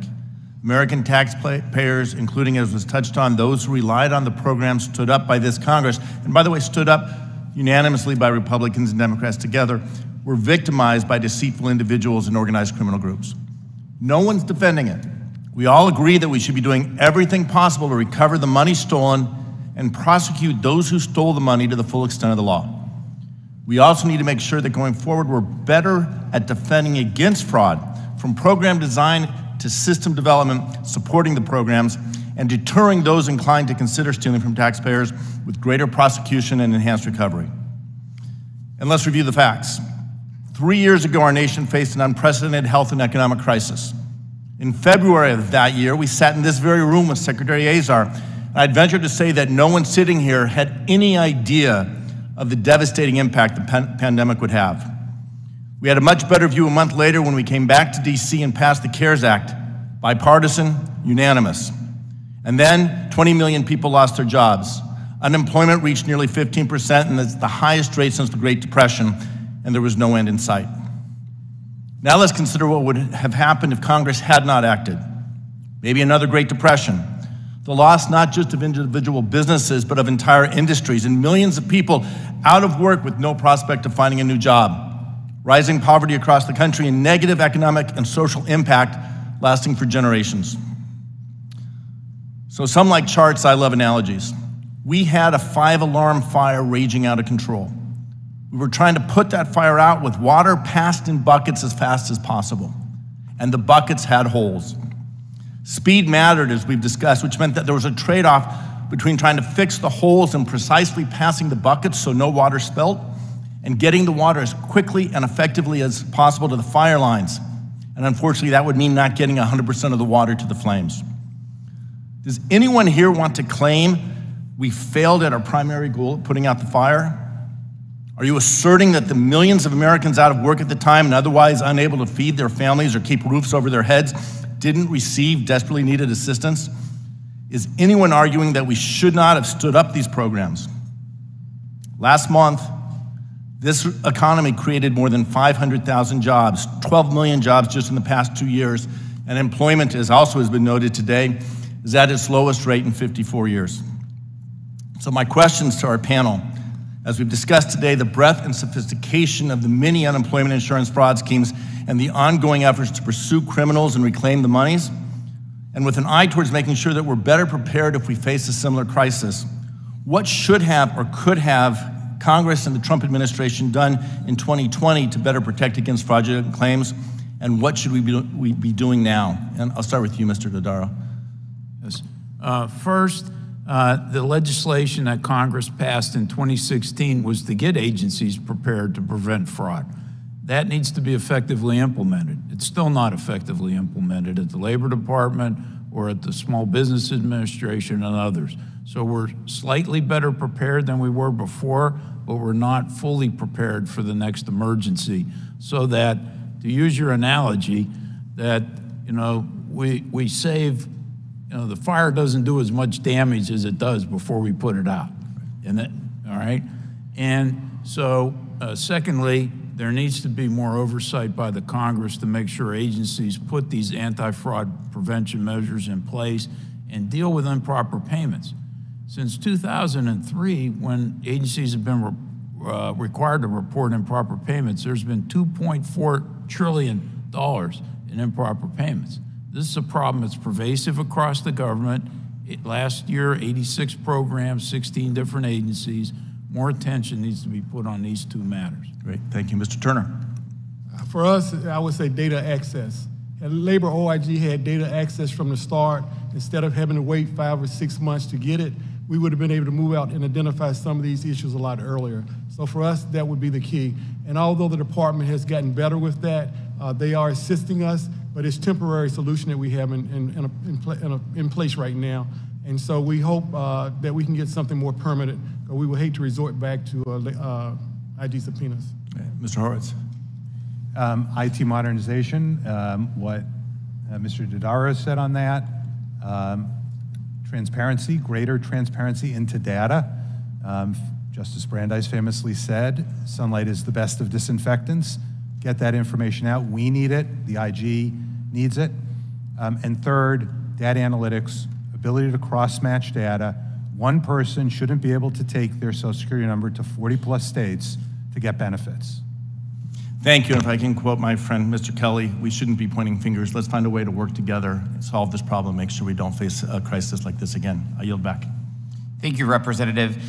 American taxpayers, including, as was touched on, those who relied on the program, stood up by this Congress, and by the way, stood up unanimously by Republicans and Democrats together, were victimized by deceitful individuals and organized criminal groups. No one's defending it. We all agree that we should be doing everything possible to recover the money stolen and prosecute those who stole the money to the full extent of the law. We also need to make sure that going forward, we're better at defending against fraud, from program design to system development, supporting the programs, and deterring those inclined to consider stealing from taxpayers with greater prosecution and enhanced recovery. And let's review the facts. Three years ago, our nation faced an unprecedented health and economic crisis. In February of that year, we sat in this very room with Secretary Azar. And I'd venture to say that no one sitting here had any idea of the devastating impact the pan- pandemic would have. We had a much better view a month later when we came back to DC and passed the CARES Act, bipartisan, unanimous. And then 20 million people lost their jobs. Unemployment reached nearly 15%, and it's the highest rate since the Great Depression, and there was no end in sight. Now let's consider what would have happened if Congress had not acted. Maybe another Great Depression, the loss not just of individual businesses, but of entire industries and millions of people out of work with no prospect of finding a new job, rising poverty across the country, and negative economic and social impact lasting for generations. So, some like charts, I love analogies. We had a five alarm fire raging out of control. We were trying to put that fire out with water passed in buckets as fast as possible, and the buckets had holes. Speed mattered, as we've discussed, which meant that there was a trade off between trying to fix the holes and precisely passing the buckets so no water spilt, and getting the water as quickly and effectively as possible to the fire lines. And unfortunately, that would mean not getting 100% of the water to the flames. Does anyone here want to claim we failed at our primary goal of putting out the fire? Are you asserting that the millions of Americans out of work at the time and otherwise unable to feed their families or keep roofs over their heads didn't receive desperately needed assistance? Is anyone arguing that we should not have stood up these programs? Last month, this economy created more than 500,000 jobs, 12 million jobs just in the past two years, and employment, as also has been noted today, is at its lowest rate in 54 years. So, my questions to our panel as we've discussed today, the breadth and sophistication of the many unemployment insurance fraud schemes and the ongoing efforts to pursue criminals and reclaim the monies, and with an eye towards making sure that we're better prepared if we face a similar crisis. What should have or could have Congress and the Trump administration done in 2020 to better protect against fraudulent claims, and what should we be, we be doing now? And I'll start with you, Mr. Dodaro. Yes. Uh, first, uh, the legislation that Congress passed in 2016 was to get agencies prepared to prevent fraud. That needs to be effectively implemented. It's still not effectively implemented at the Labor Department or at the Small Business Administration and others. So we're slightly better prepared than we were before, but we're not fully prepared for the next emergency. So that, to use your analogy, that you know we we save, you know, the fire doesn't do as much damage as it does before we put it out. And that, all right, and so uh, secondly, there needs to be more oversight by the Congress to make sure agencies put these anti-fraud prevention measures in place and deal with improper payments. Since 2003, when agencies have been re- uh, required to report improper payments, there's been 2.4 trillion dollars in improper payments. This is a problem that's pervasive across the government. It, last year, 86 programs, 16 different agencies. More attention needs to be put on these two matters. Great, thank you, Mr. Turner. For us, I would say data access. Had Labor OIG had data access from the start, instead of having to wait five or six months to get it, we would have been able to move out and identify some of these issues a lot earlier. So for us, that would be the key. And although the department has gotten better with that, uh, they are assisting us, but it's temporary solution that we have in, in, in, a, in, pla- in, a, in place right now. And so we hope uh, that we can get something more permanent, but we would hate to resort back to uh, uh, ID subpoenas. Mr. Horowitz. Um, IT modernization, um, what uh, Mr. Dodaro said on that. Um, transparency, greater transparency into data. Um, Justice Brandeis famously said, sunlight is the best of disinfectants. Get that information out. We need it. The IG needs it. Um, and third, data analytics, ability to cross-match data. One person shouldn't be able to take their social security number to 40 plus states to get benefits. Thank you. And if I can quote my friend, Mr. Kelly, we shouldn't be pointing fingers. Let's find a way to work together, solve this problem, make sure we don't face a crisis like this again. I yield back. Thank you, Representative.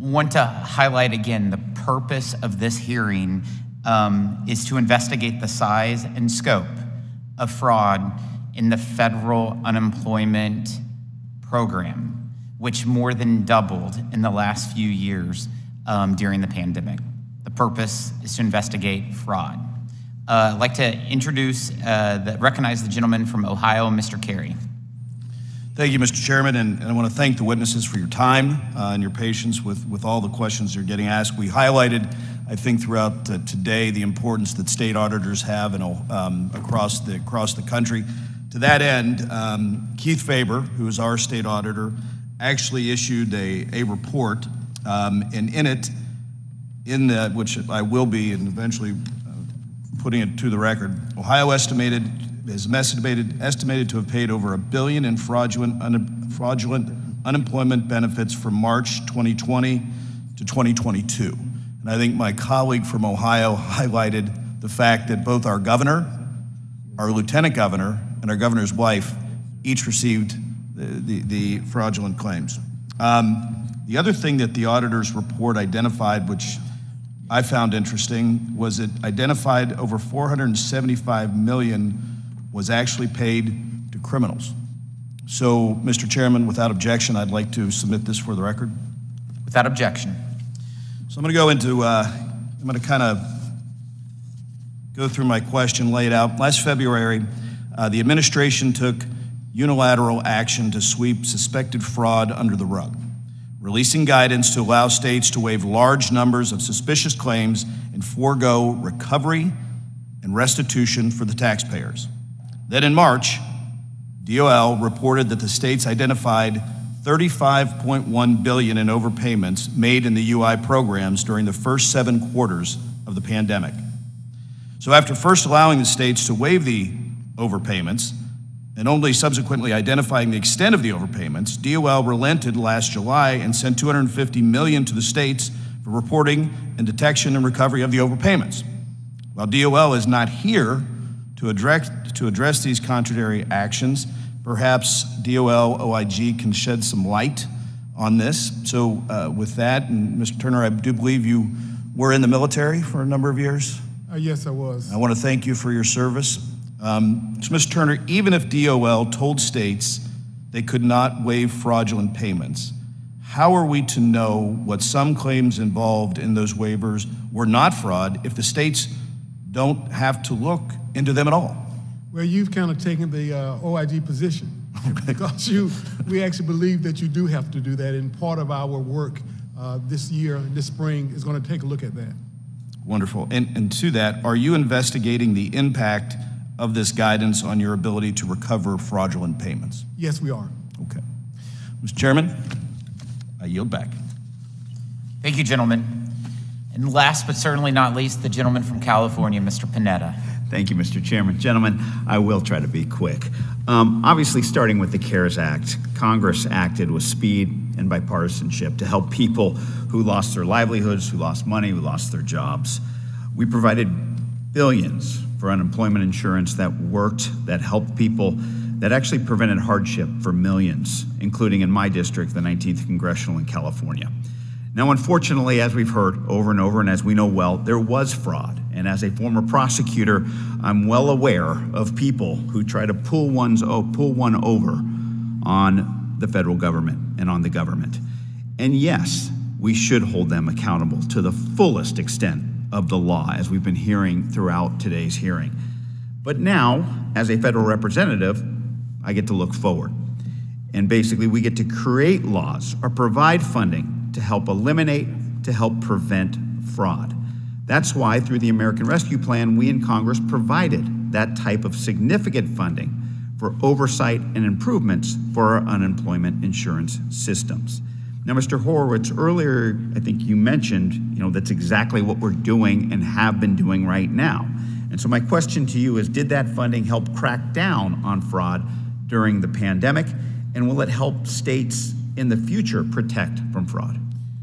want to highlight again the purpose of this hearing um, is to investigate the size and scope of fraud in the federal unemployment program, which more than doubled in the last few years um, during the pandemic. The purpose is to investigate fraud. Uh, I'd like to introduce, uh, the, recognize the gentleman from Ohio, Mr. Carey. Thank you, Mr. Chairman, and, and I want to thank the witnesses for your time uh, and your patience with, with all the questions you're getting asked. We highlighted, I think, throughout uh, today the importance that state auditors have in, um, across, the, across the country. To that end, um, Keith Faber, who is our state auditor, actually issued a, a report, um, and in it, in that, which I will be and eventually uh, putting it to the record, Ohio estimated is estimated, estimated to have paid over a billion in fraudulent, un, fraudulent unemployment benefits from March 2020 to 2022. And I think my colleague from Ohio (laughs) highlighted the fact that both our governor, our lieutenant governor, and our governor's wife each received the, the, the fraudulent claims. Um, the other thing that the auditor's report identified, which I found interesting, was it identified over 475 million was actually paid to criminals. So, Mr. Chairman, without objection, I'd like to submit this for the record. Without objection. So I'm going to go into, uh, I'm going to kind of go through my question laid out. Last February, uh, the administration took unilateral action to sweep suspected fraud under the rug, releasing guidance to allow states to waive large numbers of suspicious claims and forego recovery and restitution for the taxpayers. Then in March, DOL reported that the states identified 35.1 billion in overpayments made in the UI programs during the first 7 quarters of the pandemic. So after first allowing the states to waive the overpayments and only subsequently identifying the extent of the overpayments, DOL relented last July and sent 250 million to the states for reporting and detection and recovery of the overpayments. While DOL is not here to address, to address these contrary actions, perhaps DOL OIG can shed some light on this. So, uh, with that, and Mr. Turner, I do believe you were in the military for a number of years. Uh, yes, I was. I want to thank you for your service. Um, so, Mr. Turner, even if DOL told states they could not waive fraudulent payments, how are we to know what some claims involved in those waivers were not fraud if the states don't have to look into them at all? Well, you've kind of taken the uh, OIG position because you, we actually believe that you do have to do that, and part of our work uh, this year, this spring, is going to take a look at that. Wonderful. And, and to that, are you investigating the impact of this guidance on your ability to recover fraudulent payments? Yes, we are. Okay. Mr. Chairman, I yield back. Thank you, gentlemen. And last but certainly not least, the gentleman from California, Mr. Panetta. Thank you, Mr. Chairman. Gentlemen, I will try to be quick. Um, obviously, starting with the CARES Act, Congress acted with speed and bipartisanship to help people who lost their livelihoods, who lost money, who lost their jobs. We provided billions for unemployment insurance that worked, that helped people, that actually prevented hardship for millions, including in my district, the 19th Congressional in California. Now, unfortunately, as we've heard over and over, and as we know well, there was fraud. And as a former prosecutor, I'm well aware of people who try to pull, one's, oh, pull one over on the federal government and on the government. And yes, we should hold them accountable to the fullest extent of the law, as we've been hearing throughout today's hearing. But now, as a federal representative, I get to look forward. And basically, we get to create laws or provide funding to help eliminate, to help prevent fraud. That's why, through the American Rescue Plan, we in Congress provided that type of significant funding for oversight and improvements for our unemployment insurance systems. Now, Mr. Horowitz, earlier I think you mentioned, you know, that's exactly what we're doing and have been doing right now. And so my question to you is, did that funding help crack down on fraud during the pandemic? And will it help states in the future protect from fraud?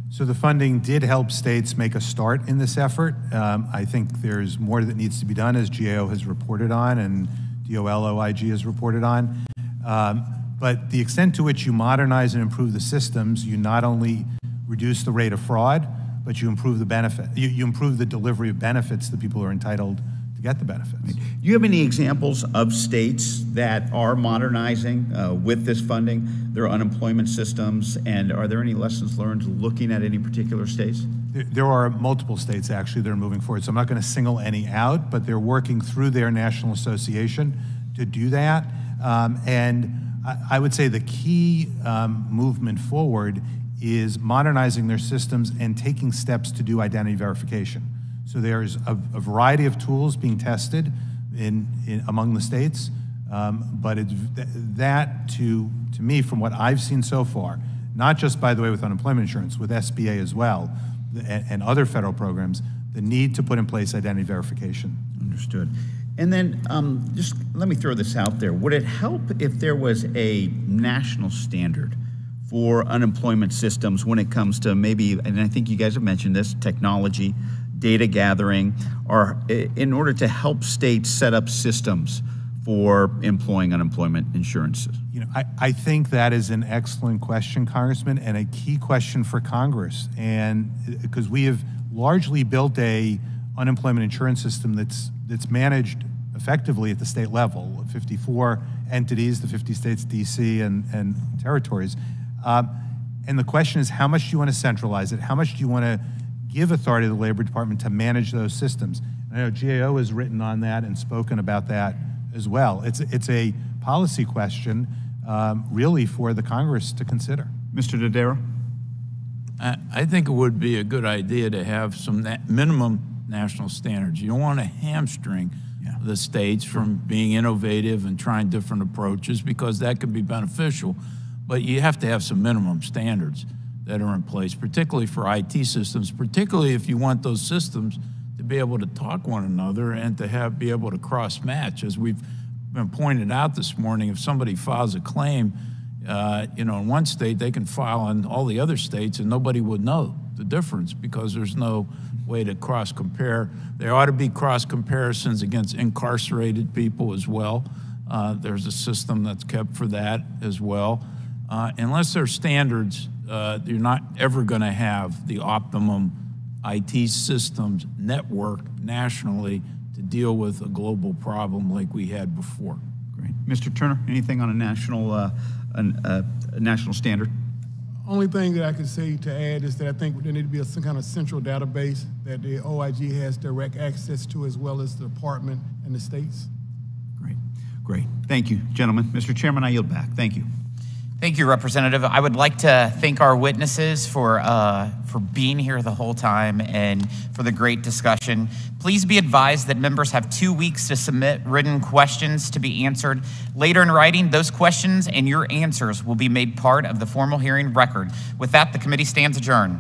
So the funding did help states make a start in this effort. Um, I think there's more that needs to be done, as GAO has reported on and DOL OIG has reported on. Um, but the extent to which you modernize and improve the systems, you not only reduce the rate of fraud, but you improve the benefit, you, you improve the delivery of benefits that people are entitled to get the benefits. Do you have any examples of states that are modernizing uh, with this funding their unemployment systems? And are there any lessons learned looking at any particular states? There- There are multiple states actually that are moving forward, so I'm not going to single any out, but they're working through their national association to do that. Um, and I, would say the key um, movement forward is modernizing their systems and taking steps to do identity verification. So there's a, a variety of tools being tested in, in among the states, um, but th- that to to me, from what I've seen so far, not just by the way with unemployment insurance, with SBA as well, and, and other federal programs, the need to put in place identity verification. Understood. And then um, just let me throw this out there. Would it help if there was a national standard for unemployment systems when it comes to maybe, and I think you guys have mentioned this, technology, data gathering, or in order to help states set up systems for employing unemployment insurances? You know, I, I think that is an excellent question, Congressman, and a key question for Congress. And because we have largely built a unemployment insurance system that's that's managed effectively at the state level, 54 entities, the 50 states, DC, and, and territories. Um, and the question is, how much do you want to centralize it? How much do you want to give authority to the Labor Department to manage those systems? I know GAO has written on that and spoken about that as well. It's, it's a policy question, um, really, for the Congress to consider. Mr. Dodaro? I, I think it would be a good idea to have some na- minimum national standards. You don't want to hamstring the states from being innovative and trying different approaches because that could be beneficial. But you have to have some minimum standards that are in place, particularly for IT systems, particularly if you want those systems to be able to talk one another and to have be able to cross match. As we've been pointed out this morning, if somebody files a claim, uh, you know, in one state, they can file in all the other states and nobody would know the difference because there's no way to cross compare. There ought to be cross comparisons against incarcerated people as well. Uh, there's a system that's kept for that as well. Uh, unless there's standards, uh, you're not ever going to have the optimum IT systems network nationally to deal with a global problem like we had before. Great. Mr. Turner, anything on a national, uh, an, uh, a national standard? Only thing that I could say to add is that I think there need to be a, some kind of central database that the OIG has direct access to as well as the department and the states. Great. Great. Thank you, gentlemen. Mr. Chairman, I yield back. Thank you. Thank you, Representative. I would like to thank our witnesses for, uh, for being here the whole time and for the great discussion. Please be advised that members have two weeks to submit written questions to be answered. Later in writing, those questions and your answers will be made part of the formal hearing record. With that, the committee stands adjourned.